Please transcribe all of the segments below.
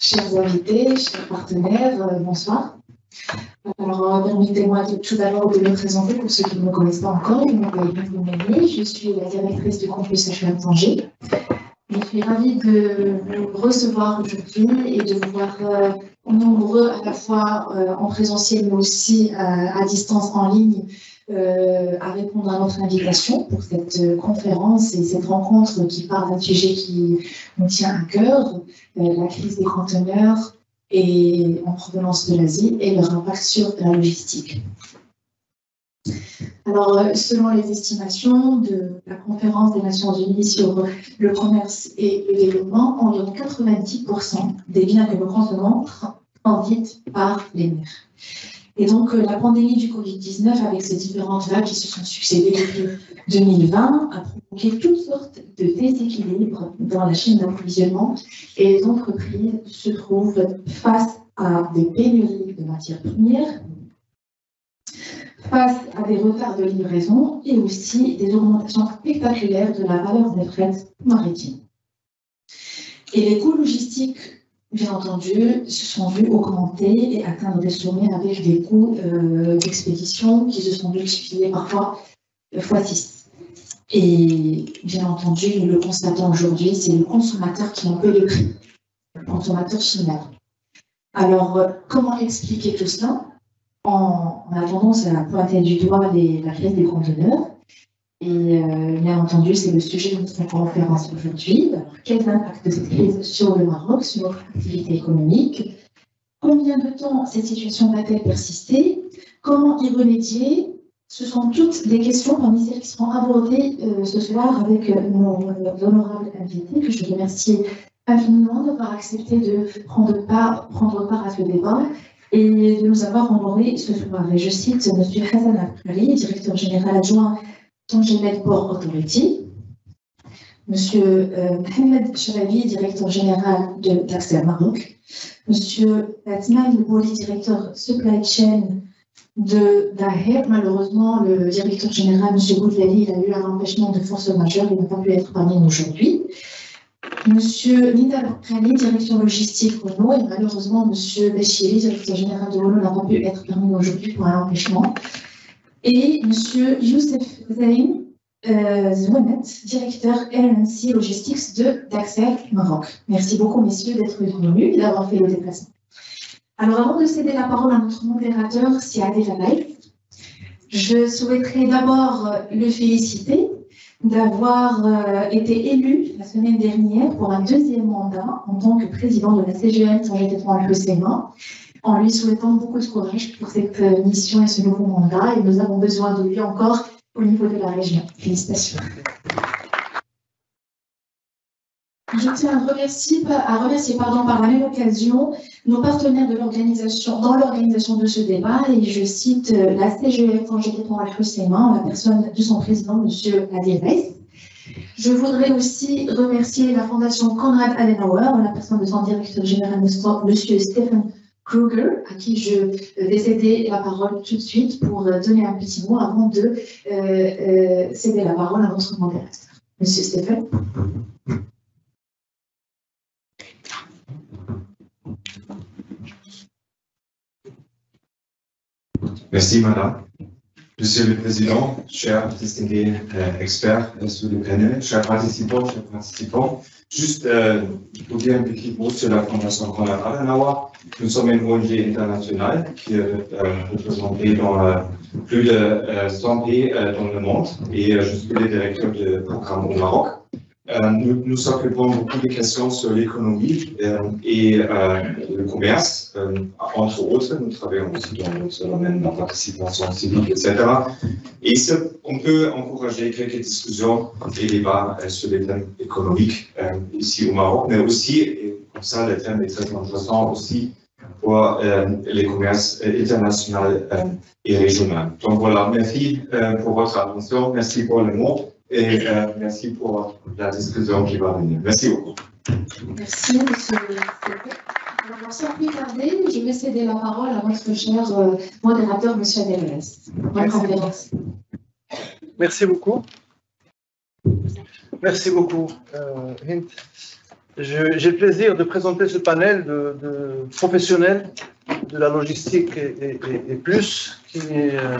chers invités, chers partenaires, euh, bonsoir. Alors, euh, permettez-moi tout d'abord de me présenter pour ceux qui ne me connaissent pas encore. Je m'appelle je suis la directrice du campus HM Tanger. Je suis ravie de vous recevoir aujourd'hui et de vous voir euh, nombreux à la fois en présentiel mais aussi à distance en ligne euh, à répondre à notre invitation pour cette euh, conférence et cette rencontre qui parle d'un sujet qui nous tient à cœur, euh, la crise des conteneurs et en provenance de l'Asie et leur impact sur la logistique. Alors, selon les estimations de la conférence des Nations Unies sur le commerce et le développement, environ 90% des biens que nous consommons transitent par les mers. Et donc, euh, la pandémie du Covid-19, avec ses différentes vagues qui se sont succédées depuis 2020, a provoqué toutes sortes de déséquilibres dans la chaîne d'approvisionnement et les entreprises se trouvent face à des pénuries de matières premières, face à des retards de livraison et aussi des augmentations spectaculaires de la valeur des frais maritimes. Et les coûts logistiques bien entendu, se sont vus augmenter et atteindre des sommets avec des coûts euh, d'expédition qui se sont multipliés parfois fois 6. Et bien entendu, nous le constatons aujourd'hui, c'est le consommateur qui en paie le prix, le consommateur final. Alors, euh, comment expliquer tout cela? En, a tendance à pointer du doigt la crise des conteneurs, et euh, bien entendu, c'est le sujet de notre conférence aujourd'hui. Quel impact de cette crise sur le Maroc, sur notre activité économique? Combien de temps cette situation va-t-elle persister? Comment y remédier? Ce sont toutes des questions qui seront abordées euh, ce soir avec euh, nos, honorables invités, que je remercie infiniment d'avoir accepté de prendre part, à ce débat et de nous avoir honorés ce soir. Et je cite M. Hassan Akrali, directeur général adjoint Port Authority, Monsieur euh, Mohamed Chalabi, directeur général de d'Axel Maroc, Monsieur Atman Bouli, directeur supply chain de Daher. Malheureusement, le directeur général, Monsieur Boudlali, il a eu un empêchement de force majeure, il n'a pas pu être parmi nous aujourd'hui. Monsieur Nida Krani, directeur logistique Renault, et malheureusement, Monsieur Bachiri, directeur général de Renault, n'a pas pu être parmi nous aujourd'hui pour un empêchement et M. Youssef Zain euh, directeur LNC Logistics de Daxel Maroc. Merci beaucoup, messieurs, d'être venus et d'avoir fait le déplacement. Alors, avant de céder la parole à notre modérateur, Siad Jalai, je souhaiterais d'abord le féliciter d'avoir euh, été élu la semaine dernière pour un deuxième mandat en tant que président de la CGN sans jeter le Sénat en lui souhaitant beaucoup de courage pour cette euh, mission et ce nouveau mandat. Et nous avons besoin de lui encore au niveau de la région. Félicitations. Je tiens à remercier, pardon, par la même occasion nos partenaires de l'organisation, dans l'organisation de ce débat, et je cite euh, la CGF en pour la personne de son président, M. Adirès. Je voudrais aussi remercier la Fondation Konrad Adenauer, la personne de son directeur général, M. Stéphane Kruger, à qui je vais céder la parole tout de suite pour euh, donner un petit mot avant de euh, euh, céder la parole à notre modérateur. Monsieur Stéphane. Merci, Madame. Monsieur le Président, chers distingués experts sur le panel, chers participants, chers participants, juste pour dire un petit mot sur la Fondation Konrad Adenauer. Nous sommes une ONG internationale qui est euh, représentée dans euh, plus de 100 euh, pays dans le monde et je suis le directeur de programme au Maroc. Nous nous occupons beaucoup de questions sur l'économie et le commerce. entre autres, nous travaillons aussi dans le domaine la participation civique, etc. Et on peut encourager quelques discussions et débats sur les thèmes économiques ici au Maroc, mais aussi, comme ça, le thème est très intéressant aussi pour euh, les commerces euh, internationaux euh, et régionaux. Donc voilà, merci pour votre attention, merci pour le mot et merci pour la discussion qui va venir. Merci beaucoup. Merci, monsieur. Alors, sans plus tarder, je vais céder la parole à notre cher modérateur, monsieur Adelès. Merci. merci beaucoup. Merci beaucoup, Hint. J'ai le plaisir de présenter ce panel de, professionnels de la logistique et, plus qui euh,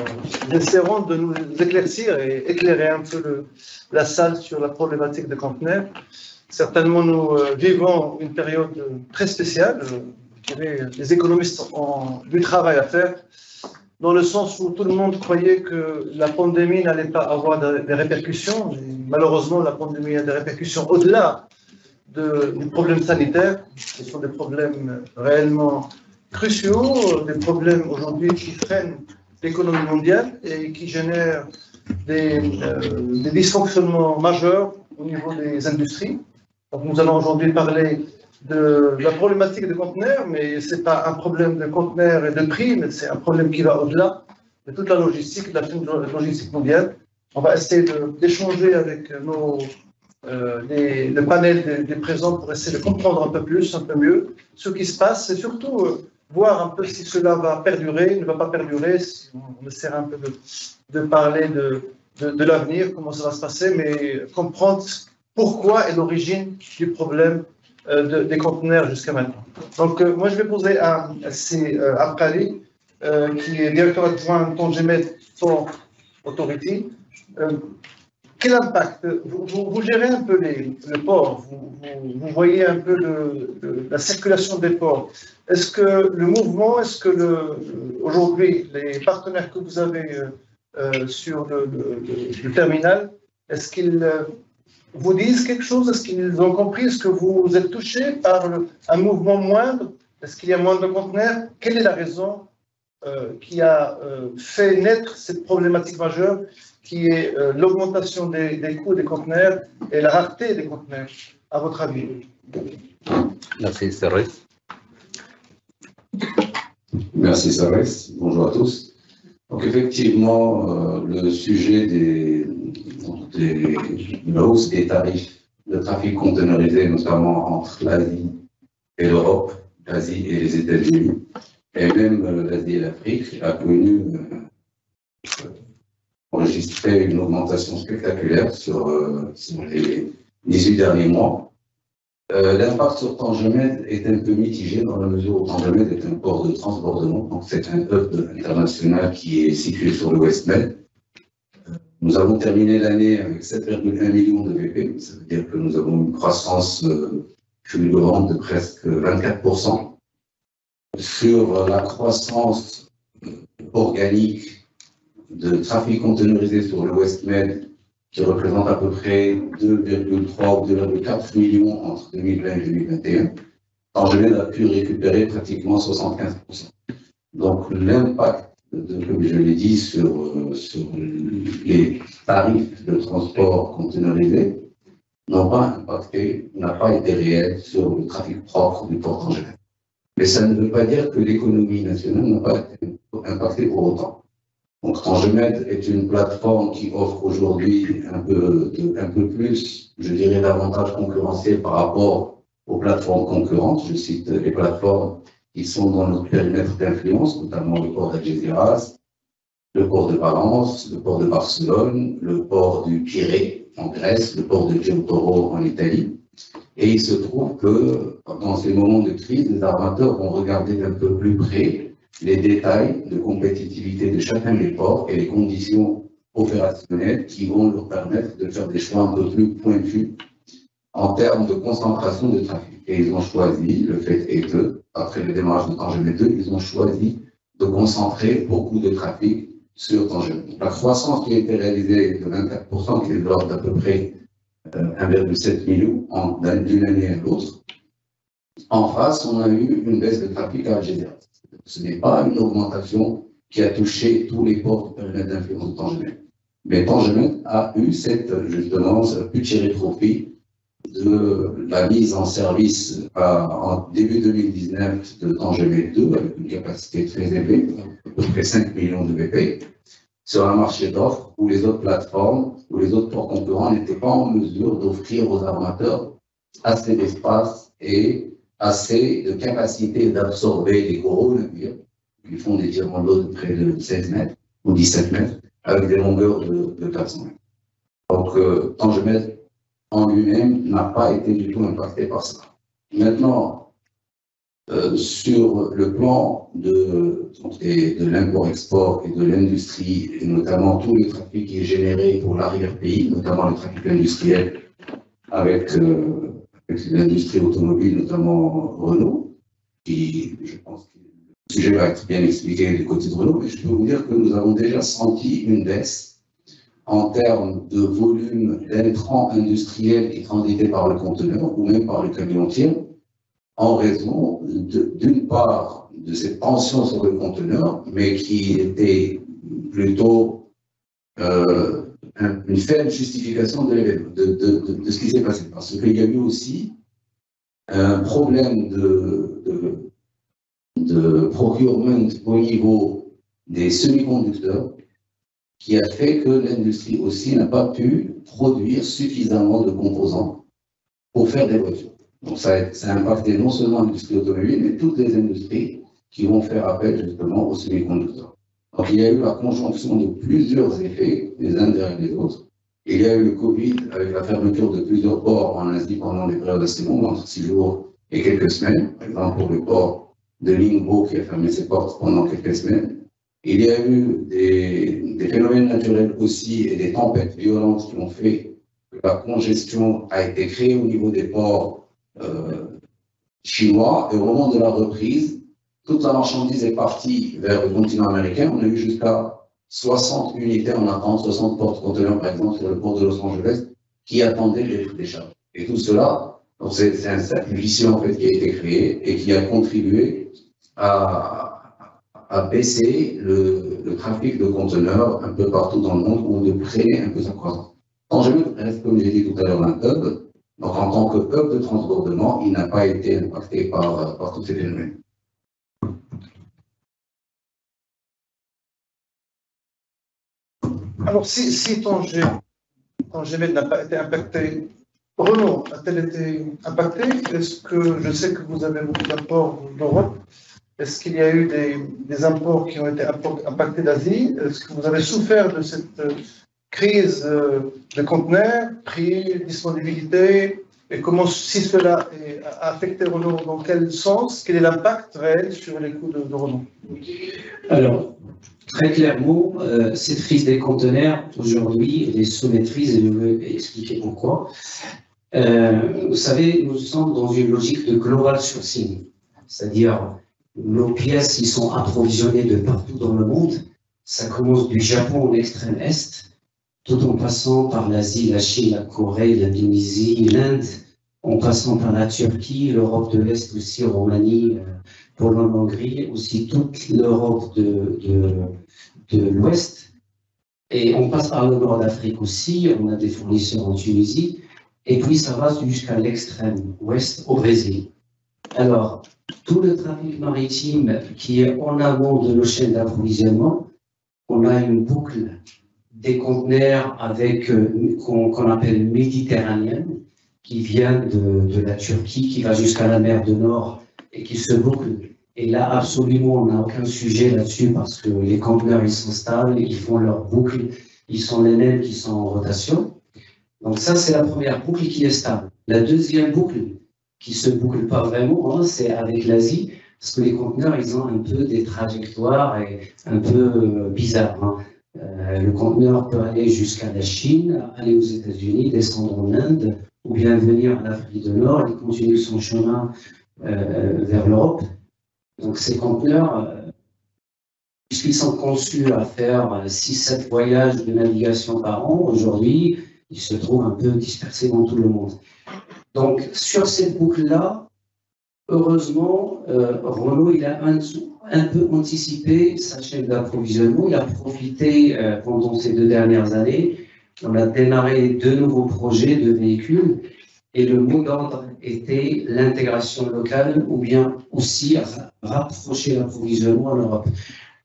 essaieront de nous éclaircir et éclairer un peu la salle sur la problématique des conteneurs. Certainement, nous euh, vivons une période très spéciale. les économistes ont du travail à faire dans le sens où tout le monde croyait que la pandémie n'allait pas avoir des répercussions. malheureusement, la pandémie a des répercussions au-delà de, du problème sanitaire. Ce sont des problèmes réellement cruciaux, des problèmes aujourd'hui qui freinent l'économie mondiale et qui génèrent des, euh, des, dysfonctionnements majeurs au niveau des industries. Donc nous allons aujourd'hui parler de la problématique des conteneurs, mais ce n'est pas un problème de conteneurs et de prix, mais c'est un problème qui va au-delà de toute la logistique, de la logistique mondiale. On va essayer d'échanger avec nos euh, les, le panel des, présents pour essayer de comprendre un peu plus, un peu mieux ce qui se passe et surtout euh, voir un peu si cela va perdurer, ne va pas perdurer. Si on, essaiera un peu de, parler de, de, l'avenir, comment ça va se passer, mais comprendre pourquoi et l'origine du problème euh, des conteneurs jusqu'à maintenant. Donc, moi, je vais poser à, c'est Abkali, qui est directeur adjoint de pour Authority. Quel impact vous, gérez un peu les, le port, vous, voyez un peu la circulation des ports. Est-ce que le mouvement, est-ce que aujourd'hui, les partenaires que vous avez euh, euh, sur le, terminal, est-ce qu'ils euh, vous disent quelque chose? Est-ce qu'ils ont compris? Est-ce que vous êtes touché par un mouvement moindre? Est-ce qu'il y a moins de conteneurs? Quelle est la raison qui a fait naître cette problématique majeure? Qui est euh, l'augmentation des, des, coûts des conteneurs et la rareté des conteneurs, à votre avis? Merci, Cérès. Merci, Cérès. Bonjour à tous. Donc, effectivement, euh, le sujet des, des, de la hausse des tarifs de trafic conteneurisé, notamment entre l'Asie et l'Europe, l'Asie et les États-Unis, et même euh, l'Asie et l'Afrique, a connu enregistré une augmentation spectaculaire sur, euh, les 18 derniers mois. Euh, l'impact sur Tangemed est un peu mitigé dans la mesure où Tangemed est un port de transbordement, donc c'est un hub international qui est situé sur le West Med. Nous avons terminé l'année avec 7,1 millions de VP, ça veut dire que nous avons une croissance euh, fulgurante de presque 24%. Sur la croissance organique de trafic conteneurisé sur le West Med, qui représente à peu près 2,3 ou 2,4 millions entre 2020 et 2021, Tangemed a pu récupérer pratiquement 75%. Donc l'impact, comme je l'ai dit, sur, sur les tarifs de transport conteneurisé n'a pas impacté, n'a pas été réel sur le trafic propre du port Tangemed. Mais ça ne veut pas dire que l'économie nationale n'a pas été impactée pour autant. Donc Transgemed est une plateforme qui offre aujourd'hui un peu, un peu plus, je dirais, davantage concurrentiel par rapport aux plateformes concurrentes. Je cite les plateformes qui sont dans notre périmètre d'influence, notamment le port d'Algeciras, le port de Valence, le port de Barcelone, le port du Pirée en Grèce, le port de Giotoro en Italie. Et il se trouve que dans ces moments de crise, les armateurs vont regarder d'un peu plus près les détails de compétitivité de chacun des ports et les conditions opérationnelles qui vont leur permettre de faire des choix un peu plus pointus en termes de concentration de trafic. Et ils ont choisi, le fait est que, après le démarrage de Tangemet 2, ils ont choisi de concentrer beaucoup de trafic sur Tangemet. La croissance qui a été réalisée de 24%, qui est de l'ordre d'à peu près 1,7 euh, million d'une année à l'autre, en face, on a eu une baisse de trafic à Algérie. Ce n'est pas une augmentation qui a touché tous les ports d'influence de Tangemet. Mais Tangemet a eu cette, justement, pu tirer profit de la mise en service en début 2019 de Tangemet 2 avec une capacité très élevée, à peu près 5 millions de BP, sur un marché d'offres où les autres plateformes ou les autres ports concurrents n'étaient pas en mesure d'offrir aux armateurs assez d'espace et assez de capacité d'absorber les gros navires qui font des tirements d'eau de près de 16 mètres ou 17 mètres avec des longueurs de, 400 mètres. Donc, euh, en lui-même n'a pas été du tout impacté par ça. Maintenant, euh, sur le plan de, de l'import-export et de l'industrie, et notamment tout le trafic qui est généré pour l'arrière-pays, notamment le trafic industriel avec, euh, avec l'industrie automobile, notamment Renault, qui, je pense que le sujet va être bien expliqué du côté de Renault, mais je peux vous dire que nous avons déjà senti une baisse en termes de volume d'intrants industriels qui transitaient par le conteneur ou même par le camionnier, en raison d'une part de cette tension sur le conteneur, mais qui était plutôt euh, une faible justification de, ce qui s'est passé. Parce qu'il y a eu aussi un problème de, procurement au niveau des semi-conducteurs qui a fait que l'industrie aussi n'a pas pu produire suffisamment de composants pour faire des voitures. Donc ça a impacté non seulement l'industrie automobile, mais toutes les industries qui vont faire appel justement aux semi-conducteurs. Il y a eu la conjonction de plusieurs effets, les uns derrière les autres. Il y a eu le Covid avec la fermeture de plusieurs ports en Asie pendant des périodes assez longues, entre six jours et quelques semaines. Par exemple, pour le port de Ningbo qui a fermé ses portes pendant quelques semaines. Il y a eu des, des, phénomènes naturels aussi et des tempêtes violentes qui ont fait que la congestion a été créée au niveau des ports euh, chinois. Et au moment de la reprise, toute la marchandise est partie vers le continent américain. On a eu jusqu'à 60 unités en attente, 60 porte-conteneurs par exemple sur le port de Los Angeles qui attendaient les décharges. Et tout cela, c'est un cercle vicieux en fait qui a été créé et qui a contribué à, baisser le, trafic de conteneurs un peu partout dans le monde ou de freiner un peu sa croissance. Je reste, comme j'ai dit tout à l'heure, un hub, donc en tant que hub de transbordement, il n'a pas été impacté par, par tous ces phénomènes. Alors, si, si Tanger, Tanger n'a pas été impacté, Renault a-t-elle été impacté? Est-ce que je sais que vous avez beaucoup d'apports d'Europe? Est-ce qu'il y a eu des, des, imports qui ont été impactés d'Asie? Est-ce que vous avez souffert de cette euh, crise euh, de conteneurs, prix, disponibilité? Et comment, si cela a affecté Renault, dans quel sens? Quel est l'impact réel sur les coûts de, Renault Alors, très clairement, euh, cette crise des conteneurs, aujourd'hui, elle est sous-maîtrise et je vais expliquer pourquoi. vous savez, nous sommes dans une logique de global sourcing, c'est-à-dire nos pièces, ils sont approvisionnées de partout dans le monde. Ça commence du Japon en extrême est, tout en passant par l'Asie, la Chine, la Corée, l'Indonésie, l'Inde, en passant par la Turquie, l'Europe de l'Est aussi, Roumanie, euh, Pologne, Hongrie, aussi toute l'Europe de, de, de l'Ouest. Et on passe par le nord d'Afrique aussi, on a des fournisseurs en Tunisie, et puis ça va jusqu'à l'extrême ouest, au Brésil. Alors, tout le trafic maritime qui est en avant de nos chaînes d'approvisionnement, on a une boucle des conteneurs avec euh, qu'on appelle méditerranéenne, qui vient de, de, la Turquie, qui va jusqu'à la mer du Nord et qui se boucle. Et là, absolument, on n'a aucun sujet là-dessus parce que les conteneurs, ils sont stables, ils font leur boucle, ils sont les mêmes qui sont en rotation. Donc ça, c'est la première boucle qui est stable. La deuxième boucle, qui se boucle pas vraiment, hein, c'est avec l'Asie, parce que les conteneurs, ils ont un peu des trajectoires et un peu euh, bizarres. Hein. Euh, le conteneur peut aller jusqu'à la Chine, aller aux États-Unis, descendre en Inde, ou bien venir en Afrique du Nord et continuer son chemin vers l'Europe. Donc ces conteneurs, puisqu'ils sont conçus à faire 6-7 voyages de navigation par an, aujourd'hui, ils se trouvent un peu dispersés dans tout le monde. Donc, sur cette boucle-là, heureusement, euh, Renault il a un, peu anticipé sa chaîne d'approvisionnement. Il a profité euh, pendant ces deux dernières années. On a démarré deux nouveaux projets de véhicules et le mot d'ordre était l'intégration locale ou bien aussi rapprocher l'approvisionnement en Europe.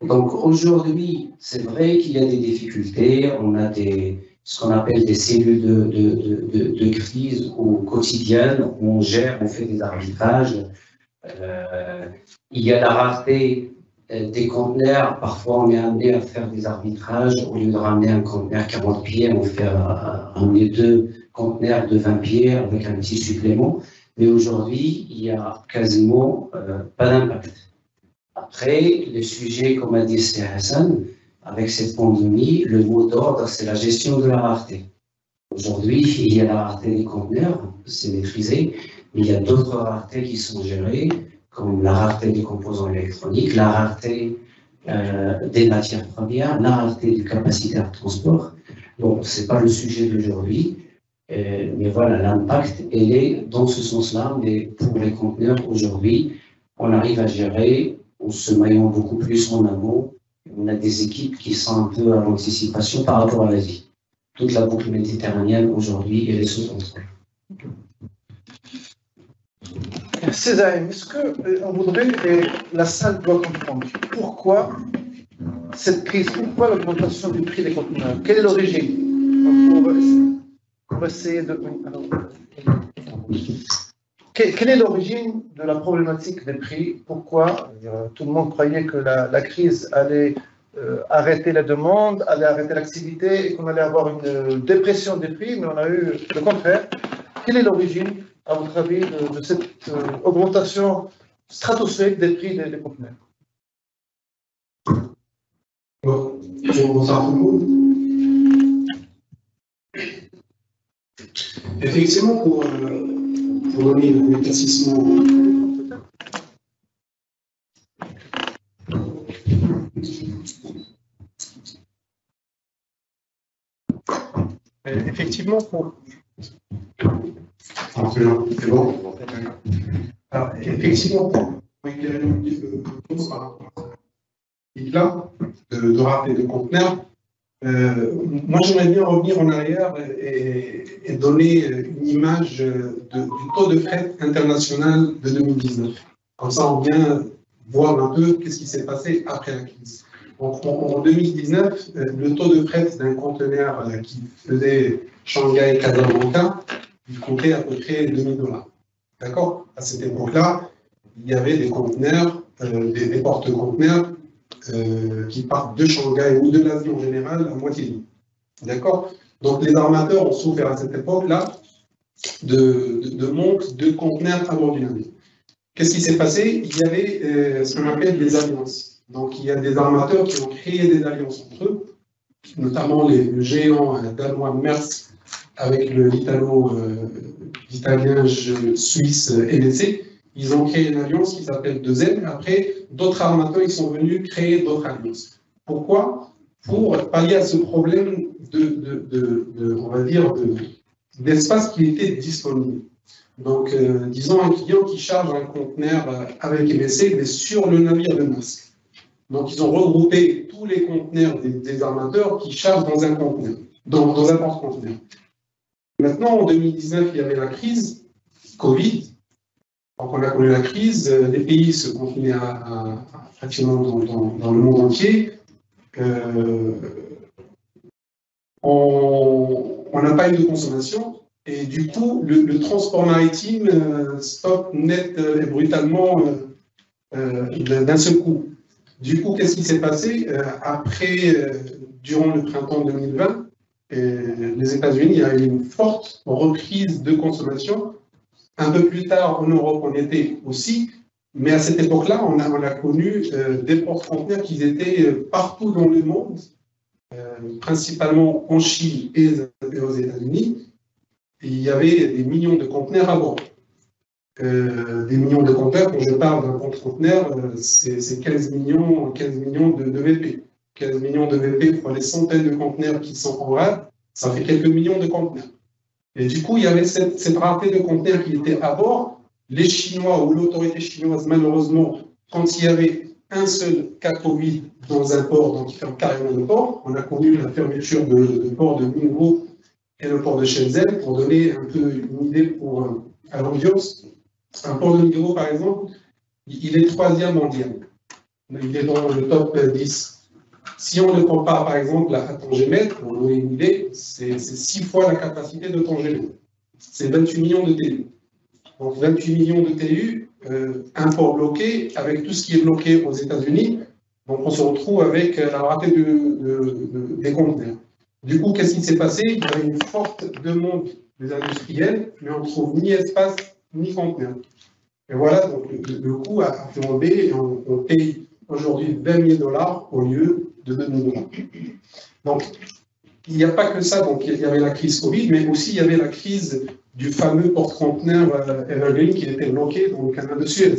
Donc aujourd'hui, c'est vrai qu'il y a des difficultés, on a des, ce qu'on appelle des cellules de, de, de, de, crise au quotidien. On gère, on fait des arbitrages. Euh, il y a la rareté euh, des conteneurs, parfois on est amené à faire des arbitrages. Au lieu de ramener un conteneur 40 pieds, on fait ramener deux conteneurs de 20 pieds avec un petit supplément. Mais aujourd'hui, il n'y a quasiment euh, pas d'impact. Après, le sujet, comme a dit Hassan, avec cette pandémie, le mot d'ordre, c'est la gestion de la rareté. Aujourd'hui, il y a la rareté des conteneurs, c'est maîtrisé, mais il y a d'autres raretés qui sont gérées, comme la rareté des composants électroniques, la rareté euh, des matières premières, la rareté du capacitaire de transport. Bon, ce n'est pas le sujet d'aujourd'hui, euh, mais voilà, l'impact, elle est dans ce sens-là, mais pour les conteneurs, aujourd'hui, on arrive à gérer en se maillant beaucoup plus en amont. On a des équipes qui sont un peu à l'anticipation par rapport à l'Asie. Toute la boucle méditerranéenne, aujourd'hui, elle est sous contrôle. César, est-ce qu'on euh, voudrait, et la salle doit comprendre, pourquoi cette crise, pourquoi l'augmentation du prix des conteneurs? Quelle est l'origine? De. quelle est l'origine de la problématique des prix? Pourquoi? Tout le monde croyait que la, crise allait euh, arrêter la demande, allait arrêter l'activité et qu'on allait avoir une dépression des prix, mais on a eu le contraire. Quelle est l'origine à votre avis, de, cette euh, augmentation stratosphérique des prix des, conteneurs? Bon, bonsoir tout le monde. Effectivement, pour, euh, pour donner le éclaircissement Effectivement, pour, c'est bon. Alors, effectivement, pour éclairer un petit peu par rapport à là de, de rap et de conteneurs, euh, moi j'aimerais bien revenir en arrière et, et donner une image du taux de fret international de 2019. Comme ça, on vient voir un peu qu'est-ce qui s'est passé après la crise. Donc, en, 2019, euh, le taux de fret d'un conteneur euh, qui faisait Shanghai-Casablanca il comptait à peu près 2000 dollars. D'accord? À cette époque-là, il y avait des conteneurs, euh, des, porte-conteneurs euh, qui partent de Shanghai ou de l'Asie en général à moitié. D'accord? Donc les armateurs ont souffert à cette époque-là de, de, manque de conteneurs à bord du navire. Qu'est-ce qui s'est passé? Il y avait euh, ce qu'on appelle des alliances. Donc il y a des armateurs qui ont créé des alliances entre eux, notamment les, le géant danois Maersk avec l'italo-italien euh, suisse NSC, ils ont créé une alliance qui s'appelle 2M. Après, d'autres armateurs ils sont venus créer d'autres alliances. Pourquoi? Pour pallier à ce problème de, on va dire, d'espace qui était disponible. Donc, euh, disons un client qui charge un conteneur euh, avec MSC, mais sur le navire de masque. Donc, ils ont regroupé tous les conteneurs des, armateurs qui chargent dans un conteneur, dans un porte-conteneur. Maintenant, en 2019, il y avait la crise Covid. Donc, on a connu la crise, euh, les pays se confinaient à, dans, le monde entier. Euh, on n'a pas eu de consommation et du coup, le, transport maritime euh, stoppe net et brutalement d'un seul coup. Du coup, qu'est-ce qui s'est passé Après, durant le printemps 2020, les États-Unis, il eu une forte reprise de consommation. Un peu plus tard, en Europe, on était aussi, mais à cette époque-là, on a, on a, connu euh, des porte-conteneurs qui étaient euh, partout dans le monde, euh, principalement en Chine et, aux États-Unis. Il y avait des millions de conteneurs à bord. des millions de conteneurs, quand je parle d'un porte-conteneur, c'est 15 millions, 15 millions de, de VP. 15 millions de VP pour les centaines de conteneurs qui sont en rade, ça fait quelques millions de conteneurs. Et du coup, il y avait cette, rareté de conteneurs qui était à bord. Les Chinois ou l'autorité chinoise, malheureusement, quand il y avait un seul cas Covid dans un port, donc il ferme carrément le port, on a connu la fermeture de, port de Ningbo et le port de Shenzhen pour donner un peu une idée pour, euh, à l'audience. Un port de Ningbo, par exemple, il est troisième mondial. Il est dans le top 10 si on prend pas, par exemple, à Tangémet, pour donner une idée, c'est six fois la capacité de Tangémet. C'est 28 millions de TU. Donc 28 millions de TU, euh, import bloqué, avec tout ce qui est bloqué aux États-Unis, Donc on se retrouve avec la rareté de, de- de- des conteneurs. Du coup, qu'est-ce qui s'est passé? Il y avait une forte demande des industriels, mais on ne trouve ni espace ni conteneur. Et voilà, donc le, le coût a flambé et on, on paye aujourd'hui 20 000 dollars au lieu de 2 000 dollars. Donc, il n'y a pas que ça, donc il y avait la crise Covid, mais aussi il y avait la crise du fameux porte-conteneur euh, Evergreen qui était bloqué dans le canal de Suez.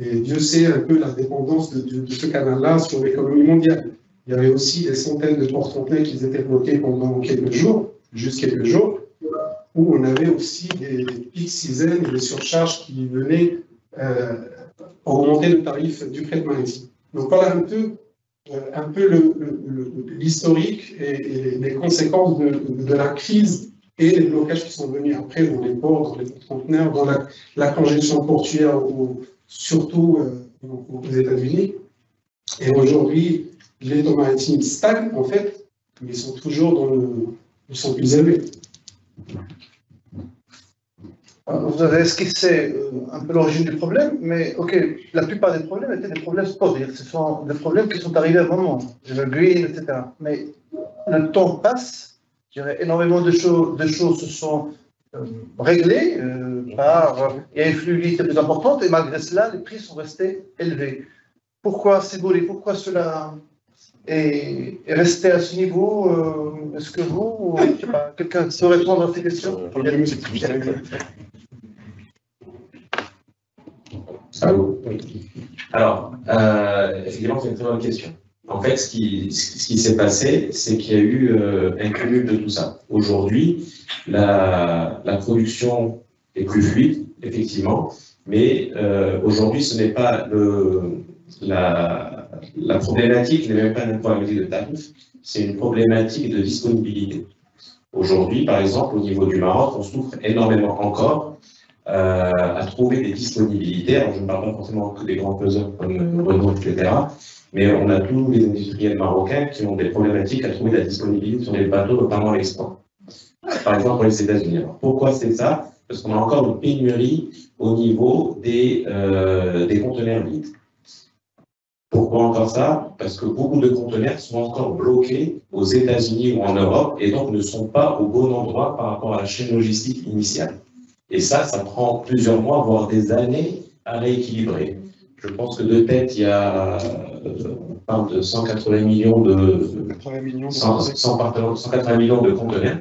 Et Dieu sait un peu la dépendance de, ce canal-là sur l'économie mondiale. Il y avait aussi des centaines de porte-conteneurs qui étaient bloqués pendant quelques jours, juste quelques jours, où on avait aussi des, peak season des surcharges qui venaient euh, augmenter le tarif du fret maritime. Donc voilà un peu, un peu l'historique et, les conséquences de, la crise et les blocages qui sont venus après dans les ports, dans les conteneurs, dans la, congestion portuaire, au- surtout euh, aux États-Unis. Et aujourd'hui, les taux maritimes stagnent en fait, mais ils sont toujours dans le, sont plus élevés. Vous avez esquissé euh, un peu l'origine du problème, mais ok, la plupart des problèmes étaient des problèmes que ce sont des problèmes qui sont arrivés à un moment, le green, etc. Mais le temps passe, je dirais, énormément de choses, de choses se sont euh, réglées euh, par, il y a une fluidité plus importante et malgré cela, les prix sont restés élevés. Pourquoi Cibouli Pourquoi cela est, est resté à ce niveau euh, Est-ce que vous, quelqu'un saurait répondre à ces questions? Alors, euh, effectivement, c'est une très bonne question. En fait, ce qui, s'est passé, c'est qu'il y a eu euh, un cumul de tout ça. Aujourd'hui, la, production est plus fluide, effectivement, mais euh, aujourd'hui, ce n'est pas le, la, la problématique, n'est même pas une problématique de tarif, c'est une problématique de disponibilité. Aujourd'hui, par exemple, au niveau du Maroc, on souffre énormément encore à trouver des disponibilités. Alors, je ne parle pas forcément que des grands peseurs comme euh, Renault, etc. Mais on a tous les industriels marocains qui ont des problématiques à trouver la disponibilité sur les bateaux, notamment à l'export. Par exemple, pour les États-Unis. Alors, pourquoi c'est ça? Parce qu'on a encore une pénurie au niveau des, euh, des conteneurs vides. Pourquoi encore ça? Parce que beaucoup de conteneurs sont encore bloqués aux États-Unis ou en Europe et donc ne sont pas au bon endroit par rapport à la chaîne logistique initiale. Et ça, ça prend plusieurs mois, voire des années à rééquilibrer. Je pense que de tête, il y a, euh, on parle de 180 millions de, 80 millions de 100, 100 par- 180 millions de conteneurs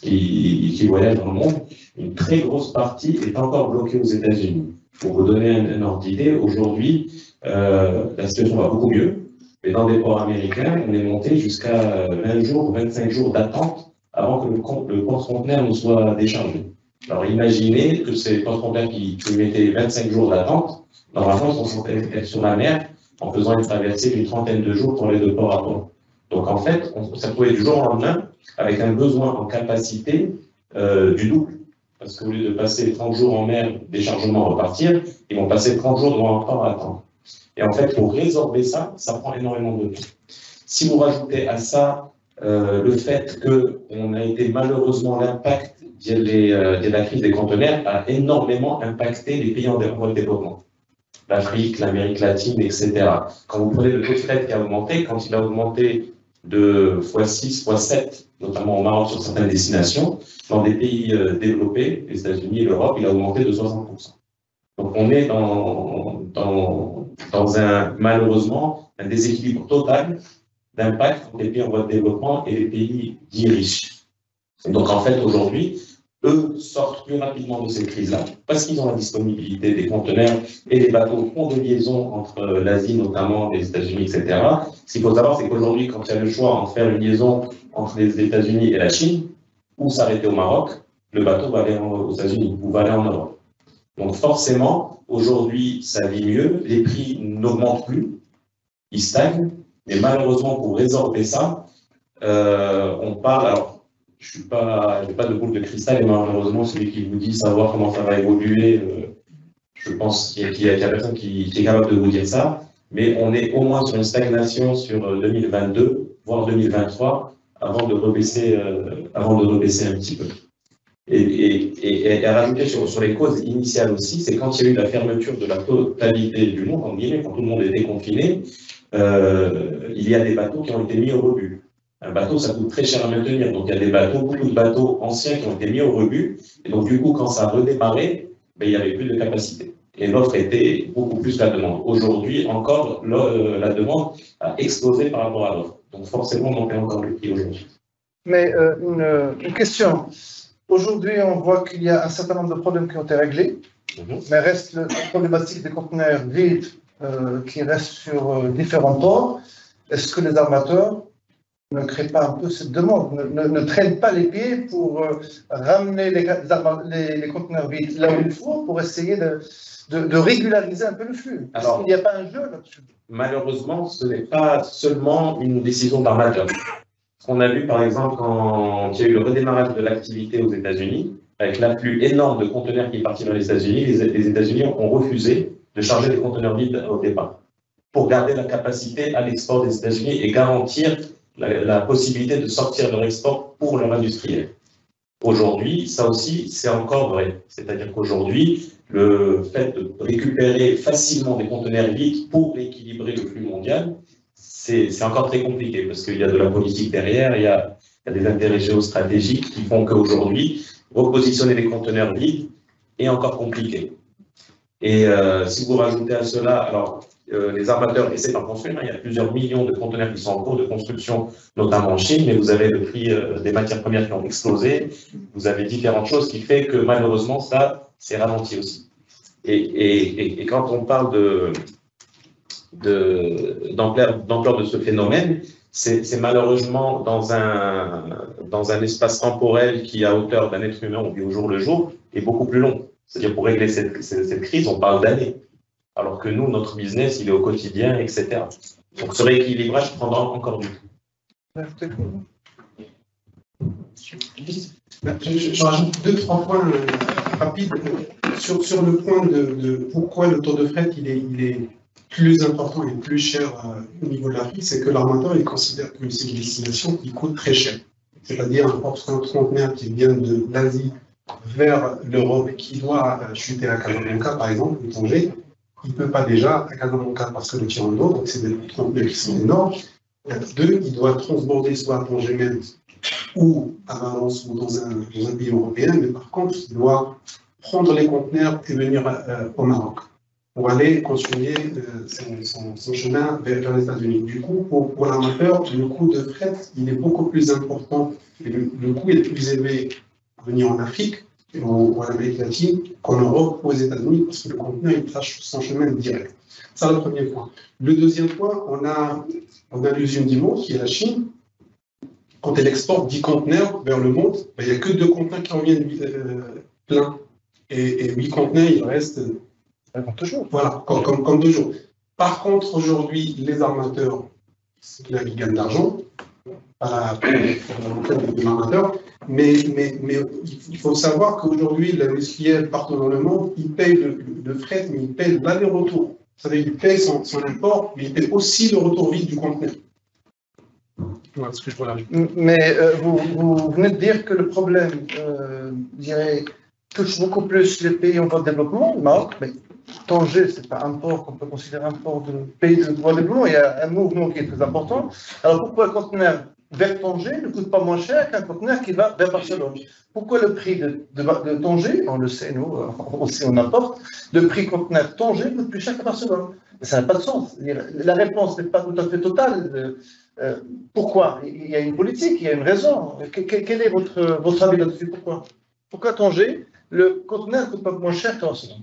qui, qui voyagent dans le monde. Une très grosse partie est encore bloquée aux États-Unis. Pour vous donner un, un ordre d'idée, aujourd'hui, euh, la situation va beaucoup mieux, mais dans des ports américains, on est monté jusqu'à 20 jours, 25 jours d'attente avant que le, con- le porte-conteneur ne soit déchargé. Alors imaginez que ces porte-conteneurs qui, qui mettaient 25 jours d'attente, normalement, sont sur la mer en faisant une traversée d'une trentaine de jours pour aller de port à port. Donc en fait, on, ça pouvait du jour au lendemain avec un besoin en capacité euh, du double. Parce qu'au lieu de passer 30 jours en mer, déchargement, repartir, ils vont passer 30 jours devant un port à attendre. Et en fait, pour résorber ça, ça prend énormément de temps. Si vous rajoutez à ça euh, le fait qu'on a été malheureusement l'impact euh, de la crise des conteneurs a énormément impacté les pays en voie de développement. L'Afrique, l'Amérique latine, etc. Quand vous prenez le taux de fret qui a augmenté, quand il a augmenté de x6, x7, notamment au Maroc sur certaines destinations, dans des pays euh, développés, les États-Unis et l'Europe, il a augmenté de 60%. Donc on est dans, dans, un, malheureusement, un déséquilibre total d'impact entre les pays en voie de développement et les pays dits riches. Donc en fait, aujourd'hui, eux sortent plus rapidement de cette crise-là parce qu'ils ont la disponibilité des conteneurs et les bateaux font de liaison entre euh, l'Asie notamment, les États-Unis, etc. Ce qu'il faut savoir, c'est qu'aujourd'hui, quand il y a le choix entre faire une liaison entre les États-Unis et la Chine, ou s'arrêter au Maroc, le bateau va aller aux États-Unis ou va aller en Europe. Donc forcément, aujourd'hui, ça vit mieux, les prix n'augmentent plus, ils stagnent, mais malheureusement, pour résorber ça, euh, on parle, je n'ai pas, pas de boule de cristal, et malheureusement, celui qui vous dit savoir comment ça va évoluer, euh, je pense qu'il y a, personne qui, est capable de vous dire ça, mais on est au moins sur une stagnation sur euh, 2022, voire 2023, avant de rebaisser, euh, avant de rebaisser un petit peu. Et, à rajouter sur, les causes initiales aussi, c'est quand il y a eu la fermeture de la totalité du monde, en quand tout le monde était confiné, euh, il y a des bateaux qui ont été mis au rebut. Un bateau, ça coûte très cher à maintenir. Donc, il y a des bateaux, beaucoup de bateaux anciens qui ont été mis au rebut. Et donc, du coup, quand ça a redémarré, ben, il n'y avait plus de capacité. Et l'offre était beaucoup plus la demande. Aujourd'hui, encore, le- euh, la demande a explosé par rapport à l'offre. Donc, forcément, on en paie encore le prix aujourd'hui. Mais euh, une, une question. Aujourd'hui, on voit qu'il y a un certain nombre de problèmes qui ont été réglés, Mhm. mais reste le- la problématique des conteneurs vides euh, qui restent sur euh, différents ports. Est-ce que les armateurs ne créent pas un peu cette demande, ne, ne- ne traînent pas les pieds pour euh, ramener les, les les- conteneurs vides là où il faut pour essayer de, de- de régulariser un peu le flux Alors- qu'il n'y a pas un jeu là-dessus Malheureusement, ce n'est pas seulement une décision d'armateur. Ce qu'on a vu, par exemple, quand il y a eu le redémarrage de l'activité aux États-Unis, avec l'afflux énorme de conteneurs qui partaient vers les États-Unis, les, les États-Unis ont refusé de charger les conteneurs vides au départ pour garder la capacité à l'export des États-Unis et garantir la, possibilité de sortir leur export pour leur industriel. Aujourd'hui, ça aussi, c'est encore vrai. C'est-à-dire qu'aujourd'hui, le fait de récupérer facilement des conteneurs vides pour équilibrer le flux mondial, c'est encore très compliqué parce qu'il y a de la politique derrière, il y a, des intérêts géostratégiques qui font qu'aujourd'hui, repositionner les conteneurs vides est encore compliqué. Et euh, si vous rajoutez à cela, alors euh, les armateurs essaient d'en construire, hein, il y a plusieurs millions de conteneurs qui sont en cours de construction, notamment en Chine, mais vous avez le prix euh, des matières premières qui ont explosé, vous avez différentes choses qui fait que malheureusement ça, c'est ralenti aussi. Et, quand on parle de d'ampleur de ce phénomène, c'est malheureusement dans un, dans un espace temporel qui, à hauteur d'un être humain, on vit au jour le jour, est beaucoup plus long. C'est-à-dire pour régler cette crise, on parle d'années. Alors que nous, notre business, il est au quotidien, etc. Donc ce rééquilibrage prendra encore du temps. Ben, Je, rajoute deux, trois points euh, rapides euh, sur, sur le point de, pourquoi le taux de fret il est, il est plus important et plus cher euh, au niveau de l'Afrique, c'est que l'armateur il considère que c'est une destination qui coûte très cher. C'est-à-dire un porte-conteneur qui vient de l'Asie vers l'Europe qui doit chuter à Casablanca, par exemple, ou Tanger, il ne peut pas déjà à Casablanca parce que le tirant d'eau, donc c'est des conteneurs qui sont énormes. Euh, Deux, il doit transborder soit à Tanger ou à Valence ou dans un, pays européen, mais par contre, il doit prendre les conteneurs et venir euh, au Maroc pour aller continuer euh, son, chemin vers, les États-Unis. Du coup, pour, pour l'armateur, le coût de fret, il est beaucoup plus important et le, le coût est plus élevé à venir en Afrique ou ou en Amérique latine qu'en Europe ou aux États-Unis parce que le conteneur, il trace son chemin direct. Ça, le premier point. Le deuxième point, on a, on a l'usine d'Imo, qui est la Chine, quand elle exporte 10 conteneurs vers le monde, ben, il n'y a que deux conteneurs qui reviennent euh, pleins. Et, et 8 conteneurs, il reste, toujours. voilà, comme, comme, comme toujours. Par contre, aujourd'hui, les armateurs, c'est là qu'ils gagnent de l'argent, mais, il faut savoir qu'aujourd'hui, l'industriel partout dans le monde, il paye le, le- le fret, mais il paye l'aller-retour. Ça veut dire qu'il paye son, import, mais il paye aussi le retour vide du rajouter. Mais euh, vous, venez de dire que le problème, euh, dirais, touche beaucoup plus les pays en voie de développement, le Maroc, mais Tanger, ce n'est pas un port qu'on peut considérer un port de pays de voie de développement, il y a un mouvement qui est très important. Alors pourquoi un conteneur vers Tanger ne coûte pas moins cher qu'un conteneur qui va vers Barcelone Pourquoi le prix de, de, Tanger, on le sait, nous, aussi on importe, le prix conteneur Tanger coûte plus cher que Barcelone? Ça n'a pas de sens. La réponse n'est pas tout à fait totale. Euh, euh, pourquoi? Il y a une politique, il y a une raison. Que- que- Quel est votre, votre avis là-dessus? Pourquoi? Pourquoi Tanger, le conteneur ne coûte pas moins cher qu'en Barcelone?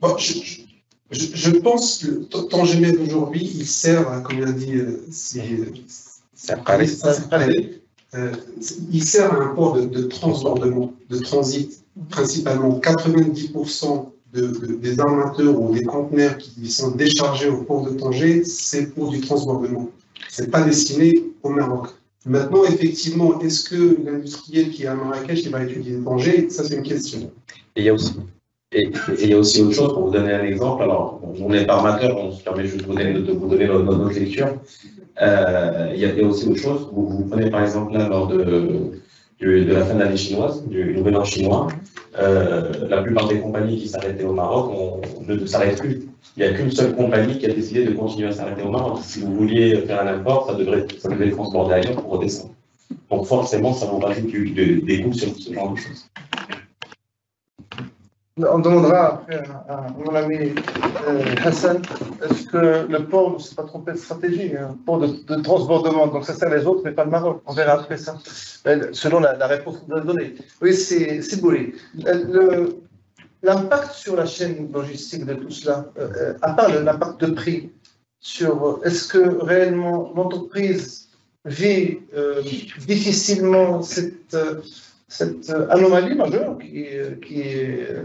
Bon, je- je, je pense que Med aujourd'hui, il sert, à, comme il a dit, euh, euh, il sert à un port de, de transbordement, de transit, principalement 90% de, de- des armateurs ou des conteneurs qui sont déchargés au port de Tanger, c'est pour du transbordement. C'est pas destiné au Maroc. Maintenant, effectivement, est-ce que l'industriel qui est à Marrakech, il va utiliser Tanger? Ça, c'est une question. Et il y a aussi, et, il y a aussi autre chose, pour vous donner un exemple, alors, on n'est pas armateur, on se permet juste de vous donner, de vous notre, lecture. Euh, il, y y a aussi autre chose, vous, prenez par exemple là, lors de, la fin de l'année chinoise, du nouvel an chinois, euh, la plupart des compagnies qui s'arrêtaient au Maroc ne s'arrêtent plus. Il n'y a qu'une seule compagnie qui a décidé de continuer à s'arrêter au Maroc. Si vous vouliez faire un import, ça devait être transbordé ailleurs pour redescendre. Donc forcément, ça vous rajoute des coûts sur ce genre de choses. On demandera après à, mon ami euh, Hassan, est-ce que le port ne s'est pas trompé de stratégie, un port de, de transbordement, donc ça sert les autres, mais pas le Maroc. On verra après ça, euh, selon la, la réponse vous avez donnée. Oui, c'est Boulé. Euh, L'impact sur la chaîne logistique de tout cela, euh, à part l'impact de prix, sur est-ce que réellement l'entreprise vit euh, difficilement cette, euh, cette euh, anomalie majeure qui, est-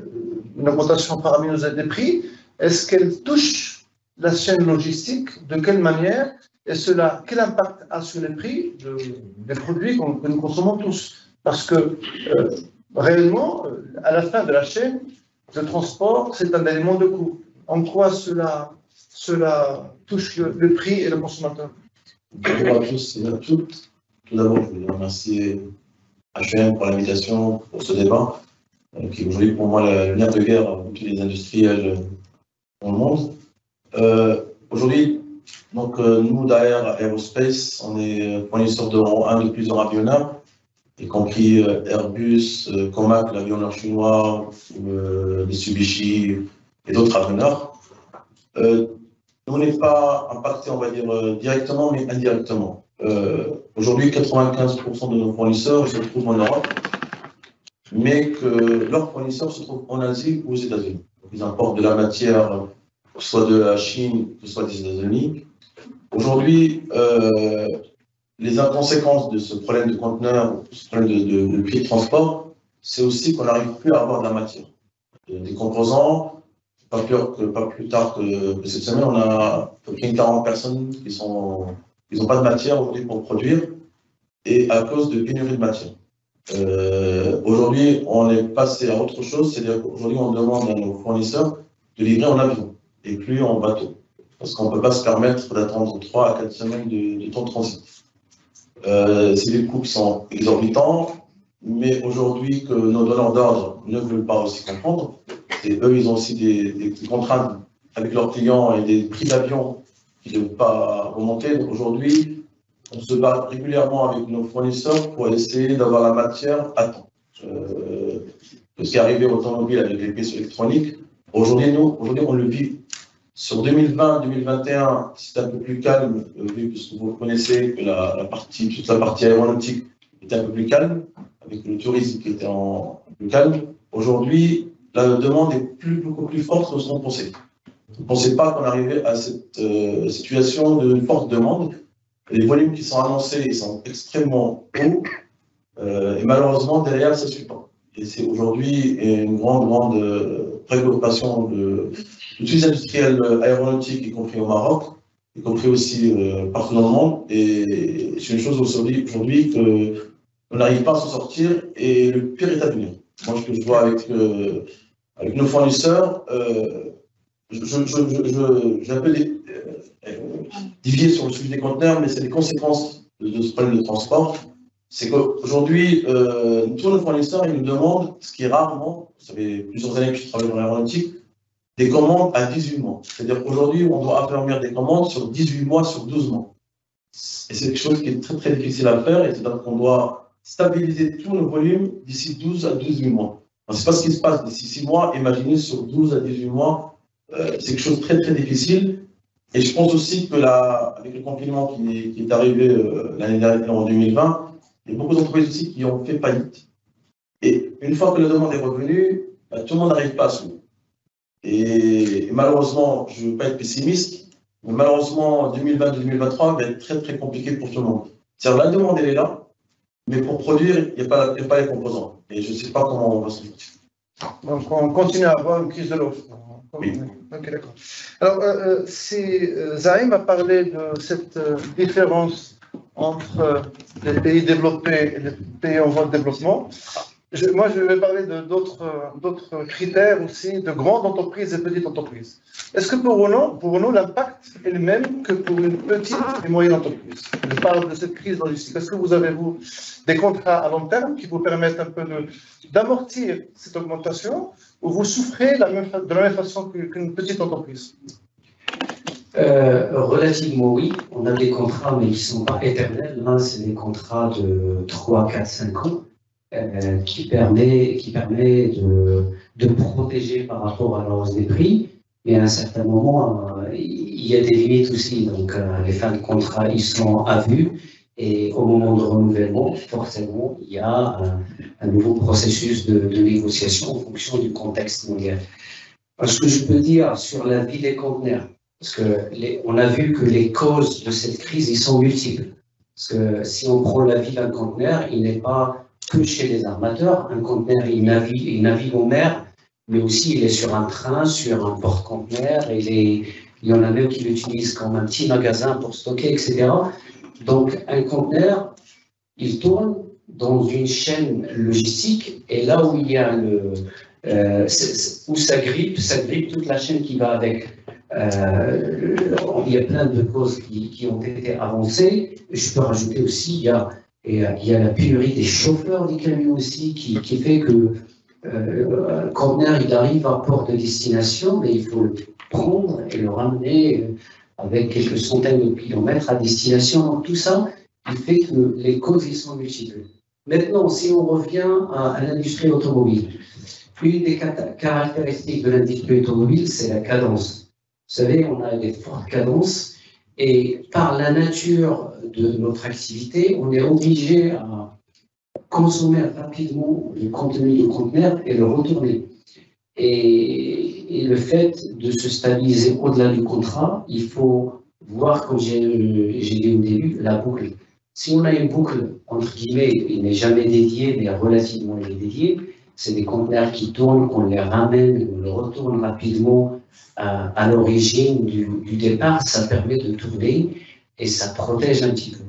une augmentation faramineuse des prix, est-ce qu'elle touche la chaîne logistique? De quelle manière? Et cela, quel impact a sur les prix de- des produits que nous consommons tous? Parce que euh, réellement, euh, à la fin de la chaîne, le transport, c'est un élément de coût. En quoi cela, cela touche le, le prix et le consommateur? Bonjour à tous et à toutes. Tout d'abord, je voulais remercier HM pour l'invitation pour ce débat, euh, qui est aujourd'hui pour moi le nerf de guerre de tous les industriels euh, dans le monde. Euh, aujourd'hui, donc, nous, derrière Aerospace, on est fournisseur de rang 1 de plusieurs avionneurs, y compris Airbus, Comac, l'avionneur chinois, Mitsubishi et d'autres avionneurs. Nous, n'est pas impacté, on va dire, directement, mais indirectement. Aujourd'hui, 95% de nos fournisseurs se trouvent en Europe, mais que leurs fournisseurs se trouvent en Asie ou aux États-Unis. Ils importent de la matière, soit de la Chine, que ce soit des États-Unis. Aujourd'hui, euh, les conséquences de ce problème de conteneur, ce problème de, de- de prix de transport, c'est aussi qu'on n'arrive plus à avoir de la matière. Des composants, pas plus, que, tard que, que cette semaine, on a à peu près une 40 personnes qui sont, ils n'ont pas de matière aujourd'hui pour produire, et à cause de pénurie de matière. Euh, aujourd'hui, on est passé à autre chose, c'est-à-dire qu'aujourd'hui, on demande à nos fournisseurs de livrer en avion et plus en bateau. Parce qu'on ne peut pas se permettre d'attendre 3 à 4 semaines de, temps de transit. Euh, des coûts qui sont exorbitants, mais aujourd'hui que nos donneurs d'ordre ne veulent pas aussi comprendre, et eux, ils ont aussi des contraintes avec leurs clients et des prix d'avion qui ne pas remonter. Aujourd'hui, on se bat régulièrement avec nos fournisseurs pour essayer d'avoir la matière à temps. Euh, ce qui est arrivé automobile avec les pièces électroniques, aujourd'hui, nous, aujourd'hui, on le vit. Sur 2020-2021, c'est un peu plus calme, euh, vu que vous connaissez, que la, partie, toute la partie aéronautique était un peu plus calme, avec le tourisme qui était en plus calme. Aujourd'hui, la demande est beaucoup plus forte que ce qu'on pensait. Ne pensait pas qu'on arrivait à cette euh, situation de forte demande? Les volumes qui sont annoncés sont extrêmement hauts, euh, et malheureusement, derrière, ça ne suit pas. Et c'est aujourd'hui une grande, grande euh, préoccupation de, tous les industriels aéronautiques, y compris au Maroc, y compris aussi partout dans le monde. Et c'est une chose aujourd'hui aujourd'hui que on n'arrive pas à s'en sortir et le pire est à venir. Moi, ce que je vois avec, nos fournisseurs, dé- euh, dévié sur le sujet des conteneurs, mais c'est les conséquences de, ce problème de transport. C'est qu'aujourd'hui, euh, tous nos fournisseurs, ils nous demandent, ce qui est rarement, ça fait plusieurs années que je travaille dans l'aéronautique, des commandes à 18 mois. C'est-à-dire qu'aujourd'hui, on doit affermir des commandes sur 18 mois, sur 12 mois. Et c'est quelque chose qui est très très difficile à faire, et c'est-à-dire qu'on doit stabiliser tous nos volumes d'ici 12 à 18 mois. Ce n'est pas ce qui se passe d'ici 6 mois, imaginez sur 12 à 18 mois, euh, c'est quelque chose de très très difficile. Et je pense aussi que là, avec le confinement qui, est arrivé euh, l'année dernière, en 2020, il y a beaucoup d'entreprises aussi qui ont fait faillite. Et une fois que la demande est revenue, bah, tout le monde n'arrive pas à suivre. Et, et malheureusement, je ne veux pas être pessimiste, mais malheureusement, 2020-2023 va être très très compliqué pour tout le monde. C'est-à-dire la demande, elle est là, mais pour produire, il n'y a, a pas les composants. Et je ne sais pas comment on va s'en sortir. Donc, on continue à avoir une crise de l'offre. Oui. Ok, d'accord. Alors, euh, euh, si euh, Zaïm a parlé de cette différence entre les pays développés et les pays en voie de développement, moi, je vais parler d'autres critères aussi, de grandes entreprises et petites entreprises. Est-ce que pour nous, pour l'impact est le même que pour une petite et moyenne entreprise? Je parle de cette crise logistique. Est-ce que vous avez, vous, des contrats à long terme qui vous permettent un peu d'amortir cette augmentation? Vous souffrez de la même, façon qu'une petite entreprise Euh, relativement oui, on a des contrats mais qui ne sont pas éternels. Là, c'est des contrats de 3, 4, 5 ans euh, qui permet, de, protéger par rapport à la hausse des prix. Mais à un certain moment, euh, il y a des limites aussi. Donc, les fins de contrat, ils sont à vue. Et au moment de renouvellement, forcément, il y a un, nouveau processus de, négociation en fonction du contexte mondial. Ce que je peux dire sur la vie des conteneurs, parce que les- on a vu que les causes de cette crise, ils sont multiples. Parce que si on prend la vie d'un conteneur, il n'est pas que chez les armateurs. Un conteneur, il navigue, il en mer, mais aussi il est sur un train, sur un porte-conteneur. Il, il y en a même qui l'utilisent comme un petit magasin pour stocker, etc. Donc un conteneur, il tourne dans une chaîne logistique et là où il y a le, euh, où ça grippe, ça grippe toute la chaîne qui va avec. Euh, il y a plein de causes qui, ont été avancées. Je peux rajouter aussi, il y a, euh, la pénurie des chauffeurs des camions aussi, qui, fait que euh, un conteneur, il arrive à port de destination, mais il faut le prendre et le ramener euh, avec quelques centaines de kilomètres à destination. Tout ça, il fait que les causes, ils sont multiples. Maintenant, si on revient à, à l'industrie automobile, une des caractéristiques de l'industrie automobile, c'est la cadence. Vous savez, on a des fortes cadences et par la nature de notre activité, on est obligé à consommer rapidement le contenu du conteneur et le retourner. Et, le fait de se stabiliser au-delà du contrat, il faut voir, comme j'ai dit au début, la boucle. Si on a une boucle, entre guillemets, il n'est jamais dédié, mais relativement dédié, c'est des conteneurs qui tournent, qu'on les ramène, on les retourne rapidement à, l'origine du, du départ, ça permet de tourner et ça protège un petit peu.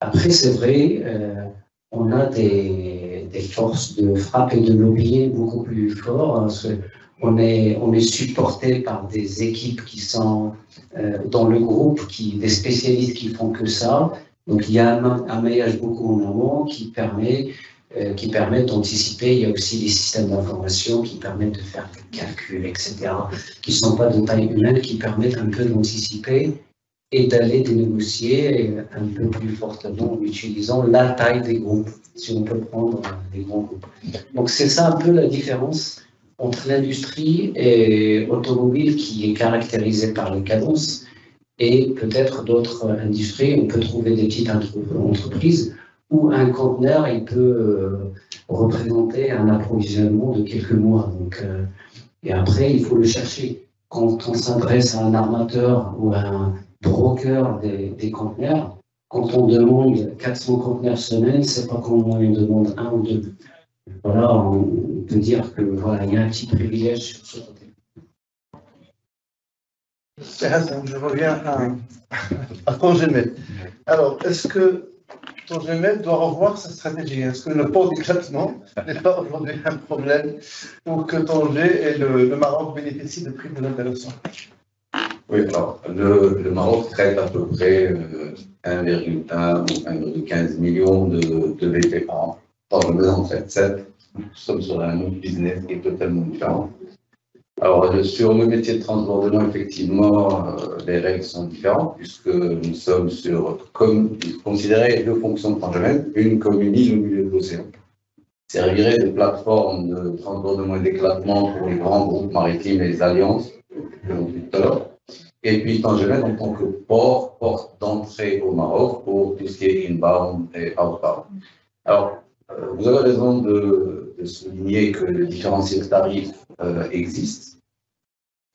Après, c'est vrai, euh, on a des, des forces de frappe et de lobbying beaucoup plus fortes. hein, on est, on est supporté par des équipes qui sont euh, dans le groupe, qui, des spécialistes qui font que ça. Donc il y a un, un maillage beaucoup en amont qui permet euh, qui permettent d'anticiper. Il y a aussi des systèmes d'information qui permettent de faire des calculs, etc., qui ne sont pas de taille humaine, qui permettent un peu d'anticiper et d'aller négocier euh, un peu plus fortement en utilisant la taille des groupes, si on peut prendre des grands groupes. Donc c'est ça un peu la différence entre l'industrie et automobile qui est caractérisée par les cadences et peut-être d'autres industries. On peut trouver des petites entre- entreprises où un conteneur il peut euh, représenter un approvisionnement de quelques mois. Donc, euh, et après, il faut le chercher. Quand on s'adresse à un armateur ou à un broker des conteneurs, quand on demande 400 conteneurs semaine, c'est pas comme on demande un ou deux. Voilà, on peut dire que voilà, il y a un petit privilège sur ce côté. Je reviens à, à. Alors, est-ce que Congémel doit revoir sa stratégie? Est-ce que le port d'éclatement n'est pas aujourd'hui un problème pour que Tanger et le, Maroc bénéficient de prix plus intéressants Oui, alors, le, le Maroc traite à peu près euh, 1,1 ou 1,15 millions de, de BP par an. Dans le en traite 7. Nous sommes sur un autre business qui est totalement différent. Alors, euh, sur le métier de transbordement, effectivement, euh, les règles sont différentes puisque nous sommes sur, comme considérer deux fonctions de transgémène, une comme une île au milieu de l'océan. Servirait de plateforme de transbordement et d'éclatement pour les grands groupes maritimes et les alliances, tout à l'heure. Et puis Tangerine en tant que port, porte d'entrée au Maroc pour tout ce qui est inbound et outbound. Alors, euh, vous avez raison de, de souligner que le différentiel tarif euh, existe.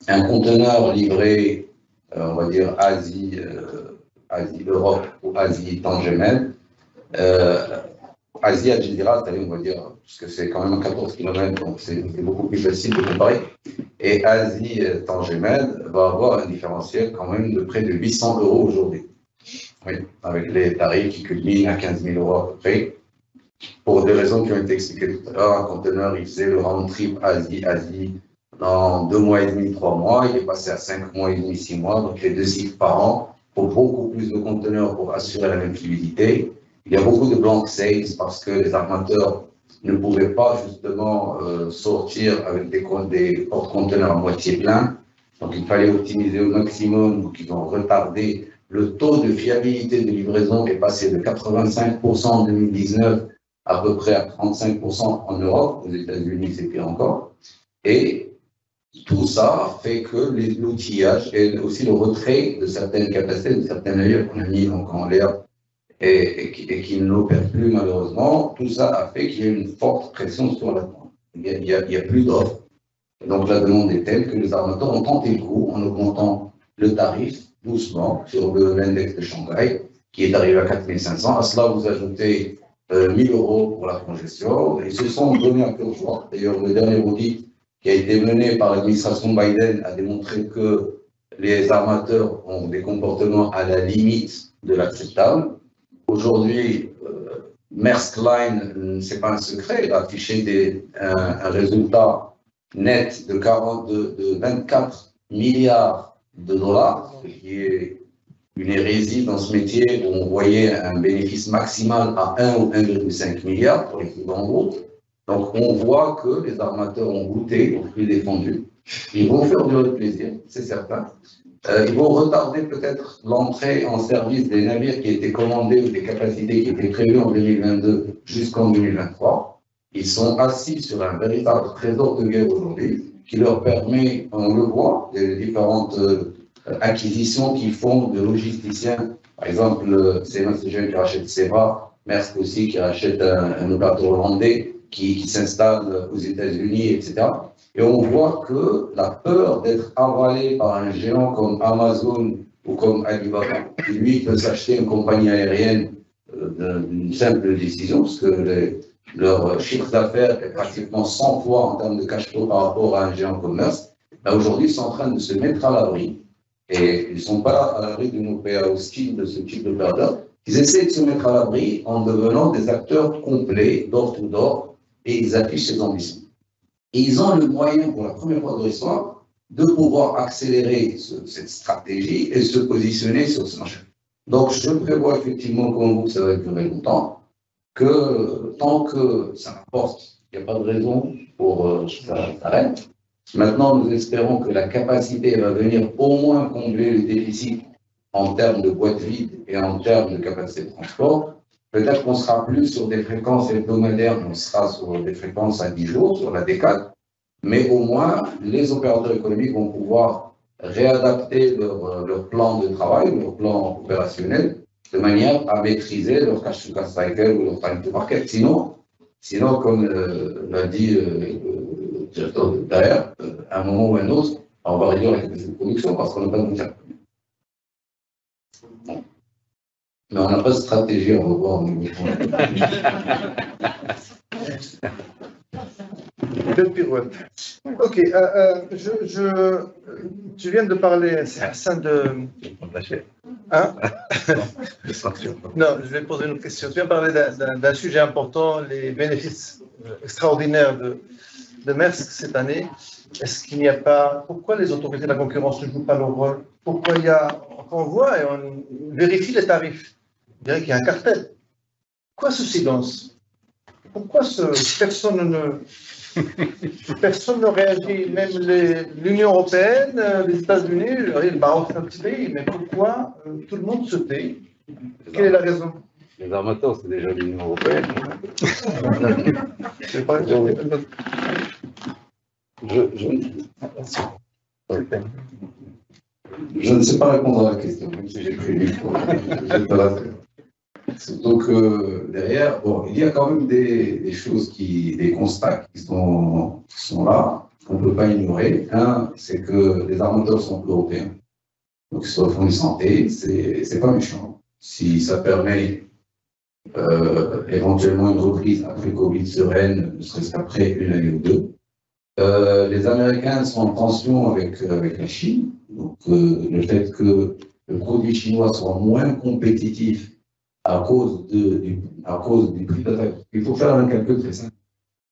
Un conteneur livré, euh, on va dire Asie, euh, Asie Europe ou Asie Tangerine, Asie Al Jazeera, c'est-à-dire on va dire, puisque c'est quand même à 14 km, donc c'est beaucoup plus facile de comparer. Et Asie euh, Tangemed va avoir un différentiel quand même de près de 800 euros aujourd'hui. Oui, avec les tarifs qui culminent à 15 000 euros à peu près. pour des raisons qui ont été expliquées tout à l'heure. Un conteneur, il faisait le round trip Asie-Asie dans deux mois et demi, trois mois. Il est passé à cinq mois et demi, six mois, donc les deux cycles par an pour beaucoup plus de conteneurs pour assurer la même fluidité. Il y a beaucoup de blank sales parce que les armateurs ne pouvaient pas justement euh, sortir avec des, des porte-conteneurs à moitié pleins. Donc il fallait optimiser au maximum, donc ils ont retardé. Le taux de fiabilité de livraison est passé de 85% en 2019 à peu près à 35% en Europe, aux États-Unis c'est pire encore. Et tout ça fait que l'outillage et aussi le retrait de certaines capacités, de certains navires qu'on a mis en l'air et, qui, qui n'opèrent plus malheureusement, tout ça a fait qu'il y a une forte pression sur la demande. Il y a, plus d'offres. Donc la demande est telle que les armateurs ont tenté le coup en augmentant le tarif doucement sur l'index de Shanghai, qui est arrivé à 4500. À cela, vous ajoutez euh, 1000 euros pour la congestion. Ils se sont donnés un peu de choix. D'ailleurs, le dernier audit qui a été mené par l'administration Biden a démontré que les armateurs ont des comportements à la limite de l'acceptable. Aujourd'hui, euh, Maersk Line, euh, c'est pas un secret, a affiché un, résultat net de, 40, de, de 24 milliards de dollars, ce qui est une hérésie dans ce métier où on voyait un bénéfice maximal à 1 ou 1,5 milliard pour les plus grands groupes. Donc on voit que les armateurs ont goûté au prix défendu. Ils vont faire leur plaisir, c'est certain. Euh, ils vont retarder peut-être l'entrée en service des navires qui étaient commandés ou des capacités qui étaient prévues en 2022 jusqu'en 2023. Ils sont assis sur un véritable trésor de guerre aujourd'hui qui leur permet, on le voit, des différentes euh, acquisitions qu'ils font de logisticiens. Par exemple, euh, c'est qui rachète Seva, Maersk aussi qui rachète un, un opérateur hollandais qui, qui s'installe aux États-Unis, etc. Et on voit que la peur d'être avalé par un géant comme Amazon ou comme Alibaba, qui lui peut s'acheter une compagnie aérienne euh, d'une simple décision, parce que les- leur chiffre d'affaires est pratiquement 100 fois en termes de cash flow par rapport à un géant commerce, là aujourd'hui ils sont en train de se mettre à l'abri. Et ils ne sont pas à l'abri d'une OPA hostile de ce type d'opérateur. Ils essaient de se mettre à l'abri en devenant des acteurs complets, d'or to d'or, et ils affichent ces ambitions. Ils ont le moyen, pour la première fois de leur histoire, de pouvoir accélérer ce- cette stratégie et se positionner sur ce marché. Donc, je prévois effectivement, comme vous, que ça va durer longtemps, que tant que ça rapporte, il n'y a pas de raison pour euh, ça s'arrête. Maintenant, nous espérons que la capacité va venir au moins combler le déficit en termes de boîtes vides et en termes de capacité de transport. Peut-être qu'on sera plus sur des fréquences hebdomadaires, on sera sur des fréquences à 10 jours, sur la D4, mais au moins, les opérateurs économiques vont pouvoir réadapter leur, euh, leur plan de travail, leur plan opérationnel, de manière à maîtriser leur cash to cash cycle ou leur time to market. Sinon, sinon comme euh, l'a dit euh, le directeur de euh, à un moment ou à un autre, on va réduire la production parce qu'on n'a pas de matière première. Mais on n'a pas de stratégie à revoir au niveau Belle pirouette. Ok, euh, euh, je, je- tu viens de parler, c'est Hassan de. Hein? Non, je vais poser une autre question. Tu viens de parler d'un sujet important, les bénéfices euh, extraordinaires de, de Maersk cette année. Est-ce qu'il n'y a pas. Pourquoi les autorités de la concurrence ne jouent pas leur rôle? Pourquoi il y a. On voit et on vérifie les tarifs. On dirait qu'il y a un cartel. Pourquoi ce silence? Pourquoi ce, personne ne. Personne ne réagit, même l'Union européenne, les États-Unis, le Maroc c'est un petit pays, mais pourquoi euh, tout le monde se tait? Quelle est la raison? Les armateurs, c'est déjà l'Union européenne. Je sais pas, je- Je, je, je ne sais pas répondre à la question, même si j'ai pris Surtout que derrière, bon, il y a quand même des, choses des constats qui sont, là, qu'on ne peut pas ignorer. Un, c'est que les armateurs sont européens. Donc, sur le fond de santé, c'est pas méchant. Si ça permet euh, éventuellement une reprise après Covid sereine, ne serait-ce qu'après une année ou deux. Euh, les Américains sont en tension avec, euh, avec la Chine. Donc, euh, le fait que le produit chinois soit moins compétitif à cause, de, du, à cause du prix total. Il faut faire un calcul très simple.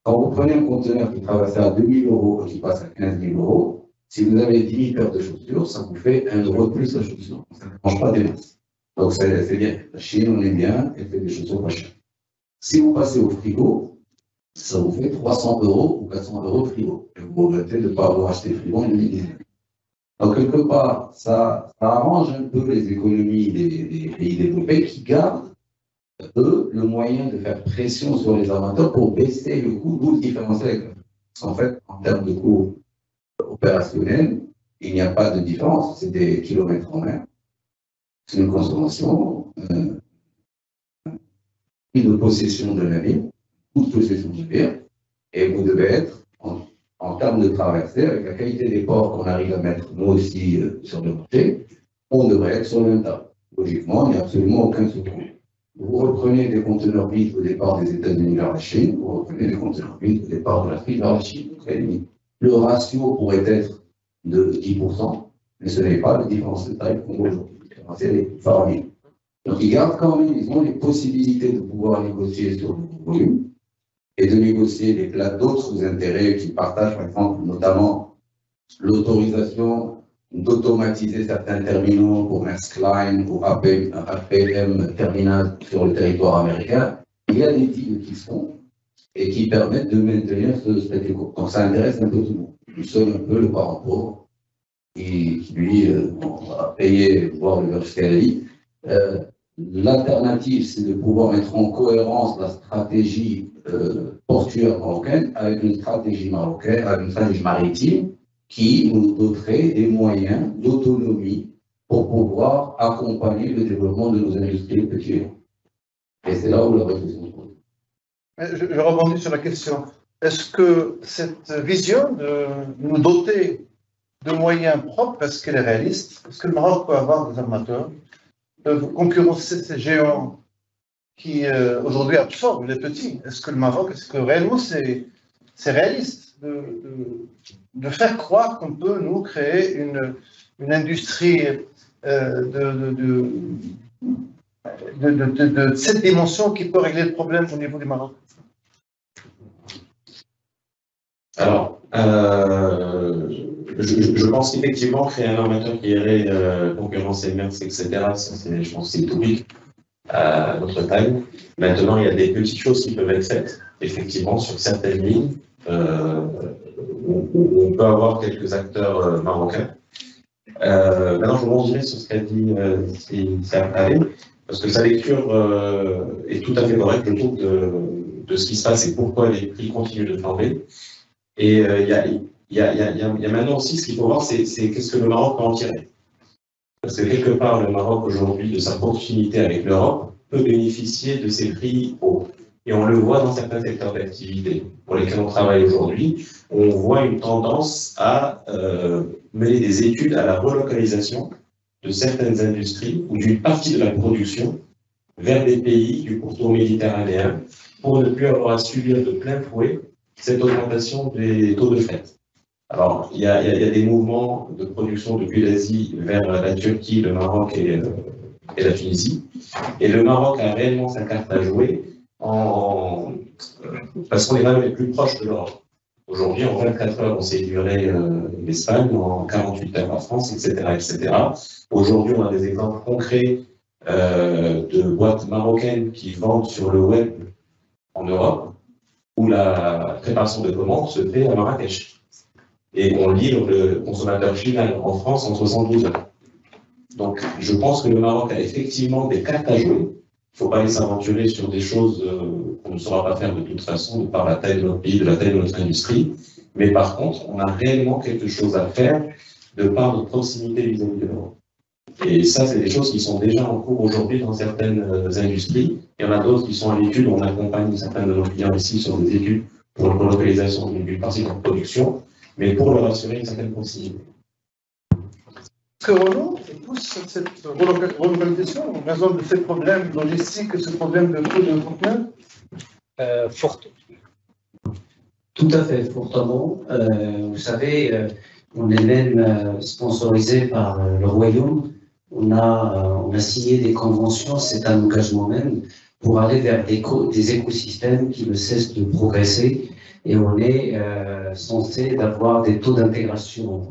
Quand vous prenez un conteneur qui traverse à 2 000 euros et qui passe à 15 000 euros, si vous avez 10 000 paires de chaussures, ça vous fait 1 euro de plus la chaussure. Ça ne mange pas des masses. Donc c'est bien. La Chine, on est bien, elle fait des chaussures pas chères. Si vous passez au frigo, ça vous fait 300 euros ou 400 euros de frigo. Et vous regrettez de ne pas avoir acheté le frigo en 2019. Donc, quelque part, ça, arrange un peu les économies des, pays développés qui gardent, eux, le moyen de faire pression sur les amateurs pour baisser le coût, d'où le différentiel la. En fait, en termes de coût opérationnel, il n'y a pas de différence. C'est des kilomètres en mer. C'est une consommation, euh, de possession de navire, coût de possession du navire, et vous devez être termes de traversée, avec la qualité des ports qu'on arrive à mettre nous aussi euh, sur le marché, on devrait être sur le même tas. Logiquement, il n'y a absolument aucun secret. Vous reprenez des conteneurs vides au départ des États-Unis vers la Chine, vous reprenez des conteneurs vides au départ de l'Afrique vers la Chine. Le ratio pourrait être de 10%, mais ce n'est pas la différence de taille qu'on voit aujourd'hui. La différence, elle est faramineux. Donc, ils gardent quand même, ils ont les possibilités de pouvoir négocier sur le volume et de négocier les plats d'autres intérêts qu'ils partagent, par exemple, notamment l'autorisation d'automatiser certains terminaux pour Maersk Line ou APM, terminal sur le territoire américain. Il y a des deals qui se font et qui permettent de maintenir ce statu quo. Donc ça intéresse un peu tout le monde. Nous sommes un peu le parent pauvre qui, qui, lui, euh, bon, va payer, voir le jusqu'à la vie. Euh, L'alternative, c'est de pouvoir mettre en cohérence la stratégie portuaire marocaine avec une stratégie marocaine, avec une stratégie maritime qui nous doterait des moyens d'autonomie pour pouvoir accompagner le développement de nos industries petites. Et c'est là où la réflexion se pose. Je, rebondis sur la question. Est-ce que cette vision de nous doter de moyens propres, est-ce qu'elle est réaliste? Est-ce que le Maroc peut avoir des armateurs peuvent concurrencer ces géants qui euh, aujourd'hui absorbent les petits Est-ce que le Maroc, est-ce que réellement c'est, réaliste de, de, faire croire qu'on peut nous créer une, une industrie euh, de, de, cette dimension qui peut régler le problème au niveau du Maroc? Alors, euh, je, pense qu'effectivement, créer un armateur qui irait euh, concurrencer Merckx, etc., je pense c'est à notre taille. Maintenant, il y a des petites choses qui peuvent être faites, effectivement, sur certaines lignes, euh, où, on peut avoir quelques acteurs euh, marocains. Euh, maintenant, je rebondirai sur ce qu'a dit Sarah parce que sa lecture est tout à fait correcte, je trouve, de, ce qui se passe et pourquoi les prix continuent de flamber. Et il y a, maintenant aussi ce qu'il faut voir, c'est qu'est-ce que le Maroc peut en tirer. Parce que quelque part, le Maroc aujourd'hui, de sa proximité avec l'Europe, peut bénéficier de ces prix hauts. Et on le voit dans certains secteurs d'activité pour lesquels on travaille aujourd'hui. On voit une tendance à euh, mener des études à la relocalisation de certaines industries ou d'une partie de la production vers des pays du pourtour méditerranéen pour ne plus avoir à subir de plein fouet cette augmentation des taux de fret. Alors, il y, a, il y, a, des mouvements de production depuis l'Asie vers la Turquie, le Maroc et, euh, et, la Tunisie. Et le Maroc a réellement sa carte à jouer en, parce qu'on est même les plus proches de l'Europe. Aujourd'hui, en 24 heures, on séduirait euh, l'Espagne, en 48 heures la France, etc. etc. Aujourd'hui, on a des exemples concrets euh, de boîtes marocaines qui vendent sur le web en Europe, où la préparation de commandes se fait à Marrakech et on livre le consommateur final en France en 72 heures. Donc, je pense que le Maroc a effectivement des cartes à jouer. Il ne faut pas s'aventurer sur des choses euh, qu'on ne saura pas faire de toute façon, de par la taille de notre pays, de la taille de notre industrie. Mais par contre, on a réellement quelque chose à faire de par notre proximité vis-à-vis de l'Europe. Et ça, c'est des choses qui sont déjà en cours aujourd'hui dans certaines euh, industries. Il y en a d'autres qui sont à l'étude. On accompagne certains de nos clients ici sur des études pour la relocalisation d'une partie de leur production mais pour leur assurer une certaine proximité. Est-ce que Renault pousse cette relocalisation en raison de ces problèmes logistiques, ce problème de coût de conteneurs euh. Tout à fait, fortement. Euh, vous savez, euh, on est même euh, sponsorisé par le Royaume On a, on a signé des conventions, c'est un engagement même, pour aller vers des, des écosystèmes qui ne cessent de progresser. Et on est censé d'avoir des taux d'intégration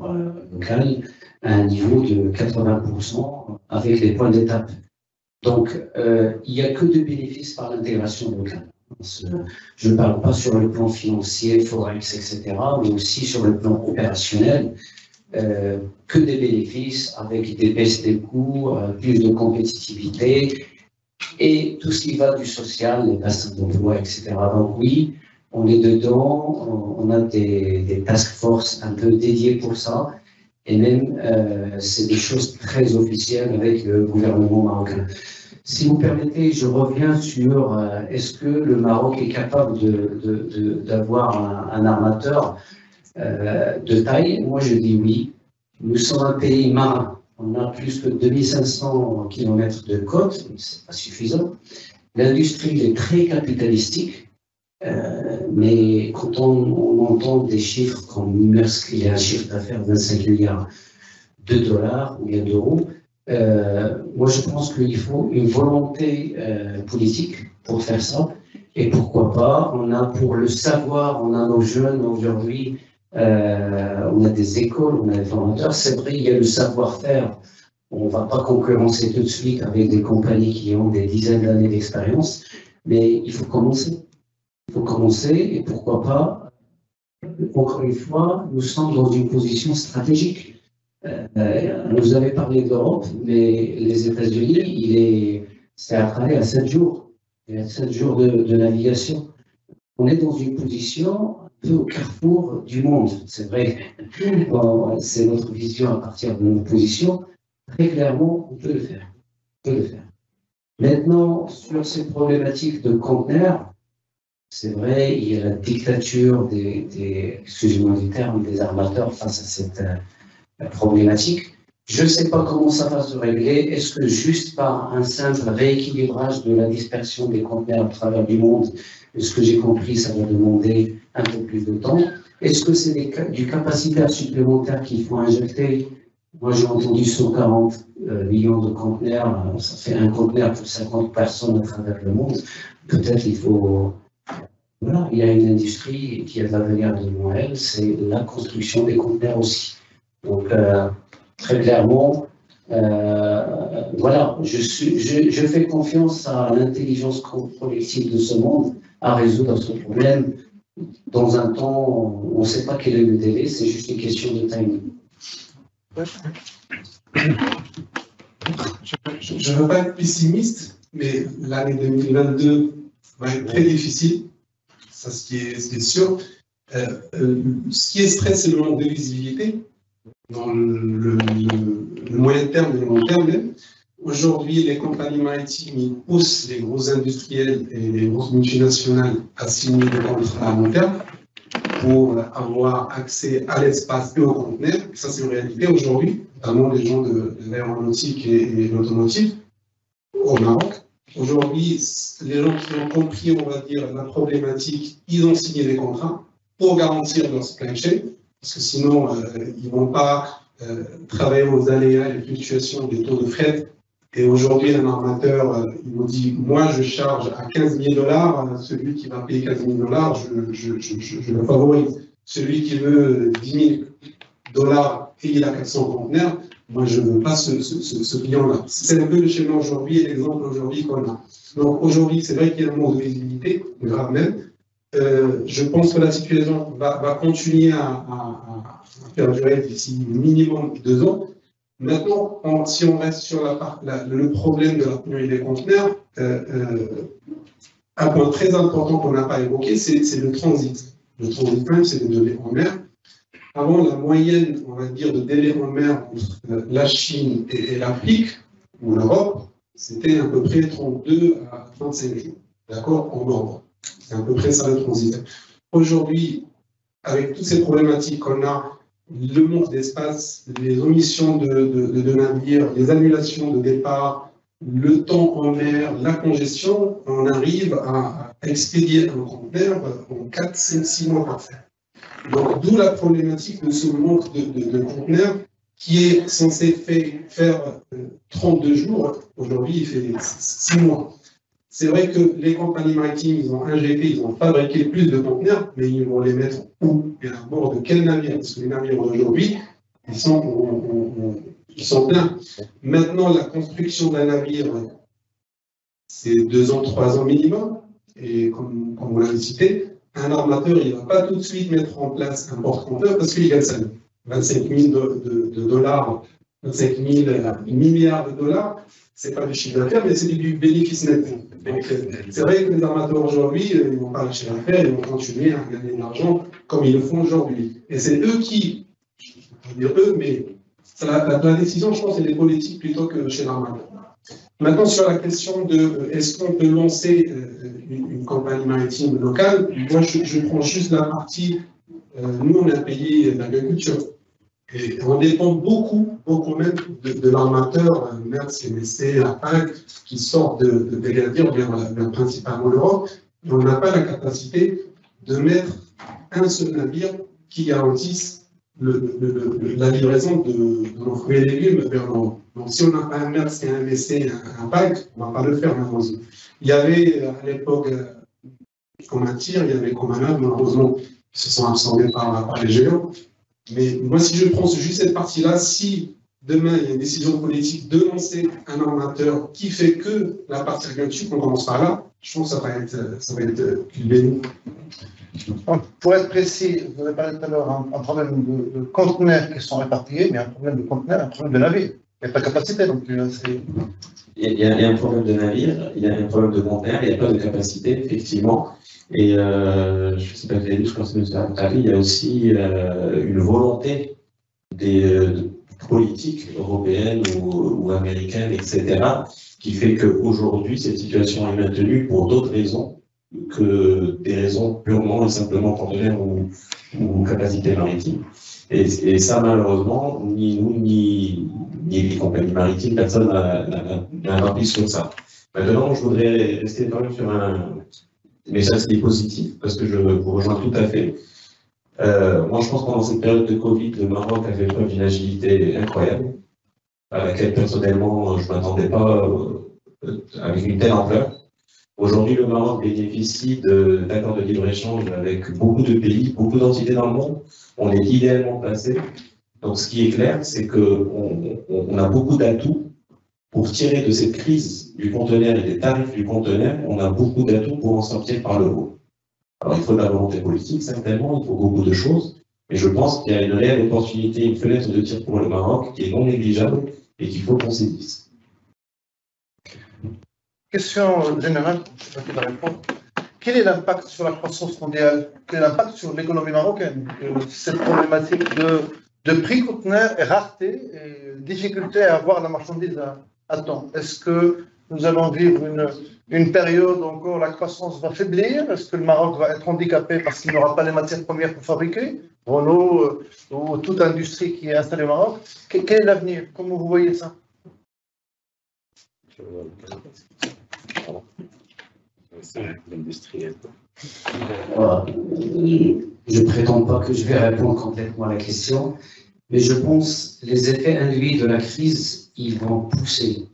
locale à un niveau de 80% avec les points d'étape. Donc, il n'y a que de bénéfices par l'intégration locale. Je ne parle pas sur le plan financier, forex, etc., mais aussi sur le plan opérationnel, euh, que des bénéfices avec des baisses des coûts, euh, plus de compétitivité et tout ce qui va du social, les bassins d'emploi, etc. Donc oui, on est dedans, on a des, task force un peu dédiées pour ça, et même euh, c'est des choses très officielles avec le gouvernement marocain. Si vous permettez, je reviens sur euh, est-ce que le Maroc est capable d'avoir un, armateur euh, de taille? Moi, je dis oui. Nous sommes un pays marin. On a plus que 2500 km de côte, ce n'est pas suffisant. L'industrie est très capitalistique, euh, mais quand on, entend des chiffres comme Maersk, il y a un chiffre d'affaires de 25 milliards de dollars ou bien d'euros, euh, moi, je pense qu'il faut une volonté euh, politique pour faire ça. Et pourquoi pas On a pour le savoir, on a nos jeunes aujourd'hui, on a des écoles, on a des formateurs. C'est vrai, il y a le savoir-faire. On ne va pas concurrencer tout de suite avec des compagnies qui ont des dizaines d'années d'expérience, mais il faut commencer. Il faut commencer et pourquoi pas, encore une fois, nous sommes dans une position stratégique. Euh, vous avez parlé d'Europe, mais les États-Unis, il est, c'est à travers à 7 jours. A 7 jours de, navigation. On est dans une position un peu au carrefour du monde. C'est vrai, c'est notre vision à partir de notre position. Très clairement, on peut le faire. On peut le faire. Maintenant, sur ces problématiques de conteneurs, c'est vrai, il y a la dictature des, excusez-moi du terme, des armateurs face à cette problématique. Je ne sais pas comment ça va se régler. Est-ce que juste par un simple rééquilibrage de la dispersion des conteneurs à travers du monde, est-ce que j'ai compris, ça va demander un peu plus de temps Est-ce que c'est du capacitaire supplémentaire qu'il faut injecter? Moi, j'ai entendu 140 euh, millions de conteneurs. Ça fait un conteneur pour 50 personnes à travers le monde. Peut-être il faut voilà, il y a une industrie qui de l'avenir devant elle, c'est la construction des conteneurs aussi. Donc, euh, très clairement, euh, voilà, je, je, fais confiance à l'intelligence collective de ce monde à résoudre ce problème dans un temps, on ne sait pas quel est le délai, c'est juste une question de timing. Je ne veux pas être pessimiste, mais l'année 2022 va être très difficile, ça ce qui est, sûr. Euh, ce qui est stress, c'est le manque de visibilité dans le, moyen terme et le long terme Aujourd'hui, les compagnies maritimes poussent les gros industriels et les grosses multinationales à signer des contrats à long terme pour avoir accès à l'espace et aux conteneurs. Ça, c'est une réalité aujourd'hui, notamment les gens de, l'aéronautique et, et l'automotive au Maroc. Aujourd'hui, les gens qui ont compris, on va dire, la problématique, ils ont signé des contrats pour garantir leur supply chain parce que sinon, euh, ils ne vont pas euh, travailler aux aléas et fluctuations des taux de fret. Et aujourd'hui, un armateur, euh, il nous dit, moi, je charge à 15 000 dollars, celui qui va payer 15 000 dollars, je, le favorise. Celui qui veut 10 000 dollars et il a 400 conteneurs, moi, je ne veux pas ce, ce client-là. C'est un peu le schéma aujourd'hui et l'exemple aujourd'hui qu'on a. Donc aujourd'hui, c'est vrai qu'il y a un manque de visibilité, grave même, euh, je pense que la situation va, continuer à, faire durer d'ici minimum deux ans. Maintenant, si on reste sur la, le problème de la pénurie des conteneurs, euh, euh, un point très important qu'on n'a pas évoqué, c'est le transit. Le transit time, c'est le délai en mer. Avant, la moyenne, on va dire, de délai en mer entre la Chine et, l'Afrique, ou l'Europe, c'était à peu près 32 à 35 jours. D'accord En Europe. C'est à peu près ça le transit. Aujourd'hui, avec toutes ces problématiques qu'on a, le manque d'espace, les omissions de, navires, les annulations de départ, le temps en mer, la congestion, on arrive à, expédier un conteneur en 4, 5, 6 mois parfait. Donc, d'où la problématique de ce manque de, de, conteneurs qui est censé faire euh, 32 jours, aujourd'hui il fait 6 mois. C'est vrai que les compagnies maritimes, ils ont injecté, ils ont fabriqué plus de conteneurs, mais ils vont les mettre où? Et à bord de quel navire? Parce que les navires d'aujourd'hui, ils sont, ils sont pleins. Maintenant, la construction d'un navire, c'est deux ans, trois ans minimum. Et comme, comme vous l'avez cité, un armateur, il ne va pas tout de suite mettre en place un porte-conteneur parce qu'il gagne ça. 25 000 de, dollars, 25 000 milliards de dollars, c'est pas du chiffre d'affaires, mais c'est du bénéfice net. C'est vrai que les armateurs aujourd'hui, ils ne vont pas lâcher l'affaire, ils vont continuer à gagner de l'argent comme ils le font aujourd'hui. Et c'est eux qui, je veux dire eux, mais la, la, décision, je pense, c'est des politiques plutôt que chez l'armateur. Maintenant, sur la question de euh, est-ce qu'on peut lancer euh, une, compagnie maritime locale, moi je, prends juste la partie, euh, nous on est un pays d'agriculture. Et on dépend beaucoup, beaucoup même de, l'armateur, Merck, MSC, APAC, qui sortent de, de, vers, vers, principalement l'Europe. On n'a pas la capacité de mettre un seul navire qui garantisse la livraison de, nos fruits et légumes vers l'Europe. Donc, si on n'a pas un Merck, un MSC, un, un on ne va pas le faire, malheureusement. Il y avait à l'époque Comatir, il y avait Comanab, malheureusement, ils se sont absorbés par, par les géants. Mais moi, si je prends juste cette partie-là, si demain il y a une décision politique de lancer un armateur qui fait que la partie agriculture, on commence par là, je pense que ça va être, ça va être euh, Pour être précis, vous avez parlé tout à l'heure un, problème de, conteneurs qui sont répartis, mais un problème de conteneurs, un problème de navires. Il n'y a pas de capacité donc il y, a, il y, a, un problème de navire, il y a un problème de conteneurs, il n'y a pas de capacité, effectivement. Et euh, je ne sais pas, si je pense que il y a aussi euh, une volonté des euh, politiques européennes ou, américaines, etc., qui fait qu'aujourd'hui, cette situation est maintenue pour d'autres raisons que des raisons purement et simplement conteneurs ou, ou capacité maritime. Et, ça, malheureusement, ni nous, ni, les compagnies maritimes, personne n'a un sur ça. Maintenant, je voudrais rester quand même sur un, mais ça c'est positif parce que je vous rejoins tout à fait. Euh, moi, je pense que pendant cette période de Covid, le Maroc avait fait preuve d'une agilité incroyable, à laquelle personnellement je ne m'attendais pas euh, avec une telle ampleur. Aujourd'hui, le Maroc bénéficie d'accords de, libre-échange avec beaucoup de pays, beaucoup d'entités dans le monde. On est idéalement placé. Donc, ce qui est clair, c'est qu'on on a beaucoup d'atouts pour tirer de cette crise du conteneur et des tarifs du conteneur, on a beaucoup d'atouts pour en sortir par le haut. Alors il faut de la volonté politique, certainement, il faut beaucoup de choses, mais je pense qu'il y a une réelle opportunité, une fenêtre de tir pour le Maroc qui est non négligeable et qu'il faut qu'on saisisse. Question générale, je ne sais pas qui va répondre. Quel est l'impact sur la croissance mondiale? Quel est l'impact sur l'économie marocaine? De cette problématique de, prix conteneur et rareté et difficulté à avoir la marchandise à, Attends, Est-ce que nous allons vivre une, période où encore la croissance va faiblir? Est-ce que le Maroc va être handicapé parce qu'il n'aura pas les matières premières pour fabriquer? Renault euh, ou toute industrie qui est installée au Maroc. Quel est l'avenir? Comment vous voyez ça? Je ne prétends pas que je vais répondre complètement à la question, mais je pense que les effets induits de la crise vont pousser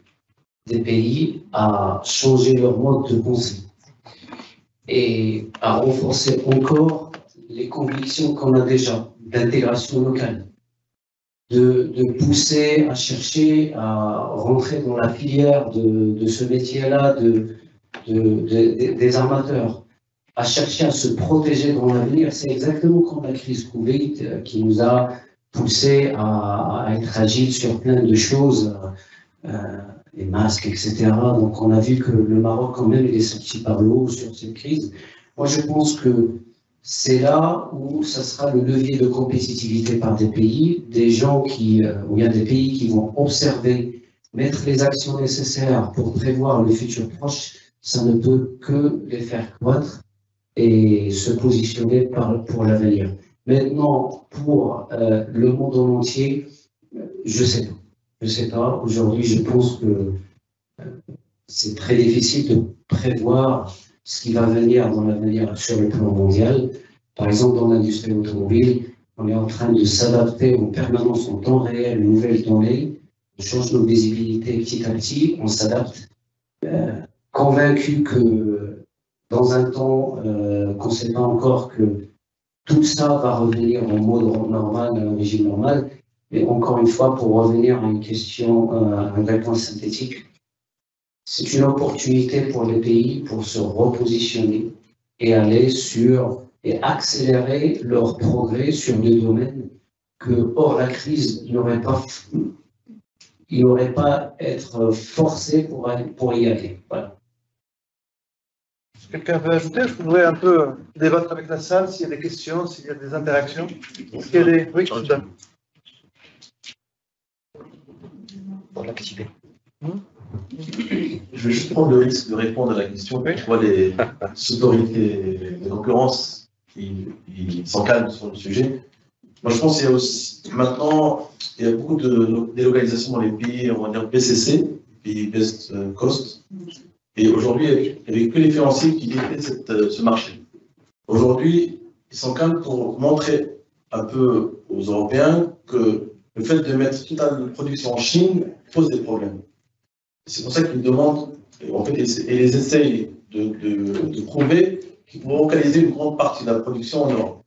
des pays à changer leur mode de pensée et à renforcer encore les convictions qu'on a déjà d'intégration locale, de, de, pousser à chercher à rentrer dans la filière de, de ce métier-là de, des armateurs, à chercher à se protéger dans l'avenir. C'est exactement comme la crise Covid euh, qui nous a poussé à, être agile sur plein de choses, euh, les masques, etc. Donc on a vu que le Maroc quand même il est sorti par l'eau sur cette crise. Moi je pense que c'est là où ça sera le levier de compétitivité par des pays, des gens qui, euh, où il y a des pays qui vont observer, mettre les actions nécessaires pour prévoir le futur proche, ça ne peut que les faire croître et se positionner pour l'avenir. Maintenant, pour euh, le monde entier, je ne sais pas. Je sais pas. Aujourd'hui, je pense que euh, c'est très difficile de prévoir ce qui va venir dans l'avenir sur le plan mondial. Par exemple, dans l'industrie automobile, on est en train de s'adapter en permanence en temps réel nouvelles données. on change nos visibilités petit à petit, on s'adapte. Euh, convaincu que dans un temps euh, qu'on ne sait pas encore que tout ça va revenir en mode normal, à un régime normal. Mais encore une fois, pour revenir à une question, euh, à une réponse synthétique, c'est une opportunité pour les pays pour se repositionner et aller sur et accélérer leur progrès sur des domaines que, hors la crise, pas, ils n'auraient pas être forcés pour, pour y aller. Voilà. Quelqu'un veut ajouter? Je voudrais un peu débattre avec la salle s'il y a des questions, s'il y a des interactions. Est-ce qu'il y a des... Oui, Soudan. pour l'activer. Je vais juste prendre le risque de répondre à la question. Oui. Je vois les autorités de concurrence qui, qui s'en calment sur le sujet? Moi, je pense qu'il y a aussi, maintenant, il y a beaucoup de délocalisation dans les pays, on va dire BCC, pays Best Coast. Et aujourd'hui, il n'y avait que les financiers qui cette, euh, ce marché. Aujourd'hui, ils s'en calment pour montrer un peu aux Européens que le fait de mettre toute la production en Chine pose des problèmes. C'est pour ça qu'ils demandent, en fait, et les essayent de prouver qu'ils pourront localiser une grande partie de la production en Europe.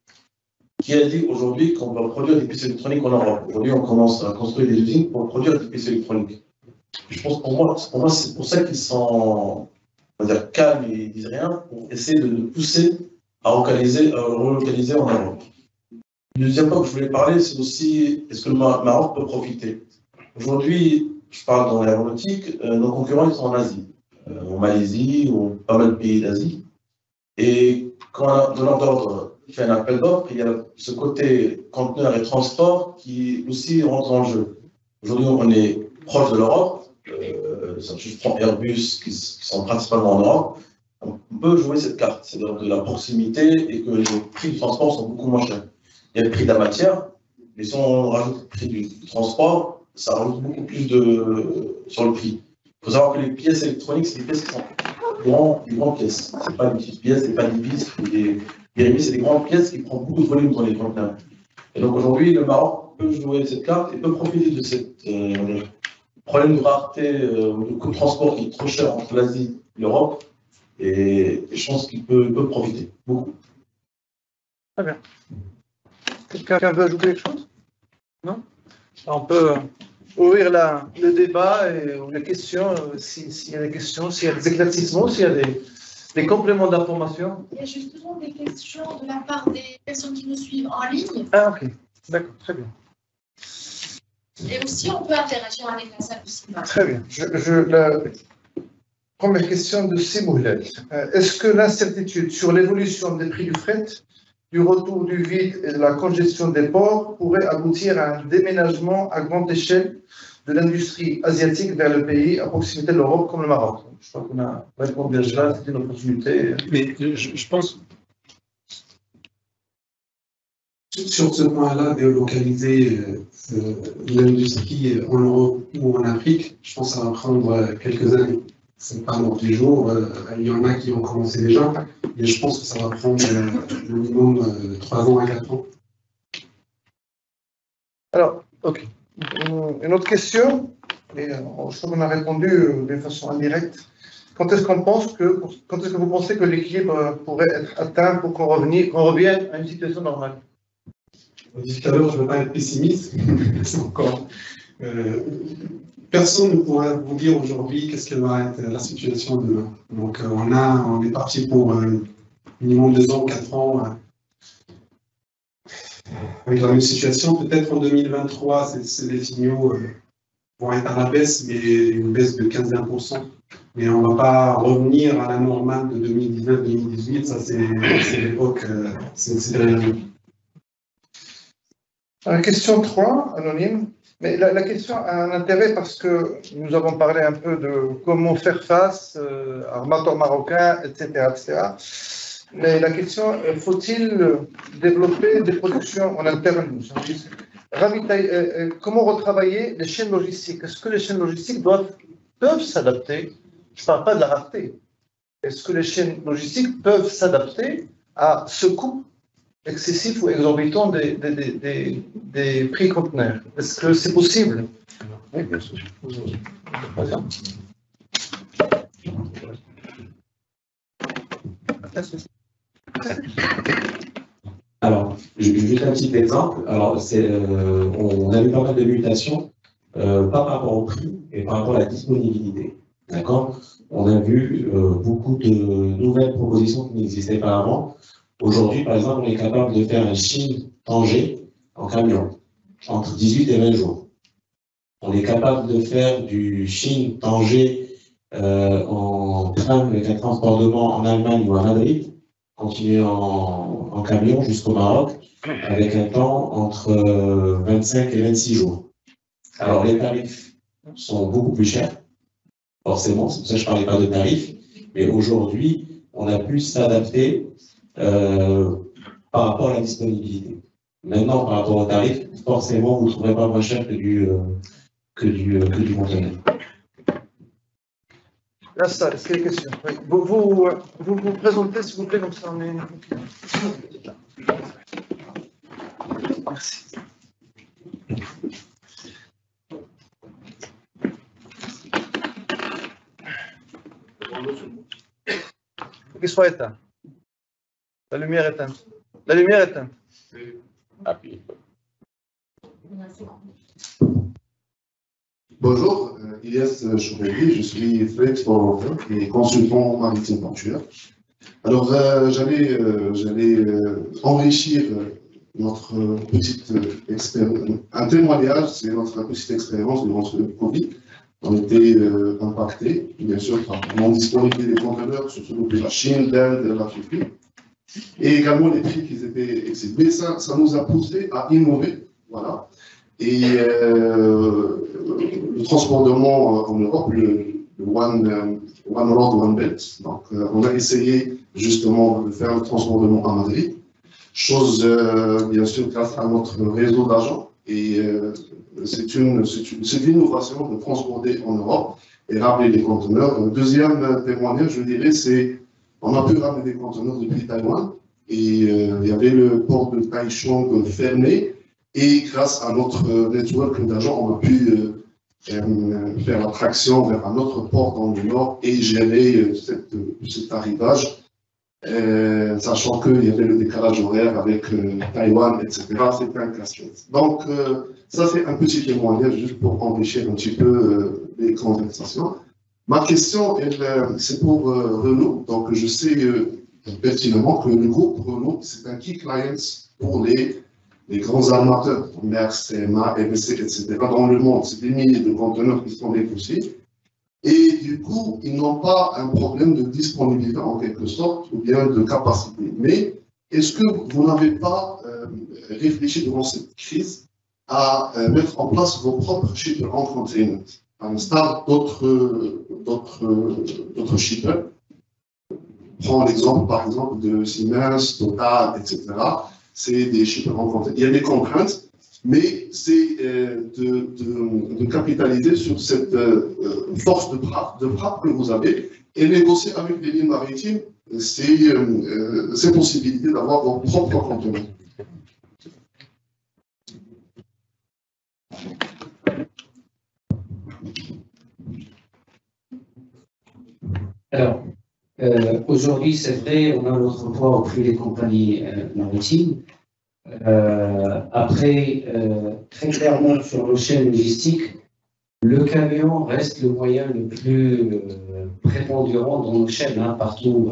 Qui a dit aujourd'hui qu'on va produire des pièces électroniques en Europe? Aujourd'hui, on commence à construire des usines pour produire des pièces électroniques. Je pense pour moi, pour moi c'est pour ça qu'ils sont on va dire, calmes et ils disent rien, pour essayer de nous pousser à relocaliser, à relocaliser en Europe. Le deuxième point que je voulais parler, c'est aussi est-ce que le Ma- Maroc peut profiter? Aujourd'hui, je parle dans l'aéronautique, euh, nos concurrents ils sont en Asie, euh, en Malaisie ou pas mal de pays d'Asie. Et quand un donneur d'ordre fait un appel d'offres, il y a ce côté conteneur et transport qui aussi rentre en jeu. Aujourd'hui, on est proche de l'Europe. Euh, je prends Airbus qui, sont principalement en Europe. On peut jouer cette carte, c'est-à-dire de la proximité et que les prix du transport sont beaucoup moins chers. Il y a le prix de la matière, mais si on rajoute le prix du transport, ça rajoute beaucoup plus de, sur le prix. Il faut savoir que les pièces électroniques, c'est des pièces qui sont grandes, des grandes pièces. Ce pas des petites pièces, ce pas des vis, ou des, des c'est des grandes pièces qui prennent beaucoup de volume dans les conteneurs. Et donc aujourd'hui, le Maroc peut jouer cette carte et peut profiter de ce problème de rareté, euh, ou de coût de transport qui est trop cher entre l'Asie et l'Europe. Et, et je pense qu'il peut, peut profiter beaucoup. Quelqu'un veut ajouter quelque chose? Non? On peut euh, ouvrir la, le débat et ou les questions, euh, si- s'il y a des questions, s'il y a des éclaircissements, s'il y a des, des compléments d'information. Il y a justement des questions de la part des personnes qui nous suivent en ligne. Ah, ok. D'accord, très bien. Et aussi, on peut interagir avec la salle aussi. Très bien. Je, je- la première question de Simoulet. Euh, Est-ce que l'incertitude sur l'évolution des prix du fret, du retour du vide et de la congestion des ports pourrait aboutir à un déménagement à grande échelle de l'industrie asiatique vers le pays à proximité de l'Europe comme le Maroc? Je crois qu'on a répondu déjà, c'est une opportunité. Mais je, je pense, Sur ce point-là, délocaliser euh, euh, l'industrie en Europe ou en Afrique, je pense que ça va prendre euh, quelques années. C'est pas l'ordre du jour. Il y en a qui ont commencé déjà, mais je pense que ça va prendre euh, minimum euh, 3 ans à 4 ans. Alors, ok. Une- autre question, et je crois qu'on a répondu de façon indirecte. Quand est-ce qu'on pense que, quand est-ce que vous pensez que l'équilibre pourrait être atteint pour qu'on revienne à une situation normale? On dit l'heure, je ne veux pas être pessimiste, c'est encore. euh, personne ne pourra vous dire aujourd'hui qu'est-ce que va être la situation demain. Donc, euh, on, a, on est parti pour euh, minimum 2 ans, 4 ans. euh, avec la même situation, peut-être en 2023, c'est- c'est les signaux vont être à la baisse, mais une baisse de 15-20%. Mais on ne va pas revenir à la normale de 2019-2018, ça c'est l'époque, c'est derrière nous. Euh, Question 3, anonyme. Mais la, la question a un intérêt parce que nous avons parlé un peu de comment faire face, euh, armateur marocain, etc., etc. Mais la question, faut-il développer des productions en interne euh, euh, Comment retravailler les chaînes logistiques? Est-ce que les chaînes logistiques peuvent s'adapter? Je ne parle pas de la rareté. Est-ce que les chaînes logistiques peuvent s'adapter à ce coût excessif ou exorbitant des, des, des, des, des prix conteneurs. Est-ce que c'est possible? Oui, bien sûr. Alors, ju- juste un petit exemple. Alors, c'est, euh, on a eu pas mal de mutations, euh, pas par rapport au prix, mais par rapport à la disponibilité. D'accord? On a vu euh, beaucoup de nouvelles propositions qui n'existaient pas avant. Aujourd'hui, par exemple, on est capable de faire un Chine-Tanger en camion, entre 18 et 20 jours. On est capable de faire du Chine-Tanger euh, en train avec un transportement en Allemagne ou à Madrid, continuer en, camion jusqu'au Maroc, avec un temps entre euh, 25 et 26 jours. Alors, les tarifs sont beaucoup plus chers, forcément, c'est pour ça que je ne parlais pas de tarifs, mais aujourd'hui, on a pu s'adapter euh, par rapport à la disponibilité. Maintenant, par rapport aux tarifs, forcément, vous ne trouverez pas moins cher que du, euh, que du, euh, que du conteneur. Là, ça, est-ce qu'il y a des questions? Vous, vous, vous vous présentez, s'il vous plaît, comme ça on est. Merci. faut qu'il soit éteint. La lumière est éteinte. La lumière est éteinte. Appuyez. Bonjour, euh, Ilyes Chouvelli, je suis flex forwarder et consultant maritime portuaire. Alors, euh, j'allais euh, j'allais, euh, enrichir notre petite expérience, un témoignage, c'est notre petite expérience durant ce Covid. On était euh, impactés, bien sûr, par la non-disponibilité des conteneurs, surtout de la Chine, d'Inde, de l'Afrique, et également les prix qui étaient. Mais ça, ça nous a poussé à innover, voilà. Et euh, le transbordement en Europe, le, One, euh, one Road, One Belt. Donc, euh, on a essayé justement de faire le transbordement à Madrid. Chose, euh, bien sûr, grâce à notre réseau d'agents. Et euh, c'est une, une innovation de transborder en Europe et ramener les conteneurs. Un deuxième témoignage, je dirais, c'est on a pu ramener des conteneurs depuis Taïwan. Et euh, il y avait le port de Taichung fermé. Et grâce à notre euh, network d'agents, on a pu euh, euh, faire attraction vers un autre port dans le nord et gérer cette, cet arrivage, sachant qu'il y avait le décalage horaire avec Taïwan, etc. C'était un casse-tête. Donc, ça, c'est un petit témoignage juste pour enrichir un petit peu les conversations. Ma question, euh, c'est pour euh, Renault. Donc, je sais euh, pertinemment que le groupe Renault, c'est un key client pour les grands armateurs, Maersk, CMA, MSC, etc., dans le monde. C'est des milliers de conteneurs qui sont dépoussés. Et du coup, ils n'ont pas un problème de disponibilité en quelque sorte, ou bien de capacité. Mais est-ce que vous n'avez pas réfléchi durant cette crise à mettre en place vos propres shippers en container, à l'instar d'autres d'autres shippers Prends l'exemple, par exemple, de Siemens, Total, etc c'est des chiffres rencontrés. Il y a des contraintes, mais c'est euh, de, de, de, capitaliser sur cette euh, force de frappe, de frappe que vous avez et négocier avec les lignes maritimes ces, euh, ces possibilités d'avoir vos propres conteneurs. Alors, euh, aujourd'hui, c'est vrai, on a notre poids au prix des compagnies euh, maritimes. Euh, après, très clairement, sur nos chaînes logistiques, le camion reste le moyen le plus prépondérant dans nos chaînes, hein, partout où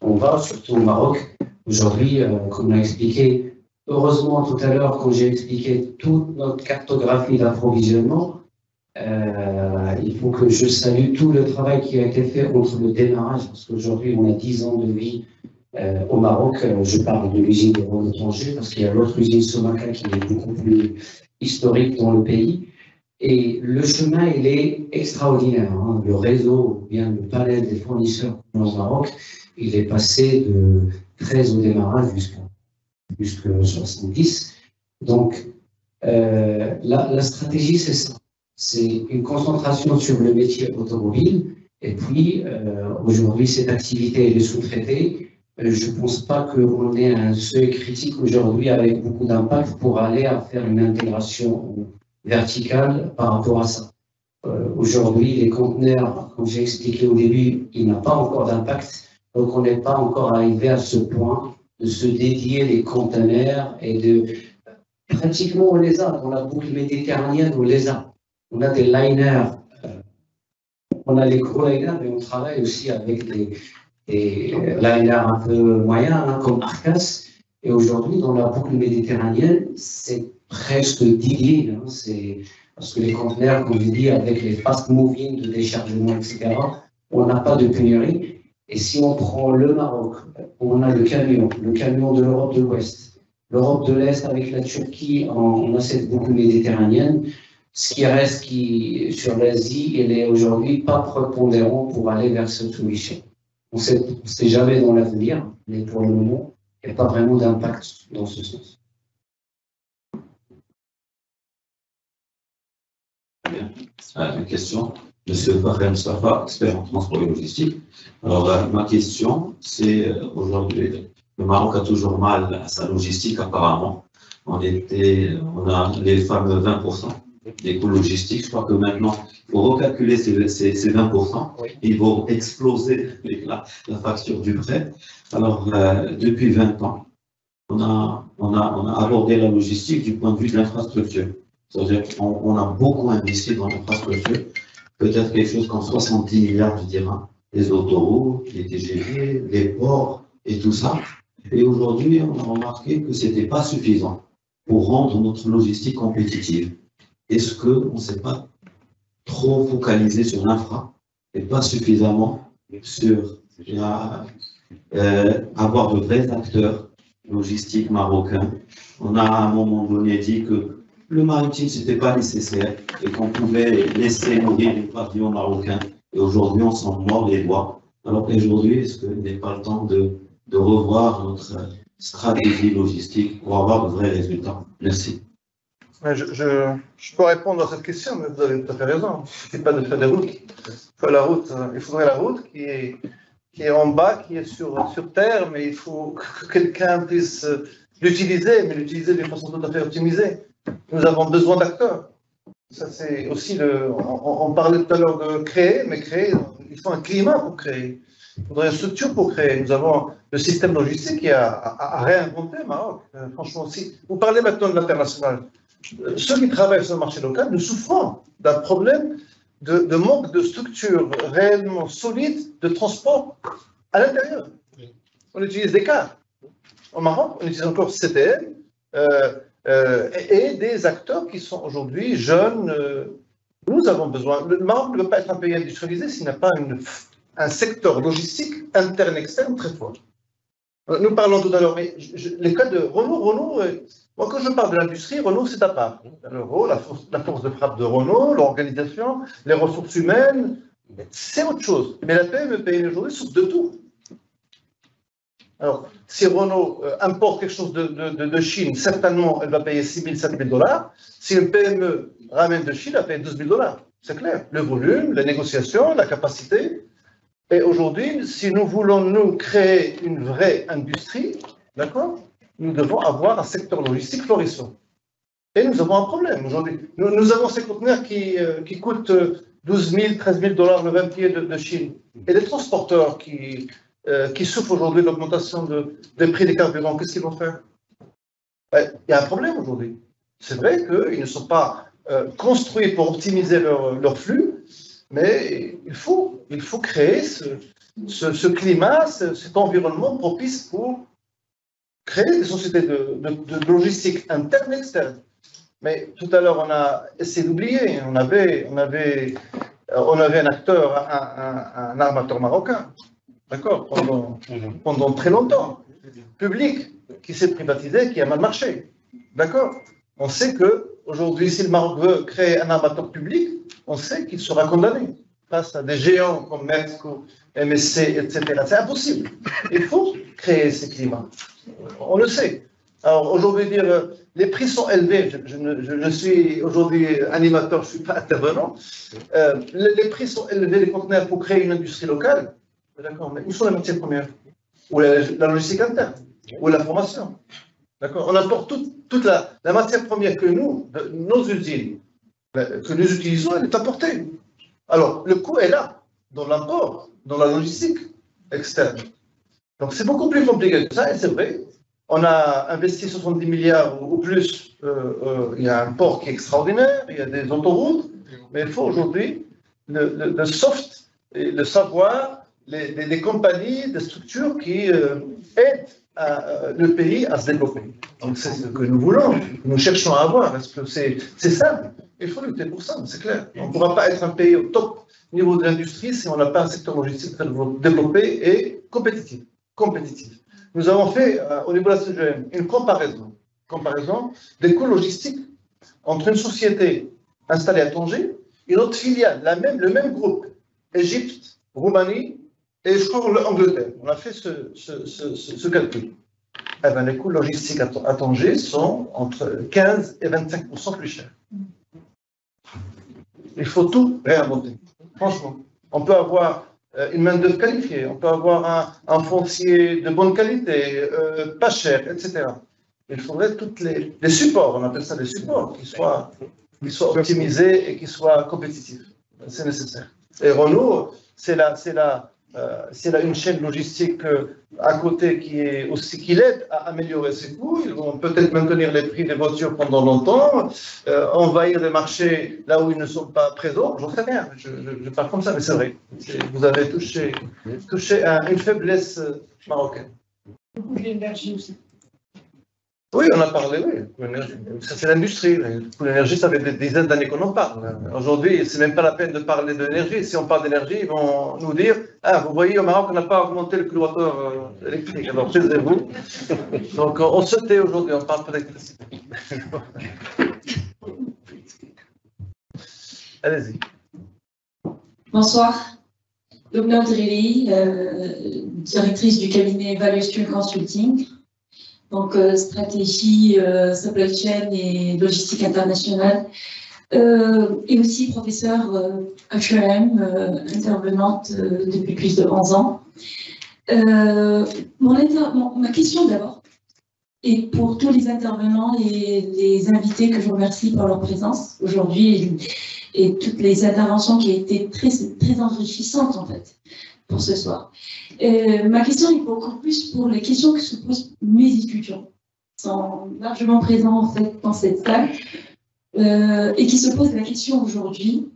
on va, surtout au Maroc. Aujourd'hui, comme on a expliqué, heureusement tout à l'heure, quand j'ai expliqué toute notre cartographie d'approvisionnement, euh, il faut que je salue tout le travail qui a été fait entre le démarrage, parce qu'aujourd'hui on a 10 ans de vie euh, au Maroc. Euh, je parle de l'usine des Rhônes étrangers, parce qu'il y a l'autre usine Somaca qui est beaucoup plus historique dans le pays. Et le chemin, il est extraordinaire. hein. Le réseau, bien le panel des fournisseurs au Maroc, il est passé de 13 au démarrage jusqu'à jusqu'à 70. Donc, la stratégie, c'est ça c'est une concentration sur le métier automobile. Et puis, euh, aujourd'hui, cette activité est sous-traitée. euh, je ne pense pas qu'on ait un seuil critique aujourd'hui avec beaucoup d'impact pour aller à faire une intégration verticale par rapport à ça. Euh, aujourd'hui, les conteneurs, comme j'ai expliqué au début, il n'a pas encore d'impact, donc on n'est pas encore arrivé à ce point de se dédier les conteneurs et de pratiquement on les a dans la boucle méditerranéenne, on les a. On a des liners, euh, on a les gros liners, mais on travaille aussi avec des, liners un peu moyens, hein, comme Arcas. Et aujourd'hui, dans la boucle méditerranéenne, c'est presque 10 000. Hein, c'est parce que les conteneurs, comme je dis, avec les fast moving de déchargement, etc., on n'a pas de pénurie. Et si on prend le Maroc, on a le camion, le camion de l'Europe de l'Ouest, l'Europe de l'Est avec la Turquie, on a cette boucle méditerranéenne. Ce qui reste sur l'Asie, elle est aujourd'hui pas prépondérant pour aller vers cette solution. On ne sait jamais dans l'avenir, mais pour le moment, il n'y a pas vraiment d'impact dans ce sens. Bien. Une question. Monsieur Fahrem Safa, expert en transport et logistique. Alors, euh, ma question, c'est euh, aujourd'hui, le Maroc a toujours mal à sa logistique, apparemment. On, était, on a les fameux 20% logistiques. Je crois que maintenant, il faut recalculer ces, ces, ces 20%. Ils vont exploser la, la facture du prêt. Alors, euh, depuis 20 ans, on a, on, a, on a abordé la logistique du point de vue de l'infrastructure. C'est-à-dire qu'on on a beaucoup investi dans l'infrastructure, peut-être quelque chose comme 70 milliards, je dirais, les autoroutes, les TGV, les ports et tout ça. Et aujourd'hui, on a remarqué que ce n'était pas suffisant pour rendre notre logistique compétitive. Est-ce qu'on ne s'est pas trop focalisé sur l'infra et pas suffisamment sur euh, avoir de vrais acteurs logistiques marocains? On a à un moment donné dit que le maritime, ce n'était pas nécessaire et qu'on pouvait laisser mourir les pavillons marocains. Et aujourd'hui, on s'en mord les doigts. Alors qu'aujourd'hui, est-ce qu'il n'est pas le temps de revoir notre stratégie logistique pour avoir de vrais résultats? Merci. Je, peux répondre à cette question, mais vous avez tout à fait raison. Il ne pas de faire des routes. Il, la route, il faudrait la route qui est, qui est en bas, qui est sur, sur terre, mais il faut que quelqu'un puisse l'utiliser, mais l'utiliser d'une façon tout à fait optimisée. Nous avons besoin d'acteurs. Ça, c'est aussi. On, parlait tout à l'heure de créer, mais créer, il faut un climat pour créer. Il faudrait une structure pour créer. Nous avons le système logistique qui a, a, a réinventé Maroc. Euh, franchement, aussi. Vous parlez maintenant de l'international. Ceux qui travaillent sur le marché local, nous souffrons d'un problème de, de, manque de structure réellement solide de transport à l'intérieur. On utilise des cars. Au Maroc, on utilise encore CTM. Euh, euh, et, et, des acteurs qui sont aujourd'hui jeunes. Euh, nous avons besoin. Le Maroc ne peut pas être un pays industrialisé s'il n'a pas une, un secteur logistique interne-externe très fort. Euh, nous parlons tout à l'heure, mais les cas de Renault, Renault, euh, moi quand je parle de l'industrie, Renault c'est à part. Renault, la la force de frappe de Renault, l'organisation, les ressources humaines, c'est autre chose. Mais la PME PME aujourd'hui souffre de tout. Alors, si Renault euh, importe quelque chose de, de, Chine, certainement, elle va payer 6 000, 7 000 dollars. Si une PME ramène de Chine, elle va payer 12 000 dollars. C'est clair. Le volume, les négociations, la capacité. Et aujourd'hui, si nous voulons, nous, créer une vraie industrie, d'accord, nous devons avoir un secteur logistique florissant. Et nous avons un problème aujourd'hui. Nous, avons ces conteneurs qui, euh, qui coûtent 12 000, 13 000 dollars le 20 pieds de, Chine. Et les transporteurs qui, euh, qui souffrent aujourd'hui de l'augmentation de, des prix des carburants, qu'est-ce qu'ils vont faire? Ben, Il y a un problème aujourd'hui. C'est vrai qu'ils ne sont pas euh, construits pour optimiser leur, leur, flux, mais il faut, il faut créer ce, ce, climat, ce, cet environnement propice pour créer des sociétés de, de, logistique interne et externe. Mais tout à l'heure, on a essayé d'oublier, on avait, on, avait, on avait un acteur, un, un, un armateur marocain, D'accord pendant, pendant très longtemps. Public qui s'est privatisé, qui a mal marché. D'accord On sait que aujourd'hui, si le Maroc veut créer un armateur public, on sait qu'il sera condamné face à des géants comme Mexico, MSC, etc. C'est impossible. Il faut créer ces climats. On le sait. Alors aujourd'hui, dire euh, les prix sont élevés, je, je, suis aujourd'hui animateur, je ne suis pas intervenant. Euh, les, les prix sont élevés, les conteneurs pour créer une industrie locale. D'accord, mais où sont les matières premières? Ou la, la logistique interne, ou la formation? On apporte toute, la, matière première que nous, nos usines, euh, que nous utilisons, elle est apportée. Alors, le coût est là, dans l'import, dans la logistique externe. Donc, c'est beaucoup plus compliqué que ça, et c'est vrai. On a investi 70 milliards ou plus. euh, euh, il y a un port qui est extraordinaire, il y a des autoroutes, mais il faut aujourd'hui le soft, et le savoir, les, les- les compagnies, des structures qui euh, aident euh, le pays à se développer. Donc, c'est ce que nous voulons, nous cherchons à avoir. Est-ce que c'est simple Il faut lutter pour ça, c'est clair. On ne pourra pas être un pays au top niveau de l'industrie si on n'a pas un secteur logistique très développé et compétitif. compétitif. Nous avons fait, euh, au niveau de la CGM, une comparaison, comparaison des coûts logistiques entre une société installée à Tanger et une autre filiale, la même, le même groupe, Égypte, Roumanie et crois l'Angleterre. On a fait ce, calcul. Eh ben, les coûts logistiques à, à Tanger sont entre 15 et 25% plus chers. Il faut tout réinventer. Franchement, on peut avoir euh, une main-d'œuvre qualifiée, on peut avoir un, foncier de bonne qualité, euh, pas cher, etc. Il faudrait tous les, supports, on appelle ça des supports, qui soient, qui soient optimisés et qui soient compétitifs. C'est nécessaire. Et Renault, c'est la, c'est la, euh, c'est là une chaîne logistique euh, à côté qui est l'aide à améliorer ses coûts. Ils vont peut-être maintenir les prix des voitures pendant longtemps, euh, envahir les marchés là où ils ne sont pas présents. J'en sais rien. Je, je, je parle comme ça, mais c'est vrai. Vous avez touché, touché à une faiblesse marocaine. Beaucoup d'énergie aussi. Oui, on a parlé, oui. c'est l'industrie. L'énergie, ça fait des dizaines d'années qu'on en parle. Aujourd'hui, c'est même pas la peine de parler de l'énergie. Si on parle d'énergie, ils vont nous dire Ah, vous voyez, au Maroc, on n'a pas augmenté le kilowattheure euh, électrique. Alors, taisez-vous. Donc, on se tait aujourd'hui, on parle pas d'électricité. Allez-y. Bonsoir. Lubna Drili, euh, directrice du cabinet Valuation Consulting. Donc, euh, stratégie, euh, supply chain et logistique internationale. Euh, et aussi professeure euh, HEM, intervenante depuis plus de 11 ans. Mon- ma question d'abord, et pour tous les intervenants et les invités que je remercie pour leur présence aujourd'hui et, et toutes les interventions qui ont été très, très enrichissantes en fait pour ce soir. Euh, ma question est beaucoup plus pour les questions que se posent mes étudiants, qui sont largement présents en fait dans cette salle euh, et qui se posent la question aujourd'hui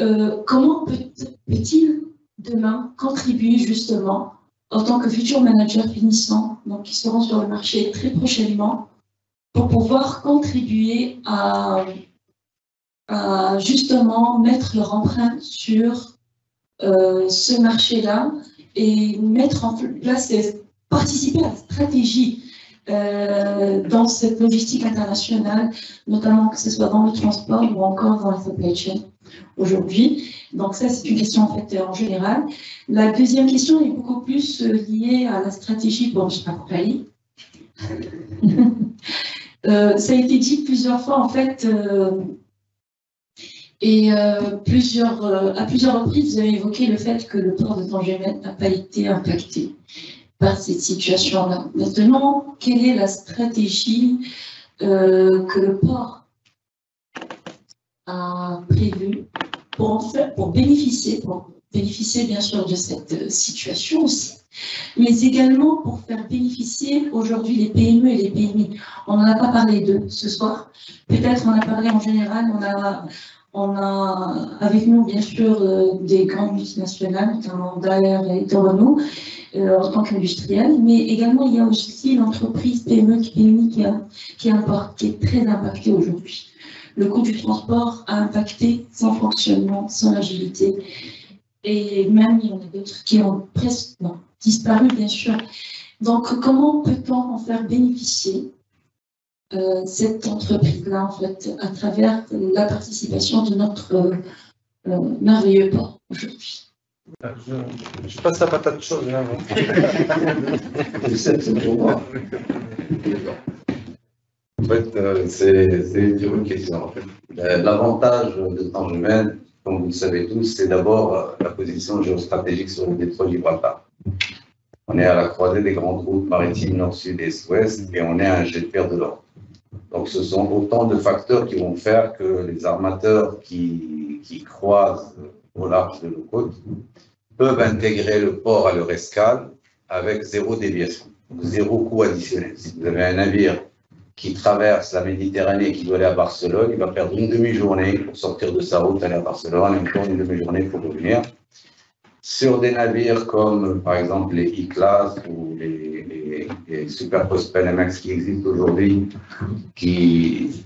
euh, comment peut- peut-il demain contribuer justement en tant que futur manager finissant, donc qui seront sur le marché très prochainement, pour pouvoir contribuer à justement mettre leur empreinte sur euh, ce marché-là et mettre en place, participer à la stratégie euh, dans cette logistique internationale, notamment que ce soit dans le transport ou encore dans la supply chain aujourd'hui. Donc ça, c'est une question en fait en général. La deuxième question est beaucoup plus euh, liée à la stratégie pour Paris. Euh, ça a été dit plusieurs fois en fait, et euh, plusieurs, euh, à plusieurs reprises, vous avez évoqué le fait que le port de Tangemet n'a pas été impacté par cette situation-là. Maintenant, quelle est la stratégie euh, que le port a prévue pour, en fait, pour bénéficier, pour bénéficier bien sûr de cette situation aussi, mais également pour faire bénéficier aujourd'hui les PME et les PMI. On n'en a pas parlé d'eux ce soir. Peut-être on a parlé en général, on a, on a avec nous bien sûr euh, des grandes multinationales, notamment Daher et Renault, euh, en tant qu'industriel, mais également il y a aussi l'entreprise PME qui, est très impactée aujourd'hui. Le coût du transport a impacté son fonctionnement, son agilité. Et même, il y en a d'autres qui ont presque disparu, bien sûr. Donc, comment peut-on en faire bénéficier cette entreprise-là, en fait, à travers la participation de notre euh, euh, merveilleux port aujourd'hui Je, je passe la patate chaude. hein. En fait, euh, c'est c'est une bonne question. En fait. Euh, L'avantage de Tangemène, comme vous le savez tous, c'est d'abord euh, la position géostratégique sur le détroit Gibraltar. On est à la croisée des grandes routes maritimes nord, sud, est, ouest, et on est à un jet de l'or. Donc, ce sont autant de facteurs qui vont faire que les armateurs qui, croisent au large de nos côtes peuvent intégrer le port à leur escale avec zéro déviation, zéro coût additionnel. Si vous avez un navire qui traverse la Méditerranée et qui doit aller à Barcelone, il va perdre une demi-journée pour sortir de sa route, aller à Barcelone, et encore une demi-journée pour revenir. Sur des navires comme, par exemple, les E-Class ou les, les, les Super Post Panamax qui existent aujourd'hui, qui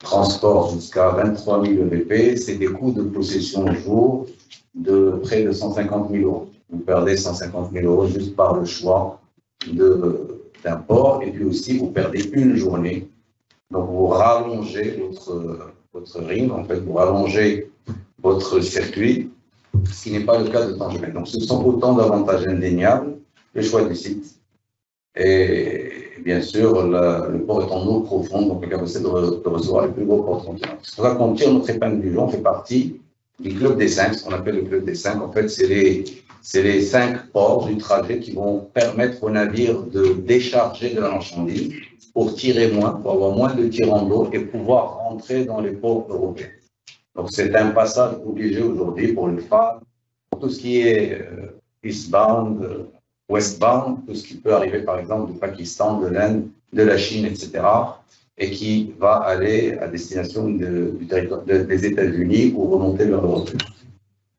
transportent jusqu'à 23 000 EVP, c'est des coûts de possession au jour de près de 150 000 euros. Vous perdez 150 000 euros juste par le choix d'un port, et puis aussi vous perdez une journée. Donc vous rallongez votre, votre ring, en fait, vous rallongez votre circuit, ce qui n'est pas le cas de Tangerine. Donc ce sont autant d'avantages indéniables, le choix du site, et bien sûr, le, port est en eau profonde, donc la capacité de, de recevoir les plus gros ports conteneurs. C'est pour ça qu'on tire notre épingle du jeu, on fait partie du club des cinq, ce qu'on appelle le club des cinq. En fait, c'est les, les cinq ports du trajet qui vont permettre au navire de décharger de la marchandise pour tirer moins, pour avoir moins de tirants d'eau et pouvoir rentrer dans les ports européens. Donc, c'est un passage obligé aujourd'hui pour le phare, pour tout ce qui est euh, eastbound, euh, westbound, tout ce qui peut arriver par exemple du Pakistan, de l'Inde, de la Chine, etc., et qui va aller à destination des États-Unis ou remonter vers l'Europe.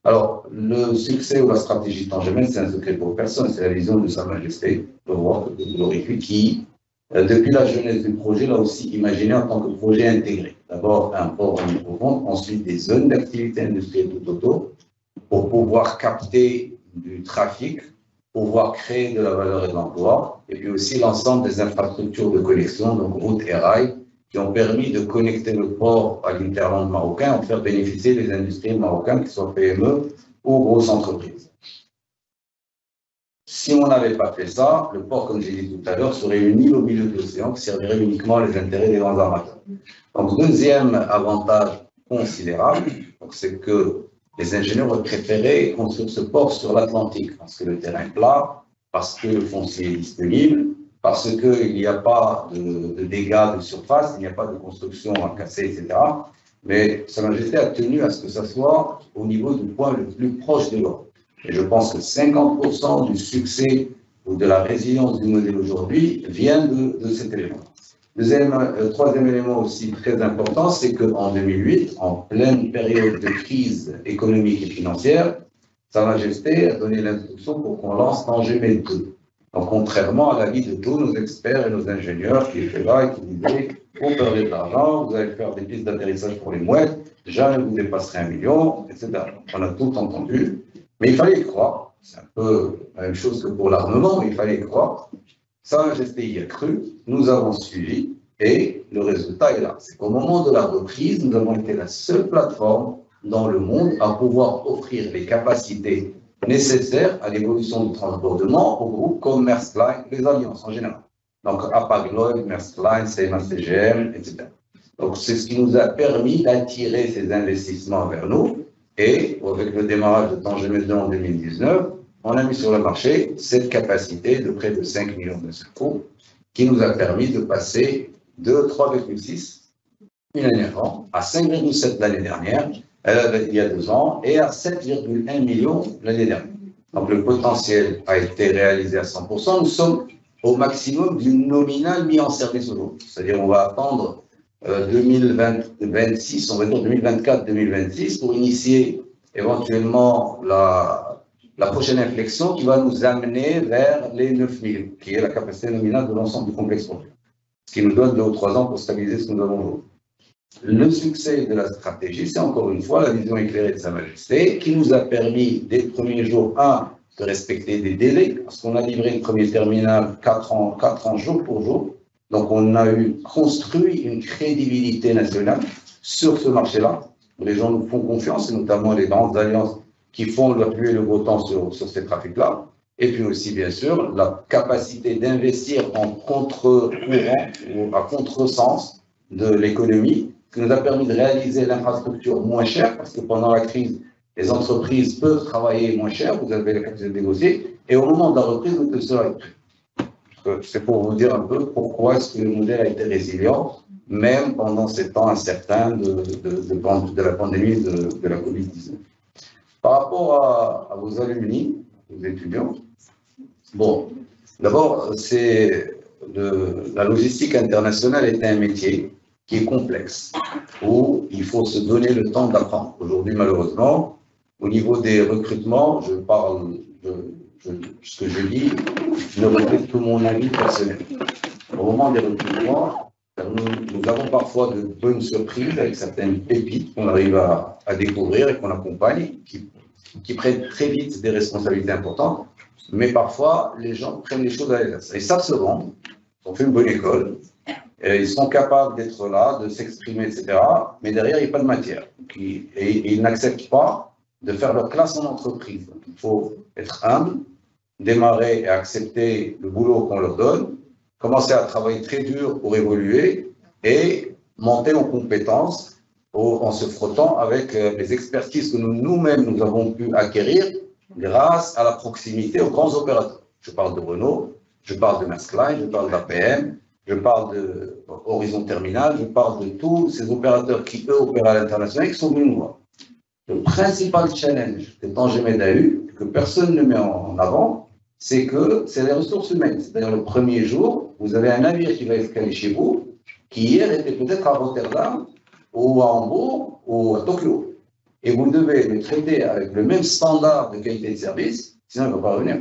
Alors, le succès ou la stratégie tangémène, c'est un secret pour personne, c'est la vision de Sa Majesté, le roi de glorifie, qui, depuis la jeunesse du projet, l'a aussi imaginé en tant que projet intégré. D'abord un port en profond, ensuite des zones d'activité industrielle tout autour, pour pouvoir capter du trafic pouvoir créer de la valeur et de l'emploi, et puis aussi l'ensemble des infrastructures de connexion, donc routes et rails, qui ont permis de connecter le port à l'interland marocain, en faire bénéficier les industries marocaines, qui soient PME ou grosses entreprises. Si on n'avait pas fait ça, le port, comme j'ai dit tout à l'heure, serait une île au milieu de l'océan qui servirait uniquement les intérêts des grands armateurs. Donc, deuxième avantage considérable, c'est que les ingénieurs ont préféré construire ce port sur l'Atlantique, parce que le terrain est plat, parce que le foncier est disponible, parce qu'il n'y a pas de, dégâts de surface, il n'y a pas de construction à casser, etc. Mais Sa Majesté a tenu à ce que ça soit au niveau du point le plus proche de l'eau. Et je pense que 50% du succès ou de la résilience du modèle aujourd'hui vient de, cet élément. Deuxième, euh, troisième élément aussi très important, c'est qu'en 2008, en pleine période de crise économique et financière, Sa Majesté a donné l'instruction pour qu'on lance Tangemet 2. Donc, contrairement à l'avis de tous nos experts et nos ingénieurs qui étaient là et qui disaient vous perdez de l'argent, vous allez faire des pistes d'atterrissage pour les mouettes, jamais vous dépasserez un million, etc. On a tout entendu, mais il fallait y croire. C'est un peu la même chose que pour l'armement, mais il fallait y croire. Majesté y a cru, nous avons suivi, et le résultat est là. C'est qu'au moment de la reprise, nous avons été la seule plateforme dans le monde à pouvoir offrir les capacités nécessaires à l'évolution du transbordement au groupe comme Maersk Line, les alliances en général. Donc, Apagloy, Maersk Line, CMA etc. Donc, c'est ce qui nous a permis d'attirer ces investissements vers nous. Et avec le démarrage de Tangemet 2 en 2019, on a mis sur le marché cette capacité de près de 5 millions de secours qui nous a permis de passer de 3,6 une année avant à 5,7 l'année dernière, il y a deux ans, et à 7,1 millions l'année dernière. Donc le potentiel a été réalisé à 100%. Nous sommes au maximum du nominal mis en service aujourd'hui. C'est-à-dire on va attendre 2026, on va dire 2024-2026 pour initier éventuellement la, prochaine inflexion qui va nous amener vers les 9000, qui est la capacité nominale de l'ensemble du complexe produit. Ce qui nous donne deux ou trois ans pour stabiliser ce que nous avons aujourd'hui. Le succès de la stratégie, c'est encore une fois la vision éclairée de Sa Majesté qui nous a permis, dès le premier jour, un, de respecter des délais, parce qu'on a livré le premier terminal 4 ans, 4 ans jour pour jour. Donc, on a construit une crédibilité nationale sur ce marché-là. Les gens nous font confiance, notamment les grandes alliances qui font le pluie et le beau temps sur, ces trafics-là. Et puis aussi, bien sûr, la capacité d'investir en contre-courant ou à contre-sens de l'économie, qui nous a permis de réaliser l'infrastructure moins chère, parce que pendant la crise, les entreprises peuvent travailler moins cher, vous avez la capacité de négocier, et au moment de la reprise, vous êtes seul C'est pour vous dire un peu pourquoi est-ce que le modèle a été résilient, même pendant ces temps incertains de, de, de, la pandémie de, la Covid-19. Par rapport à, à, vos alumni, vos étudiants, bon, d'abord, c'est la logistique internationale est un métier qui est complexe, où il faut se donner le temps d'apprendre. Aujourd'hui, malheureusement, au niveau des recrutements, je parle de, ce que je dis, ne recrute que mon avis personnel. Au moment des recrutements, nous, avons parfois de bonnes surprises avec certaines pépites qu'on arrive à, découvrir et qu'on accompagne, qui, prennent très vite des responsabilités importantes, mais parfois les gens prennent les choses à l'aise. Et ça se vend, ils ont fait une bonne école, ils sont capables d'être là, de s'exprimer, etc. Mais derrière, il n'y a pas de matière. et ils n'acceptent pas de faire leur classe en entreprise. Il faut être humble, démarrer et accepter le boulot qu'on leur donne, commencer à travailler très dur pour évoluer et monter en compétences en se frottant avec euh, les expertises que nous-mêmes nous, avons pu acquérir grâce à la proximité aux grands opérateurs. Je parle de Renault, je parle de Maersk Line, je parle d'APM, je parle de Horizon Terminal, je parle de tous ces opérateurs qui, eux, opèrent à l'international et qui sont venus nous voir. Le principal challenge que Tangemed a eu, que personne ne met en avant, c'est que c'est les ressources humaines. C'est-à-dire le premier jour, vous avez un navire qui va escaler chez vous, qui hier était peut-être à Rotterdam, ou à Hambourg, ou à Tokyo. Et vous devez le traiter avec le même standard de qualité de service, sinon il ne va pas revenir.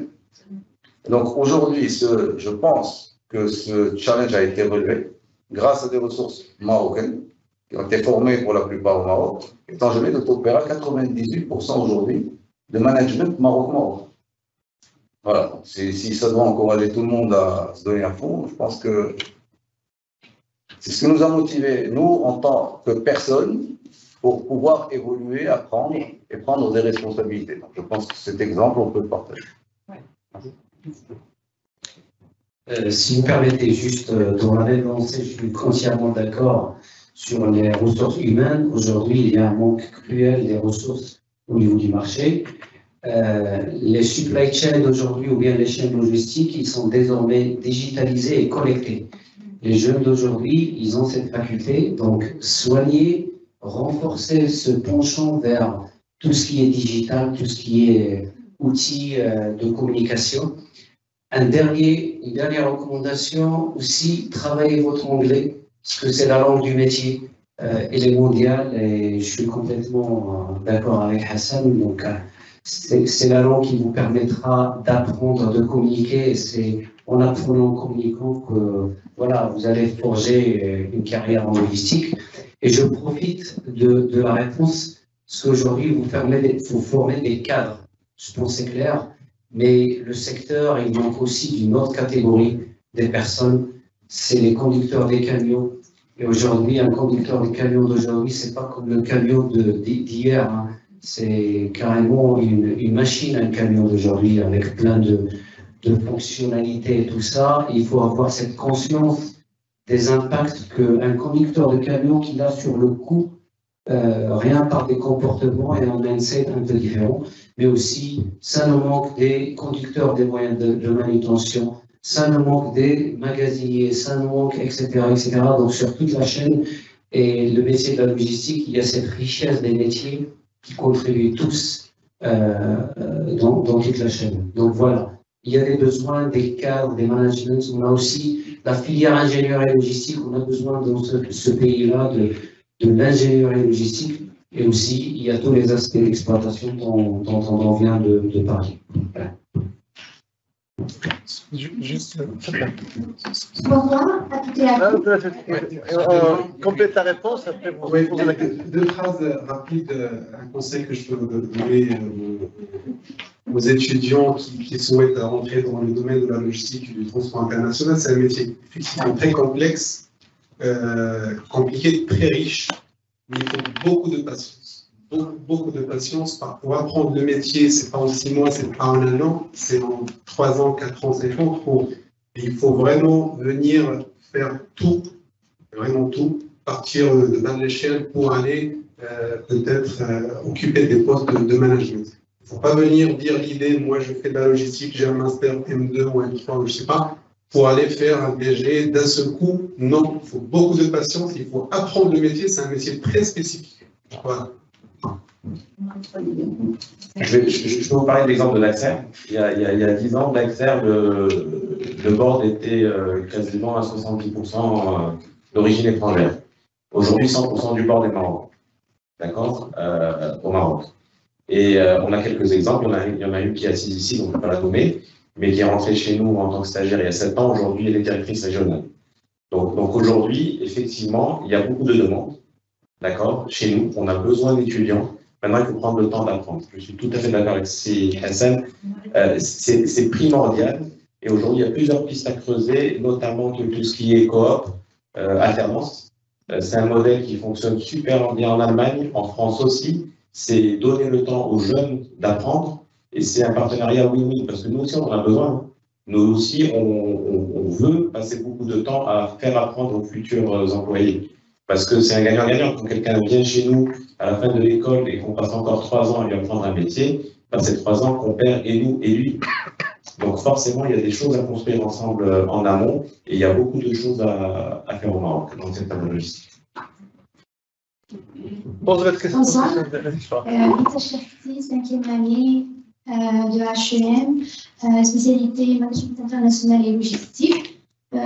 Donc aujourd'hui, je pense que ce challenge a été relevé grâce à des ressources marocaines qui ont été formés pour la plupart au Maroc, étant donné que opère à 98% aujourd'hui de management maroc-maroc. Voilà, si, ça doit encourager tout le monde à se donner à fond, je pense que c'est ce qui nous a motivés, nous, en tant que personnes, pour pouvoir évoluer, apprendre et prendre des responsabilités. Donc, je pense que cet exemple, on peut le partager. Euh, si vous permettez, juste euh, dans la même lancée, je suis entièrement d'accord sur les ressources humaines. Aujourd'hui, il y a un manque cruel des ressources au niveau du marché. Euh, les supply chains d'aujourd'hui ou bien les chaînes logistiques, ils sont désormais digitalisés et connectés. Les jeunes d'aujourd'hui, ils ont cette faculté, donc soigner, renforcer ce penchant vers tout ce qui est digital, tout ce qui est outils euh, de communication. Une dernière recommandation aussi, travaillez votre anglais parce que c'est la langue du métier. Euh, elle est mondiale et je suis complètement euh, d'accord avec Hassan. Euh, c'est la langue qui vous permettra d'apprendre, de communiquer. C'est en apprenant, en communiquant que voilà, vous allez forger une carrière en logistique. Et je profite de, la réponse, parce qu'aujourd'hui, vous, vous formez des cadres. Je pense c'est clair, mais le secteur, il manque aussi d'une autre catégorie des personnes c'est les conducteurs des camions. Et aujourd'hui, un conducteur de camion d'aujourd'hui, c'est pas comme le camion d'hier. C'est carrément une, machine, un camion d'aujourd'hui, avec plein de, fonctionnalités et tout ça. Il faut avoir cette conscience des impacts qu'un conducteur de camion qu'il a sur le coût, euh, rien par des comportements et un mindset un peu différent, mais aussi ça nous manque des conducteurs des moyens de manutention, ça nous manque des magasiniers, ça nous manque, etc., etc. Donc sur toute la chaîne, et le métier de la logistique, il y a cette richesse des métiers qui contribuent tous euh, euh, dans, toute la chaîne. Donc voilà, il y a des besoins des cadres, des managements. On a aussi la filière ingénierie logistique. On a besoin dans ce, pays-là de, de l'ingénierie logistique. Et aussi, il y a tous les aspects d'exploitation dont, on vient de, de parler. Juste. Toutes et à tous. complète ta réponse, après vous oui, la question. Deux phrases rapides, un conseil que je peux donner aux étudiants qui, souhaitent rentrer dans le domaine de la logistique et du transport international. C'est un métier effectivement très complexe, euh, compliqué, très riche, mais il faut beaucoup de patience beaucoup, de patience. Pour apprendre le métier, c'est pas en six mois, c'est pas en un an, c'est en trois ans, quatre ans, cinq ans. il faut vraiment venir faire tout, vraiment tout, partir de bas de l'échelle pour aller euh, peut-être euh, occuper des postes de, management. Il ne faut pas venir dire l'idée, moi je fais de la logistique, j'ai un master M2 ou M3 ou je ne sais pas, pour aller faire un DG d'un seul coup. Non, il faut beaucoup de patience, il faut apprendre le métier, c'est un métier très spécifique. Voilà. Je vais, je, je vais vous parler de l'exemple de l'Axer. Il y a, il y a, il y a 10 ans, l'Axer, le, le board était euh, quasiment à 70% euh, d'origine étrangère. Aujourd'hui, 100% du board est marocain. D'accord? Euh, Au Maroc. Et on a quelques exemples. Il y en a, il une qui est assise ici, donc on ne peut pas la nommer, mais qui est rentrée chez nous en tant que stagiaire il y a 7 ans. Aujourd'hui, elle est directrice régionale. Donc aujourd'hui, effectivement, il y a beaucoup de demandes. D'accord? Chez nous, on a besoin d'étudiants. Maintenant, il faut prendre le temps d'apprendre. Je suis tout à fait d'accord avec C- Hassan. Euh, c'est primordial. Et aujourd'hui, il y a plusieurs pistes à creuser, notamment tout, tout ce qui est coop, euh, alternance. Euh, c'est un modèle qui fonctionne super bien en Allemagne, en France aussi. C'est donner le temps aux jeunes d'apprendre. Et c'est un partenariat win-win, parce que nous aussi, on en a besoin. Nous aussi, on, on- veut passer beaucoup de temps à faire apprendre aux futurs employés. Parce que c'est un gagnant-gagnant. Quand quelqu'un vient chez nous à la fin de l'école et qu'on passe encore trois ans à lui apprendre un métier, ben, c'est trois ans qu'on perd et nous et lui. Donc forcément, il y a des choses à construire ensemble euh, en amont et il y a beaucoup de choses à, à faire au Maroc dans cette logistique. Pose votre question. Bonsoir. Euh, cinquième année euh, de HEM, euh, spécialité management international et logistique.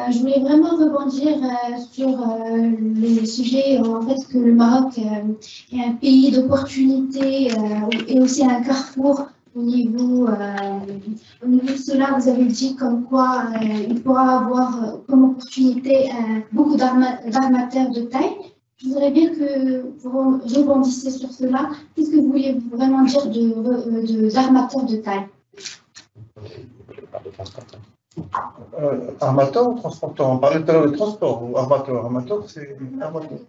Euh, je voulais vraiment rebondir euh, sur euh, le sujet en fait que le Maroc est un pays d'opportunités et aussi un carrefour au niveau, au niveau de cela. Vous avez dit comme quoi euh, il pourra avoir comme opportunité beaucoup d'arma- d'armateurs de taille. Je voudrais bien que vous rebondissiez sur cela. Qu'est-ce que vous voulez vraiment dire re- de, de taille? Euh, armateur ou transporteur? On parlait tout à l'heure de transport ou armateur. Armateur, c'est armateur.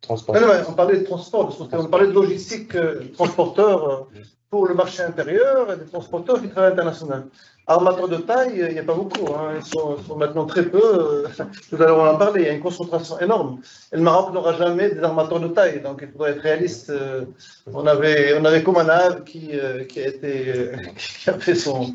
Transport. Non, non, mais on parlait de transport, qu'on parlait de logistique euh, transporteur euh, pour le marché intérieur et des transporteurs qui travaillent à l'international. Armateurs de taille, il n'y a pas beaucoup. hein, Ils, sont, maintenant très peu. euh, Tout à l'heure, on en parlait. Il y a une concentration énorme. Et le Maroc n'aura jamais des armateurs de taille. Donc, il faudrait être réaliste. euh, On avait, on avait qui, euh, qui a été, qui a fait son,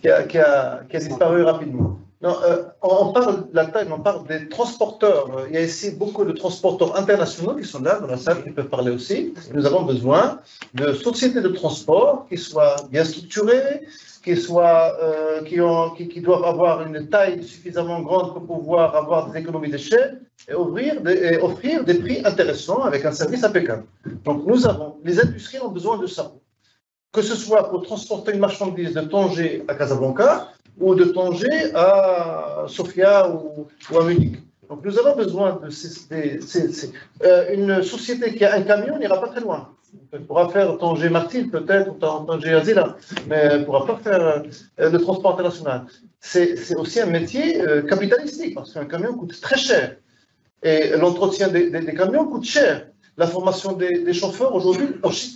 qui a, qui a, disparu rapidement. Non, on parle de la taille, mais on parle des transporteurs. Il y a ici beaucoup de transporteurs internationaux qui sont là, dans la salle, qui peuvent parler aussi. Nous avons besoin de sociétés de transport qui soient bien structurées, qui, soient, euh, qui, ont, qui, doivent avoir une taille suffisamment grande pour pouvoir avoir des économies d'échelle et, et offrir des prix intéressants avec un service impeccable. Donc nous avons, les industries ont besoin de ça. Que ce soit pour transporter une marchandise de Tanger à Casablanca, ou de Tanger à Sofia ou, à Munich. Donc nous avons besoin de ces- euh, une société qui a un camion n'ira pas très loin. Elle pourra faire Tanger-Martil peut-être, ou Tanger-Azila, mais elle ne pourra pas faire euh, le transport international. C'est aussi un métier euh, capitalistique, parce qu'un camion coûte très cher. Et l'entretien des, camions coûte cher. La formation des, chauffeurs aujourd'hui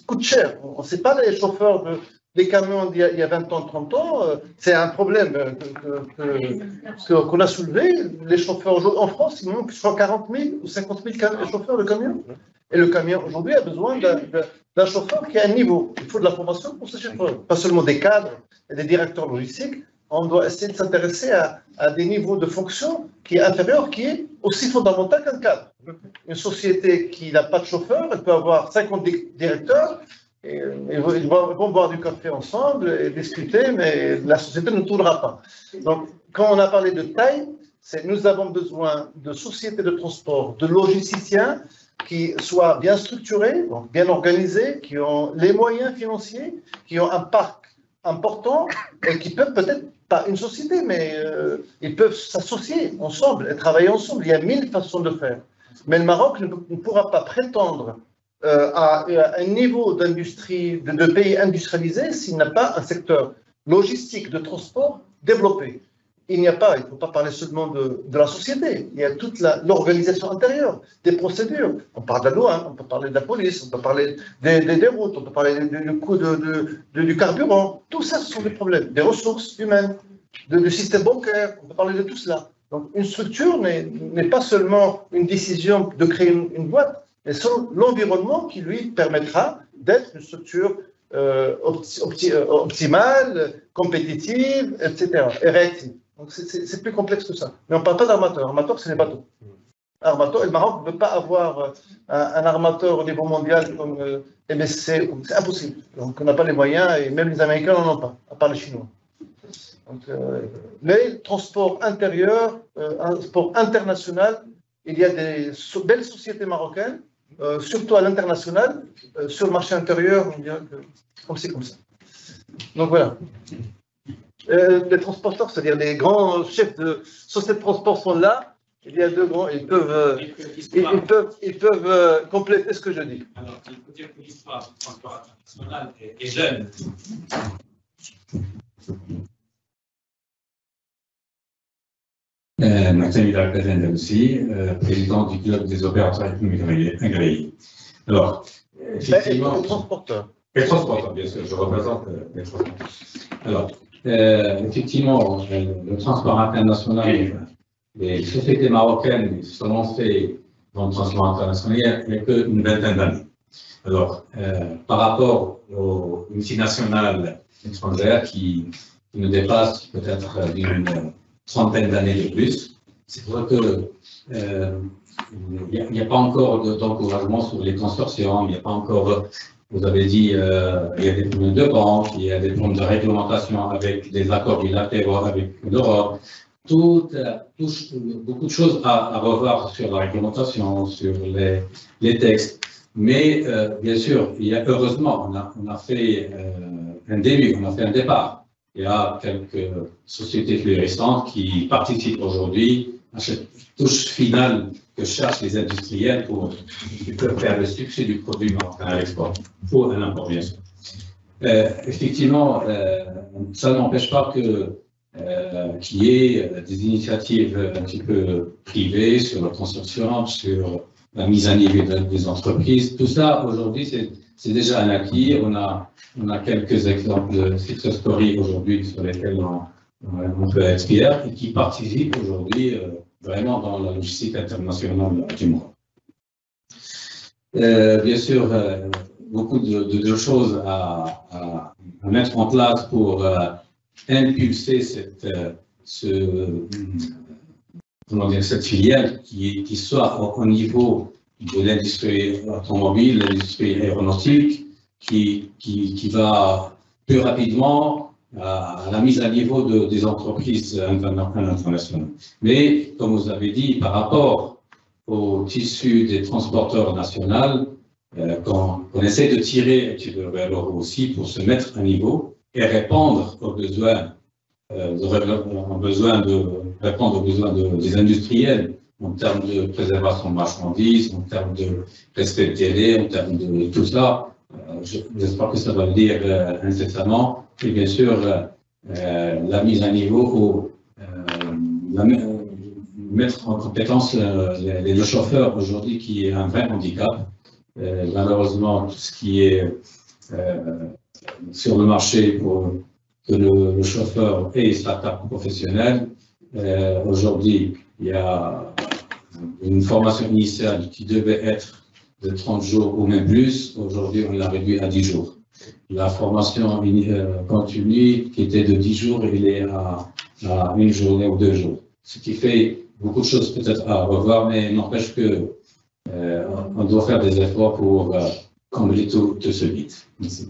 coûte cher. On ne sait pas les chauffeurs de, des camions d'il y, a- il y a 20 ans, 30 ans, euh, c'est un problème euh, qu'on a soulevé. Les chauffeurs en France, il manque, je crois, 40 000 ou 50 000 cam- chauffeurs de camions. Et le camion aujourd'hui a besoin d'un chauffeur qui a un niveau. Il faut de la formation pour ce chauffeur, pas seulement des cadres et des directeurs logistiques. On doit essayer de s'intéresser à, des niveaux de fonction qui est inférieur, qui est aussi fondamental qu'un cadre. Une société qui n'a pas de chauffeur, elle peut avoir 50 di- directeurs, ils vont boire du café ensemble et discuter, mais la société ne tournera pas. Donc, quand on a parlé de taille, c'est nous avons besoin de sociétés de transport, de logisticiens qui soient bien structurés, bien organisés, qui ont les moyens financiers, qui ont un parc important et qui peuvent peut-être pas une société, mais euh, ils peuvent s'associer ensemble et travailler ensemble. Il y a mille façons de faire. Mais le Maroc ne, pourra pas prétendre euh, à, à un niveau d'industrie, de, de pays industrialisé s'il n'a pas un secteur logistique de transport développé. Il n'y a pas, il ne faut pas parler seulement de, de la société, il y a toute l'organisation intérieure, des procédures. On parle de la douane, on peut parler de la police, on peut parler des, des- routes, on peut parler du, coût de, de- du carburant. Tout ça, ce sont des problèmes, des ressources humaines, du système bancaire, on peut parler de tout cela. Donc une structure n'est pas seulement une décision de créer une, une boîte, et sur l'environnement qui lui permettra d'être une structure euh, euh, optimale, compétitive, etc. et réactive. C'est- plus complexe que ça. Mais on ne parle pas d'armateur. Armateur, c'est les bateaux. Armateur, et le Maroc ne peut pas avoir euh, un, armateur au niveau mondial comme euh, MSC, c'est impossible. Donc on n'a pas les moyens, et même les Américains n'en ont pas, à part les Chinois. Donc, euh, mais transport intérieur, euh, sport international, il y a des belles sociétés marocaines, surtout à l'international. Sur le marché intérieur, on dirait que comme c'est comme ça. Donc voilà. Euh, les transporteurs, c'est-à-dire les grands chefs de sociétés de transport sont là. Il y a deux grands, ils peuvent, euh, ils, ils peuvent, ils peuvent euh, compléter ce que je dis. Alors, il faut dire que l'histoire du transport international est, est jeune. Euh, Martin Vidal aussi, euh, président du club des opérateurs économiques agréés-. Alors, euh, effectivement. Les transporteurs. Les transporteurs, bien sûr, je représente euh, les transporteurs. Alors, euh, effectivement, euh, le transport international, les sociétés marocaines se sont lancées dans le transport international il n'y a qu'une vingtaine d'années. Alors, euh, par rapport aux multinationales étrangères qui, qui nous dépassent peut-être d'une trentaine d'années de plus, c'est vrai que euh, il n'y a, a pas encore de- d'encouragement sur les consortiums, il n'y a pas encore, vous avez dit, euh, il y a des problèmes de banque, il y a des problèmes de réglementation avec des accords bilatéraux avec l'Europe. Tout, euh, beaucoup de choses à, revoir sur la réglementation, sur les, textes. Mais euh, bien sûr, il y a, heureusement, on a, fait euh, un début, on a fait un départ. Il y a quelques sociétés florissantes qui participent aujourd'hui à cette touche finale que cherchent les industriels pour pour faire le succès du produit marocain à l'export, pour un import bien sûr. Euh, effectivement, euh, ça n'empêche pas que euh, qu'il y ait euh, des initiatives un petit peu privées sur la construction, sur la mise à niveau de- des entreprises. Tout ça, aujourd'hui, c'est déjà un acquis. On a, on a quelques exemples de success story aujourd'hui sur lesquels on, peut être fier et qui participent aujourd'hui vraiment dans la logistique internationale du monde. Euh, bien sûr, euh, beaucoup de, choses à, mettre en place pour euh, impulser cette, ce, filière qui, soit au, au niveau de l'industrie automobile, l'industrie aéronautique, qui va plus rapidement à la mise à niveau de- des entreprises interna- internationales. Mais, comme vous avez dit, par rapport au tissu des transporteurs nationaux, euh, qu'on essaie de tirer haut aussi pour se mettre à niveau et répondre aux besoins, des industriels en termes de préservation de marchandises, en termes de respect de délai, en termes de tout ça. Euh, je- J'espère que ça va le dire euh, incessamment. Et bien sûr, euh, la mise à niveau au, euh, la me- mettre en compétence les, les chauffeurs aujourd'hui qui est un vrai handicap. Malheureusement, tout ce qui est euh, sur le marché pour que le, le chauffeur ait sa carte professionnelle, euh, aujourd'hui, il y a une formation initiale qui devait être de 30 jours ou même plus. Aujourd'hui, on l'a réduit à 10 jours. La formation euh, continue qui était de 10 jours, il est à, une journée ou deux jours. Ce qui fait beaucoup de choses peut-être à revoir, mais n'empêche que euh, on doit faire des efforts pour euh, combler tout, tout ce vide. Merci.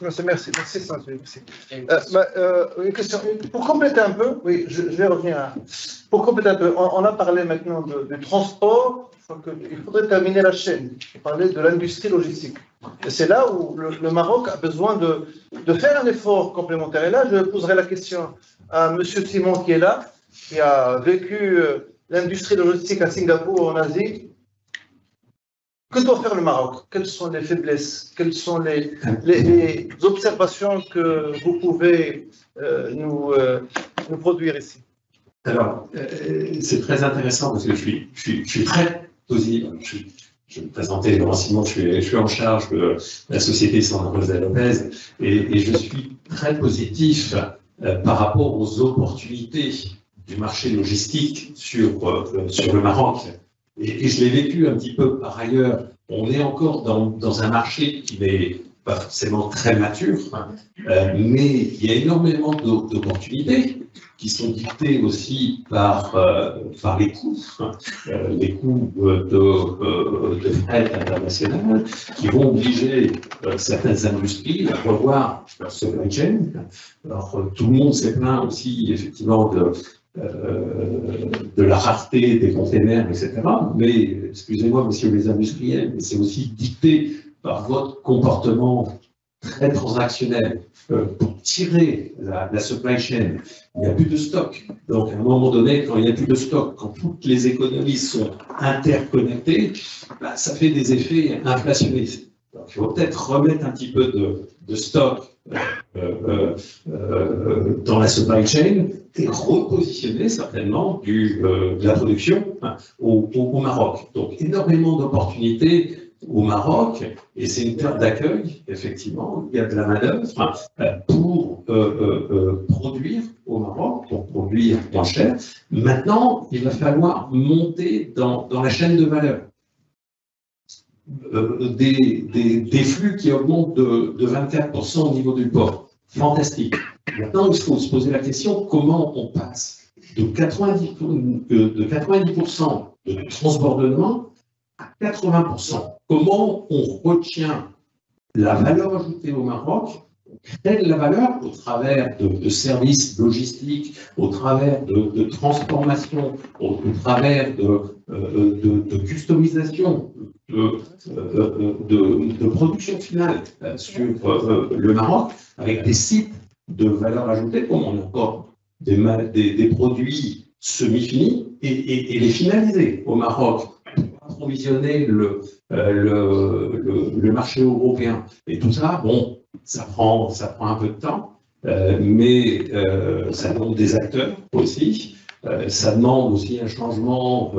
Merci, merci, merci, merci. Euh, bah, euh, une question, pour compléter un peu, oui, je, je vais revenir à, pour compléter un peu, on, on a parlé maintenant de, du transport, je que il faudrait terminer la chaîne, faut parler de l'industrie logistique. Et c'est là où le, le Maroc a besoin de, de faire un effort complémentaire. Et là, je poserai la question à M. Simon qui est là, qui a vécu euh, l'industrie logistique à Singapour, en Asie. Que doit faire le Maroc? Quelles sont les faiblesses? Quelles sont les, observations que vous pouvez euh, nous, euh, nous produire ici? Alors, euh, c'est très intéressant parce que je suis, très positif. Je, me Simon, je suis, je suis en charge de la société San José Lopez et, je suis très positif par rapport aux opportunités du marché logistique sur le Maroc. Et, je l'ai vécu un petit peu par ailleurs, on est encore dans, dans un marché qui n'est pas forcément très mature, hein, euh, mais il y a énormément d'o- d'opportunités qui sont dictées aussi par, euh, par les coûts, hein, euh, les coûts euh, de, euh, de fret international, qui vont obliger euh, certaines industries à revoir leur supply chain. Alors, tout le monde s'est plaint aussi, effectivement, de, de la rareté des containers, etc. Mais, excusez-moi, monsieur les industriels, mais c'est aussi dicté par votre comportement très transactionnel. Euh, pour tirer la, supply chain, il n'y a plus de stock. Donc, à un moment donné, quand il n'y a plus de stock, quand toutes les économies sont interconnectées, bah, ça fait des effets inflationnistes. Donc, il faut peut-être remettre un petit peu de, stock euh, euh, euh, dans la supply chain repositionner certainement euh, de la production hein, au, Maroc. Donc, énormément d'opportunités au Maroc, et c'est une terre d'accueil, effectivement, il y a de la main-d'œuvre euh, pour euh, euh, produire au Maroc, pour produire moins cher. Maintenant, il va falloir monter dans, la chaîne de valeur. Des, flux qui augmentent de 24% au niveau du port. Fantastique. Maintenant, il faut se poser la question comment on passe de 90%, de, de 90% de transbordement à 80%. Comment on retient la valeur ajoutée au Maroc, crée de la valeur au travers de, services logistiques, au travers de, de transformation, au, travers de, euh, de, de customisation, de, euh, de production finale euh, sur euh, le Maroc, avec des sites de valeur ajoutée, comme on a encore des, produits semi-finis, et, les finaliser au Maroc pour approvisionner le, euh, le, marché européen. Et tout ça, bon, ça prend, ça prend un peu de temps, euh, mais euh, ça demande des acteurs aussi. Ça demande aussi un changement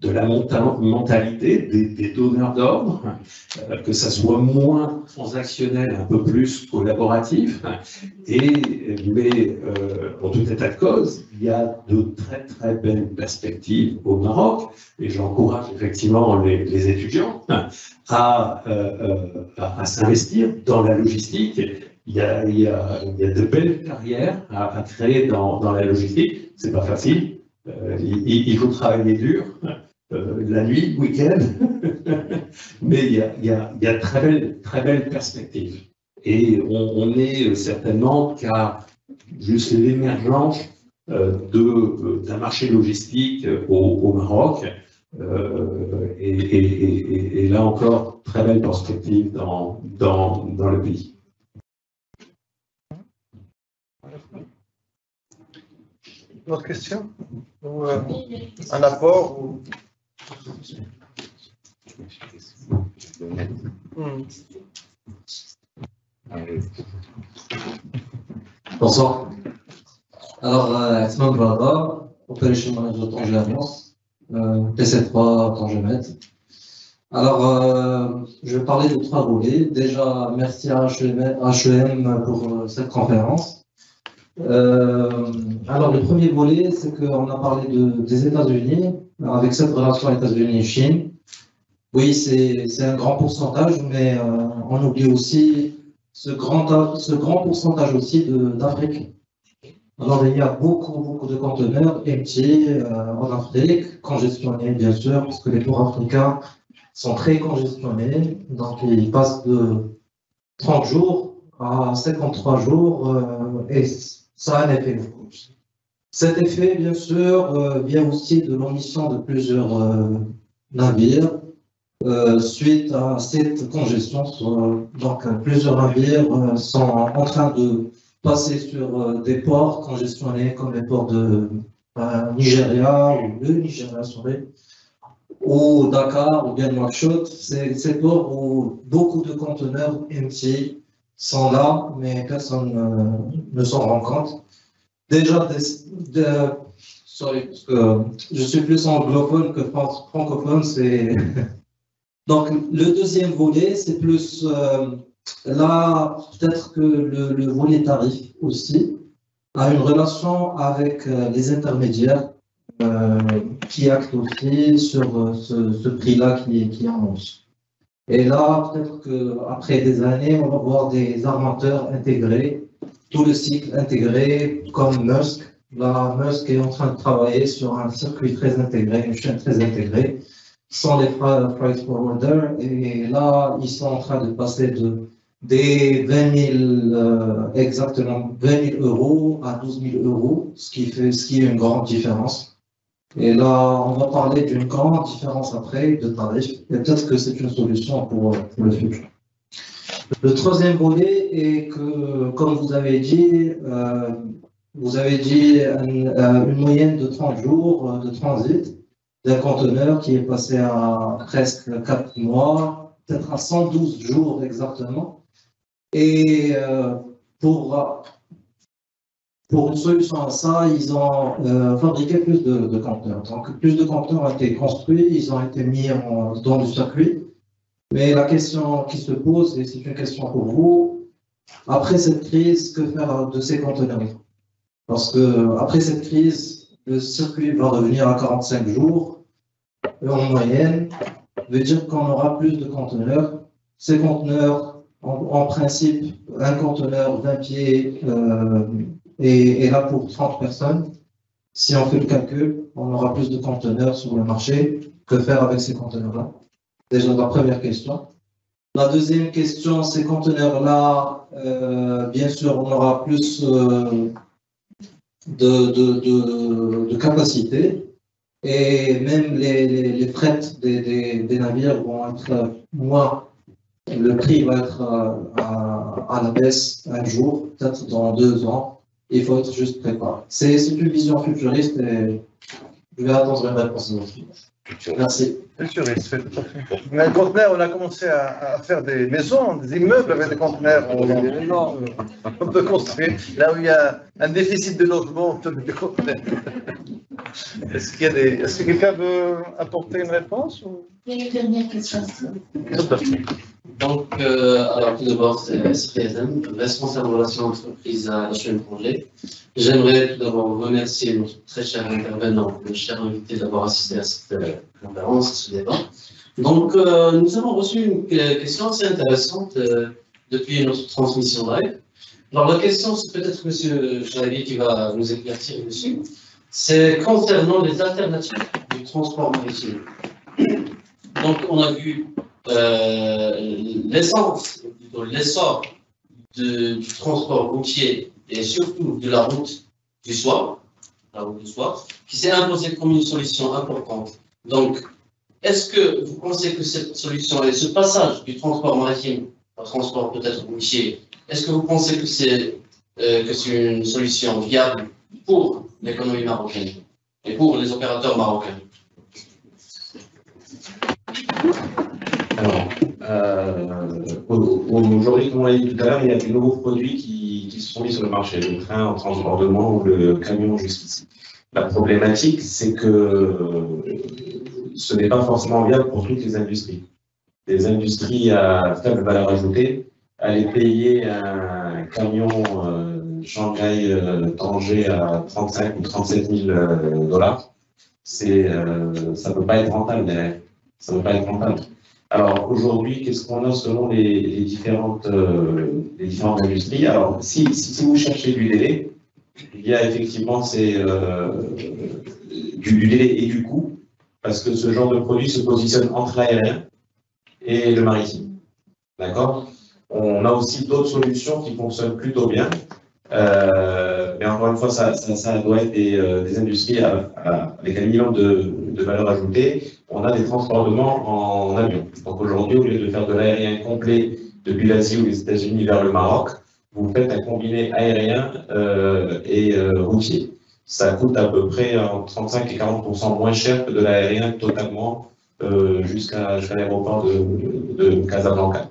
de la mentalité des, donneurs d'ordre, euh, que ça soit moins transactionnel, un peu plus collaboratif. Et, mais euh, en tout état de cause, il y a de très très belles perspectives au Maroc, et j'encourage effectivement les, étudiants à, euh, euh, à, s'investir dans la logistique. Il y a, il y a, il y a de belles carrières à, créer dans, dans la logistique. C'est pas facile. Il, il- il faut travailler dur, euh, la nuit, week-end, mais il y a, très belles, très belles perspectives. Et on, on est certainement qu'à juste l'émergence euh, euh, d'un marché logistique euh, au, Maroc. Euh, et, là encore, très belle perspective dans, dans, le pays. Une autre question? Ou, euh, Un apport ou... Bonsoir. Alors, euh, Asman Brada, Operation Manager Tanger Alliance, euh, PC3 Tanger Med. Alors, euh, je vais parler de trois volets. Déjà, merci à HEM, HEM pour euh, cette conférence. Euh, alors, le premier volet, c'est qu'on a parlé de, des États-Unis, avec cette relation États-Unis-Chine. Oui, c'est un grand pourcentage, mais euh, on oublie aussi ce grand, ce grand pourcentage aussi d'Afrique. Alors, il y a beaucoup, beaucoup de conteneurs empty euh, en Afrique, congestionnés, bien sûr, parce que les ports africains sont très congestionnés. Donc, ils passent de 30 jours à 53 jours euh, et ça a un effet. Cet effet, bien sûr, euh, vient aussi de l'omission de plusieurs euh, navires euh, suite à cette congestion. donc, plusieurs navires sont en train de passer sur des ports congestionnés comme les ports de Nigeria ou le Nigeria, sorry, ou Dakar ou bien Nouakchott. C'est ces ports où beaucoup de conteneurs empty sont là, mais personne ne s'en rend compte. Déjà, de- parce que je suis plus anglophone que fran- francophone, c'est donc, le deuxième volet, c'est plus euh, là, peut-être que le, le volet tarif aussi a une relation avec euh, les intermédiaires. Euh, qui acte aussi sur euh, ce, prix-là qui, qui hausse. Et là, peut-être qu'après des années, on va voir des armateurs intégrés, tout le cycle intégré, comme Musk. Là, Musk est en train de travailler sur un circuit très intégré, une chaîne très intégrée, sans les fre- freight forwarders. Et là, ils sont en train de passer de des 20 000, euh, exactement 20 000 euros à 12 000 euros, ce qui fait, ce qui est une grande différence. Et là, on va parler d'une grande différence après de tarif. Et peut-être que c'est une solution pour, pour le futur. Le troisième volet est que, comme vous avez dit, euh, vous avez dit une, euh, une moyenne de 30 jours euh, de transit d'un conteneur qui est passé à presque 4 mois, peut-être à 112 jours exactement. Et pour, pour une solution à ça, ils ont fabriqué plus de, conteneurs. Donc, plus de conteneurs ont été construits, ils ont été mis dans le circuit. Mais la question qui se pose, et c'est une question pour vous, après cette crise, que faire de ces conteneurs? Parce que après cette crise, le circuit va revenir à 45 jours et en moyenne, veut dire qu'on aura plus de conteneurs. Ces conteneurs, en, principe, un conteneur 20 pieds euh, est, est là pour 30 personnes. Si on fait le calcul, on aura plus de conteneurs sur le marché. Que faire avec ces conteneurs-là? Déjà la première question. La deuxième question, ces conteneurs-là, euh, bien sûr, on aura plus euh, de, capacité et même les, les, frais des, navires vont être moins. Le prix va être euh, à, la baisse un jour, peut-être dans deux ans. Il faut être juste préparé. C'est c'est une vision futuriste et je vais attendre une réponse de votre Merci. Fait. Mais le conteneur, on a commencé à, à faire des maisons, des immeubles avec des conteneurs. On, on peut construire. Là où il y a un déficit de logement, on peut mettre des conteneurs. Est-ce qu'il y a des... Est-ce que quelqu'un veut apporter une réponse ou... Il y a une dernière question. Donc, euh, alors tout d'abord, c'est Sfezen, responsable de relations entreprises à HM Projet. J'aimerais tout d'abord remercier notre très cher intervenant, le cher invité d'avoir assisté à cette euh, conférence, à ce débat. Donc, euh, nous avons reçu une que- question assez intéressante euh, depuis notre transmission live. Alors, la question, c'est peut-être M. Chalabi qui va nous éclaircir dessus. C'est concernant les alternatives du transport maritime. Donc, on a vu euh, l'essence, plutôt l'essor du transport routier et surtout de la route du soir, la route du soir, qui s'est imposée comme une solution importante. Donc, est-ce que vous pensez que cette solution et ce passage du transport maritime au transport peut-être routier, est-ce que vous pensez que c'est euh, une solution viable pour l'économie marocaine et pour les opérateurs marocains Alors, euh, au- aujourd'hui, comme on l'a dit tout à l'heure, il y a des nouveaux produits qui, qui se sont mis sur le marché, le train en transbordement ou le camion jusqu'ici. La problématique, c'est que euh, ce n'est pas forcément viable pour toutes les industries. Les industries à faible valeur ajoutée, aller payer un camion euh, Shanghai-Tanger à 35 ou 37 000 euh, dollars, c'est, euh, ça ne peut pas être rentable. Ça ne peut pas être rentable. Alors aujourd'hui, qu'est-ce qu'on a selon les, différentes, euh, les différentes industries? Alors si, si, vous cherchez du délai, il y a effectivement ces, euh, du, du délai et du coût, parce que ce genre de produit se positionne entre l'aérien et le maritime. D'accord? On a aussi d'autres solutions qui fonctionnent plutôt bien. Euh, mais encore une fois, ça, ça, ça doit être des, euh, des industries à- à- avec un minimum de, de valeur ajoutée. On a des transportements en avion. Donc aujourd'hui, au lieu de faire de l'aérien complet depuis l'Asie ou les États-Unis vers le Maroc, vous faites un combiné aérien euh, et euh, routier. Ça coûte à peu près entre 35 et 40% moins cher que de l'aérien totalement euh, jusqu'à l'aéroport de, Casablanca.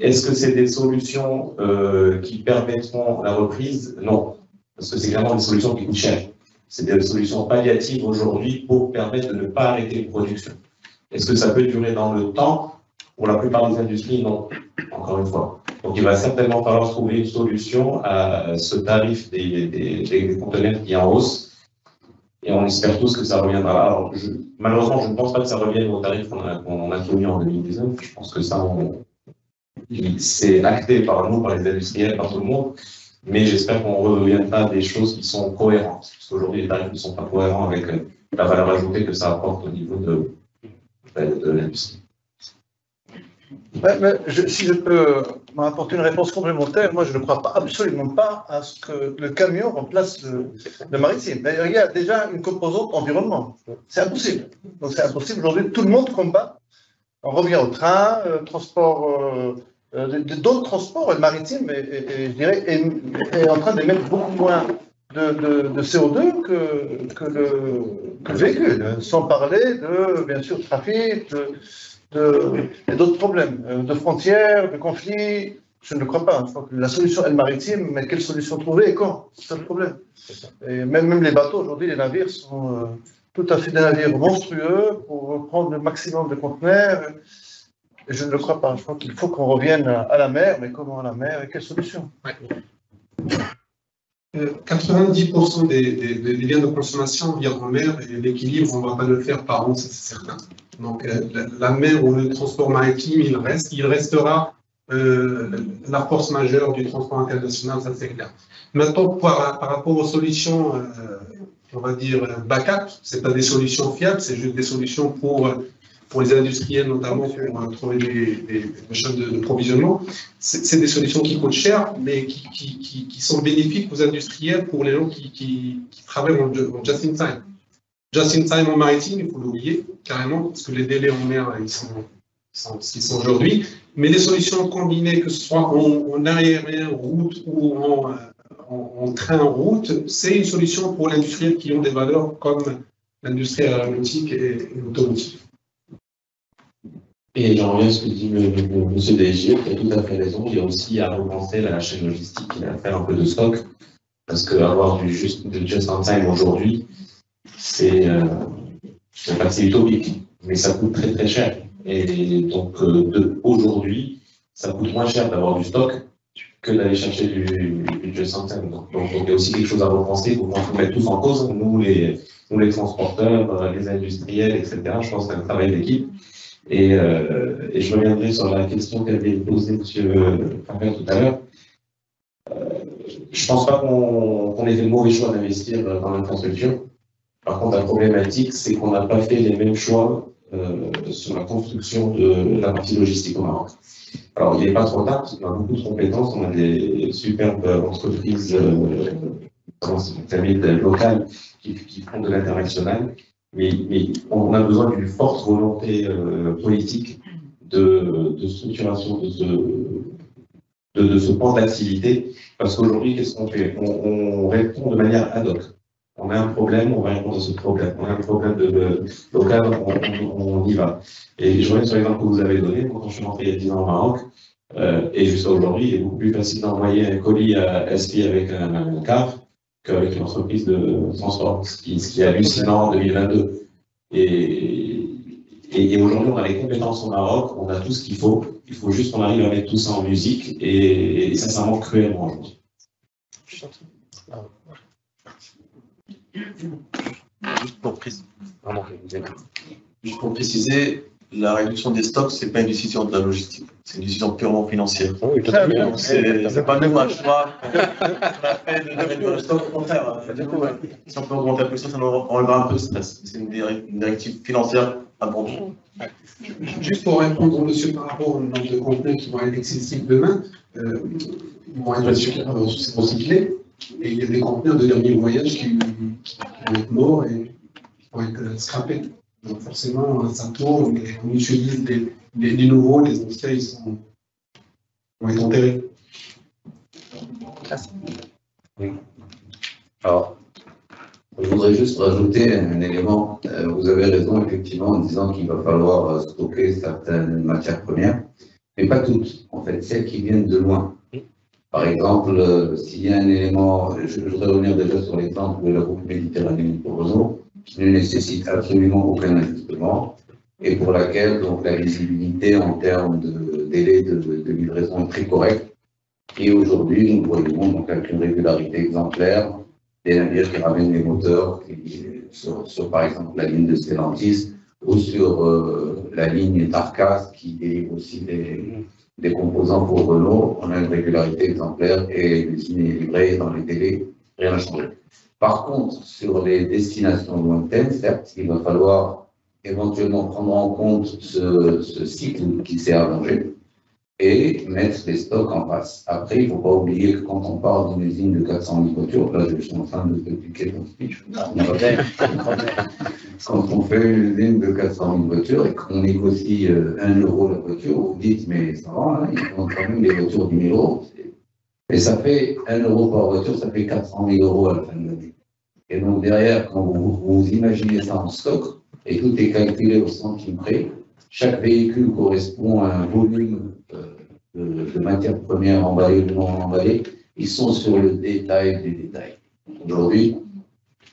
Est-ce que c'est des solutions euh, qui permettront la reprise? Non, parce que c'est clairement des solutions qui coûtent cher. C'est des solutions palliatives aujourd'hui pour permettre de ne pas arrêter une production. Est-ce que ça peut durer dans le temps? Pour la plupart des industries, non, encore une fois. Donc il va certainement falloir trouver une solution à ce tarif des, des, des conteneurs qui est en hausse Et on espère tous que ça reviendra. Alors, je- malheureusement, je ne pense pas que ça revienne au tarif qu'on a, qu'on a connu en 2019. Je pense que ça, c'est acté par nous, par les industriels, par tout le monde. Mais j'espère qu'on reviendra à des choses qui sont cohérentes. Parce qu'aujourd'hui, les tarifs ne sont pas cohérents avec euh, la valeur ajoutée que ça apporte au niveau de, de, de l'industrie. Si je peux m'apporter une réponse complémentaire, moi je ne crois pas, absolument pas à ce que le camion remplace le, maritime. Il y a déjà une composante environnement. C'est impossible. Donc c'est impossible. Aujourd'hui, tout le monde combat. On revient au train, euh, transport, euh, euh, d'autres transports, le maritime, je dirais, est, en train d'émettre beaucoup moins de, de- de CO2 que, le, que le véhicule, sans parler de, bien sûr, trafic, de, d'autres problèmes, euh, de frontières, de conflits. Je ne le crois pas. Je crois que la solution est maritime, mais quelle solution trouver et quand? C'est ça le problème. Et même, même les bateaux, aujourd'hui, les navires sont euh, tout à fait des navires monstrueux pour prendre le maximum de conteneurs. Et je ne le crois pas. Je crois qu'il faut qu'on revienne à, à la mer, mais comment à la mer et quelle solution? Euh, 90% des, des, des biens de consommation viennent en mer et l'équilibre, on ne va pas le faire par an, c'est certain. Donc euh, la, mer ou le transport maritime, il, reste, il restera euh, la force majeure du transport international, ça c'est clair. Maintenant, par, rapport aux solutions, euh, on va dire backup, ce pas des solutions fiables, c'est juste des solutions pour, pour les industriels notamment, pour trouver des, chaînes de, de provisionnement. C'est des solutions qui coûtent cher, mais qui, sont bénéfiques aux industriels pour les gens qui, travaillent en, ju- en just in time. Just in time en maritime, il faut l'oublier carrément, parce que les délais en mer, ils sont, ce qu'ils sont aujourd'hui. Mais les solutions combinées, que ce soit en, en aérien, route ou en, euh, en, en train route, c'est une solution pour l'industriel qui ont des valeurs comme l'industrie aéronautique et, et automotive. Et j'en reviens à ce que dit le, le- monsieur qui a tout à fait raison. Il y a aussi à repenser la chaîne logistique et à faire un peu de stock. Parce qu'avoir du juste, de just in time aujourd'hui, c'est euh, utopique, mais ça coûte très très cher. Et donc euh, aujourd'hui, ça coûte moins cher d'avoir du stock que d'aller chercher du, du in time. Donc, il y a aussi quelque chose à repenser, faut qu'on se mette tous en cause, nous les, transporteurs, euh, les industriels, etc. Je pense que c'est un travail d'équipe. Et, euh, et je reviendrai sur la question qu'avait posée M. Farmer tout à l'heure. Je ne pense pas qu'on qu'on ait fait le mauvais choix d'investir dans l'infrastructure. Par contre, la problématique, c'est qu'on n'a pas fait les mêmes choix euh, sur la construction de la partie logistique au Maroc. Alors, il n'est pas trop tard, qu'on a beaucoup de compétences, on a des superbes entreprises euh, locales qui, qui font de l'international, mais, mais on a besoin d'une forte volonté euh, politique de, de structuration de ce, de, ce pan d'activité, parce qu'aujourd'hui, qu'est-ce qu'on fait? On, on répond de manière ad hoc. On a un problème, on va répondre à ce problème. On a un problème de, de local, on, y va. Et je reviens sur l'exemple que vous avez donné, quand je suis rentré il y a 10 ans au Maroc, euh, et jusqu'à aujourd'hui, il est beaucoup plus facile d'envoyer un colis à SPI avec un, un car qu'avec une entreprise de transport, ce qui, ce qui est hallucinant en 2022. Et, et, et aujourd'hui, on a les compétences au Maroc, on a tout ce qu'il faut. Il faut juste qu'on arrive à mettre tout ça en musique, et, et ça, ça manque cruellement aujourd'hui. Juste pour, préciser, Pardon, je vous ai- Juste pour préciser, la réduction des stocks, c'est pas une décision de la logistique, c'est une décision purement financière. tout à fait. Donc c'est c'est pas nous un choix qu'on a fait de réduire le stock, au contraire. hein. Si on peut augmenter un peu ça, nous enlèvera un peu de stress. C'est une dir- une directive financière importante. Juste pour répondre au monsieur par rapport au nombre de contenus qui vont être accessibles demain, euh, ils vont être euh, recyclés et il y a des conteneurs de dernier voyage qui, qui vont être morts et qui vont être euh, scrappés. Donc forcément, ça tourne et on utilise des, des, des nouveaux, les anciens, ils sont, vont être enterrés. Alors, je voudrais juste rajouter un élément. Euh, vous avez raison, effectivement, en disant qu'il va falloir euh, stocker certaines matières premières, mais pas toutes, en fait, celles qui viennent de loin. Par exemple, euh, s'il y a un élément, je, voudrais revenir déjà sur l'exemple de la route méditerranéenne pour Renault, qui ne nécessite absolument aucun ajustement et pour laquelle donc, la visibilité en termes de délai de, livraison est très correcte. Et aujourd'hui, nous voyons donc avec une régularité exemplaire des navires qui ramènent les moteurs, qui sur, sur, par exemple la ligne de Stellantis ou sur euh, la ligne Tarkas qui délivre aussi des, des composants pour Renault, on a une régularité exemplaire et l'usine est livrée dans les délais, rien n'a changé. Par contre, sur les destinations lointaines, certes, il va falloir éventuellement prendre en compte ce, ce cycle qui s'est allongé et mettre les stocks en place. Après, il ne faut pas oublier que quand on parle d'une usine de 400 000 voitures, là je suis en train de dupliquer mon speech, quand on fait une usine de 400 000 voitures et qu'on négocie 1 euro la voiture, vous dites mais ça va, hein, ils font quand même des voitures de 1000 euros. Et ça fait 1 euro par voiture, ça fait 400 000 euros à la fin de l'année. Et donc derrière, quand vous, vous imaginez ça en stock, et tout est calculé au centime près, chaque véhicule correspond à un volume euh, de, matières premières emballées ou non emballées. Ils sont sur le détail des détails. Aujourd'hui,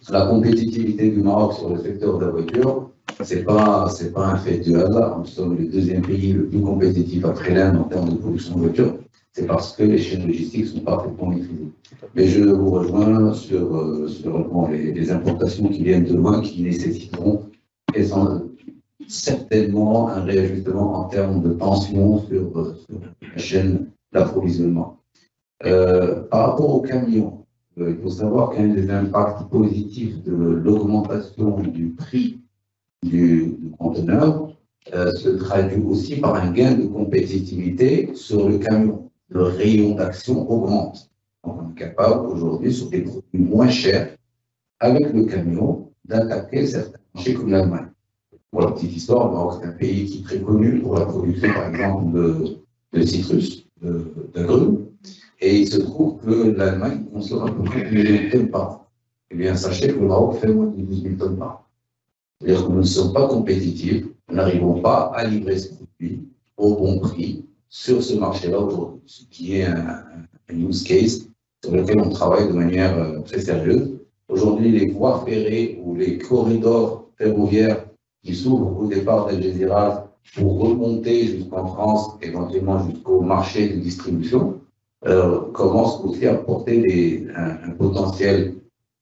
la compétitivité du Maroc sur le secteur de la voiture, c'est pas pas un fait du hasard. Nous sommes le deuxième pays le plus compétitif après l'Inde en termes de production de voitures. C'est parce que les chaînes logistiques sont parfaitement maîtrisées. Mais je vous rejoins sur, euh, sur les, importations qui viennent de loin, qui nécessiteront certainement un réajustement en termes de tension sur, euh, la chaîne d'approvisionnement. Euh, par rapport aux camions, euh, il faut savoir qu'un des impacts positifs de l'augmentation du prix du, conteneur se traduit aussi par un gain de compétitivité sur le camion. Le rayon d'action augmente. On est capable aujourd'hui, sur des produits moins chers, avec le camion, d'attaquer certains marchés comme l'Allemagne. Pour la petite histoire, le Maroc est un pays qui est très connu pour la production, par exemple, de, de citrus, d'agrumes. Et il se trouve que l'Allemagne consomme à peu près 1 million de tonnes par an. Eh bien, sachez que le Maroc fait moins de 12 000 tonnes par an. C'est-à-dire que nous ne sommes pas compétitifs, nous n'arrivons pas à livrer ce produit au bon prix sur ce marché-là aujourd'hui, ce qui est un, un, use case sur lequel on travaille de manière euh, très sérieuse. Aujourd'hui, les voies ferrées ou les corridors ferroviaires qui s'ouvrent au départ d'Algésiras pour remonter jusqu'en France, éventuellement jusqu'au marché de distribution, euh, commencent aussi à porter un, potentiel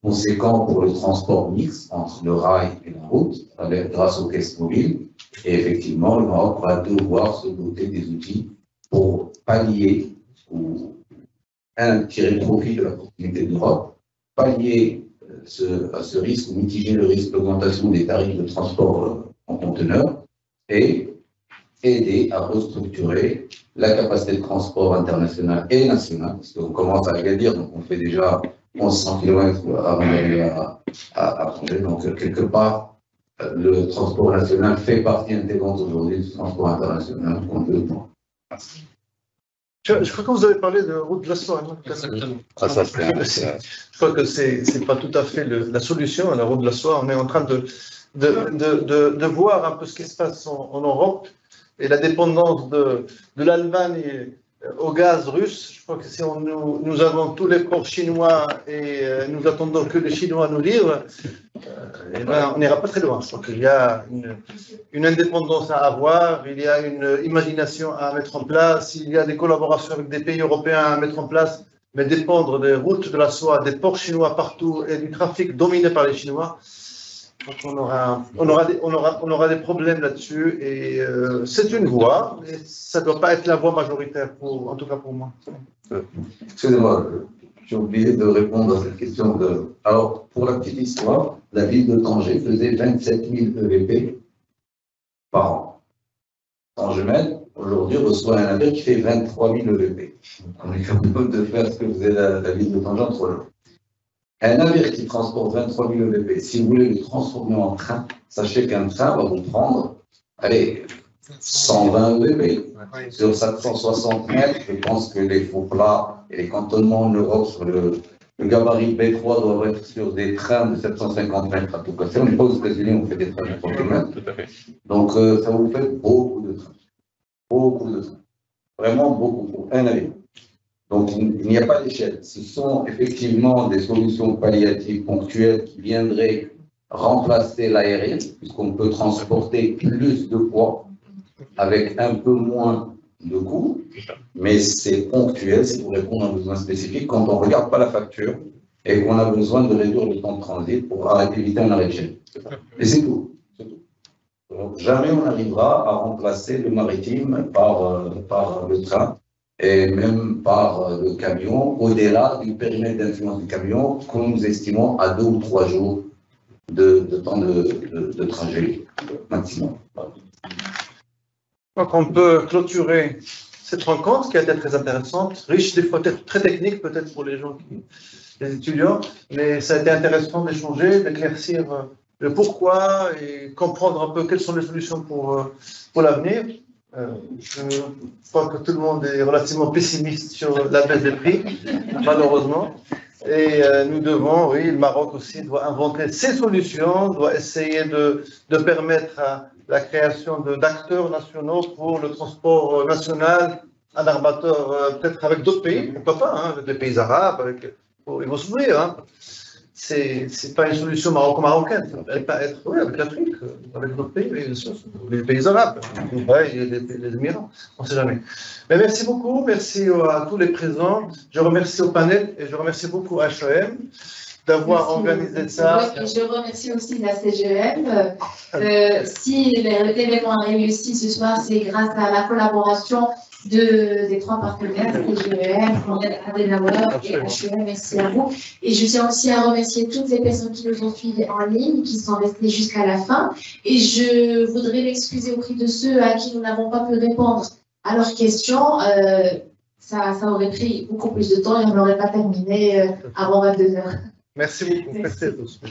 conséquent pour le transport mixte entre le rail et la route, avec, grâce aux caisses mobiles. Et effectivement, le Maroc va devoir se doter des outils pour pallier ou tirer profit de la proximité de l'Europe, pallier ce, à ce risque mitiger le risque d'augmentation des tarifs de transport en conteneur et aider à restructurer la capacité de transport international et national, parce qu'on commence à Agadir, donc on fait déjà 1100 km avant d'aller à, à, donc quelque part, le transport national fait partie intégrante aujourd'hui du transport international qu'on veut. Je, je, crois que vous avez parlé de route de la soie. Ah, ça, je crois que c'est n'est pas tout à fait le, la solution à la route de la soie. On est en train de, de, de, de, de voir un peu ce qui se passe en, en Europe et la dépendance de, de l'Allemagne au gaz russe. Je crois que si nous, avons tous les ports chinois et euh, nous attendons que les Chinois nous livrent, euh, eh ben, on n'ira pas très loin. Je crois qu'il y a une, une, indépendance à avoir, il y a une imagination à mettre en place, il y a des collaborations avec des pays européens à mettre en place, mais dépendre des routes de la soie, des ports chinois partout et du trafic dominé par les Chinois. On aura, des, problèmes là-dessus et euh, c'est une voie, mais ça ne doit pas être la voie majoritaire, en tout cas pour moi. Excusez-moi, j'ai oublié de répondre à cette question. Alors, pour la petite histoire, la ville de Tanger faisait 27 000 EVP par an. Tangemel, aujourd'hui, reçoit un navire qui fait 23 000 EVP. On est capable de faire ce que faisait la, la ville de Tanger en trois jours. Un navire qui transporte 23 000 EVP, si vous voulez le transformer en train, sachez qu'un train va vous prendre, allez, 120 EVP. Sur 760 mètres, je pense que les faux plats et les cantonnements en Europe sur le, le gabarit B3 doivent être sur des trains de 750 mètres à tout casser. On n'est pas aux États-Unis, on fait des trains de 30 mètres. Donc, euh, ça vous fait beaucoup de trains. Beaucoup de trains. Vraiment beaucoup pour un navire. Donc, il n'y a pas d'échelle. Ce sont effectivement des solutions palliatives ponctuelles qui viendraient remplacer l'aérien, puisqu'on peut transporter plus de poids avec un peu moins de coûts, mais c'est ponctuel, c'est pour répondre à un besoin spécifique. Quand on ne regarde pas la facture, et qu'on a besoin de réduire le temps de transit pour éviter un arrêt de chaîne. Et c'est tout. jamais on arrivera à remplacer le maritime par, euh, par le train et même par euh, le camion, au-delà du périmètre d'influence du camion, que nous estimons à deux ou trois jours de, de temps de, de- de trajet maximum. Donc, on peut clôturer cette rencontre qui a été très intéressante, riche, des fois très technique, peut-être pour les gens, les étudiants, mais ça a été intéressant d'échanger, d'éclaircir euh, le pourquoi et comprendre un peu quelles sont les solutions pour, euh, pour l'avenir. Euh, je crois que tout le monde est relativement pessimiste sur la baisse des prix, malheureusement. Et euh, nous devons, oui, le Maroc aussi doit inventer ses solutions, doit essayer de, de permettre la création d'acteurs nationaux pour le transport euh, national, un armateur peut-être avec d'autres pays, pourquoi pas, hein, avec les pays arabes, avec, faut- il faut s'ouvrir. Hein. C'est pas une solution maroco-marocaine, ça peut pas être oui, avec l'Afrique, euh, avec d'autres pays, bien sûr, les pays arabes, et les, les Émirats, on ne sait jamais. Mais merci beaucoup, merci à tous les présents. Je remercie au panel et je remercie beaucoup HEM d'avoir organisé ça. Et je remercie aussi la CGM. Euh, si l'événement a réussi ce soir, c'est grâce à la collaboration de, des trois partenaires, CGM, Adenauer et HEM. Merci à vous. Et je tiens aussi à remercier toutes les personnes qui nous ont suivis en ligne, qui sont restées jusqu'à la fin. Et je voudrais m'excuser auprès de ceux à qui nous n'avons pas pu répondre à leurs questions. Euh, ça, ça aurait pris beaucoup plus de temps et on n'aurait pas terminé euh, avant 22 heures. Merci beaucoup. Merci à tous.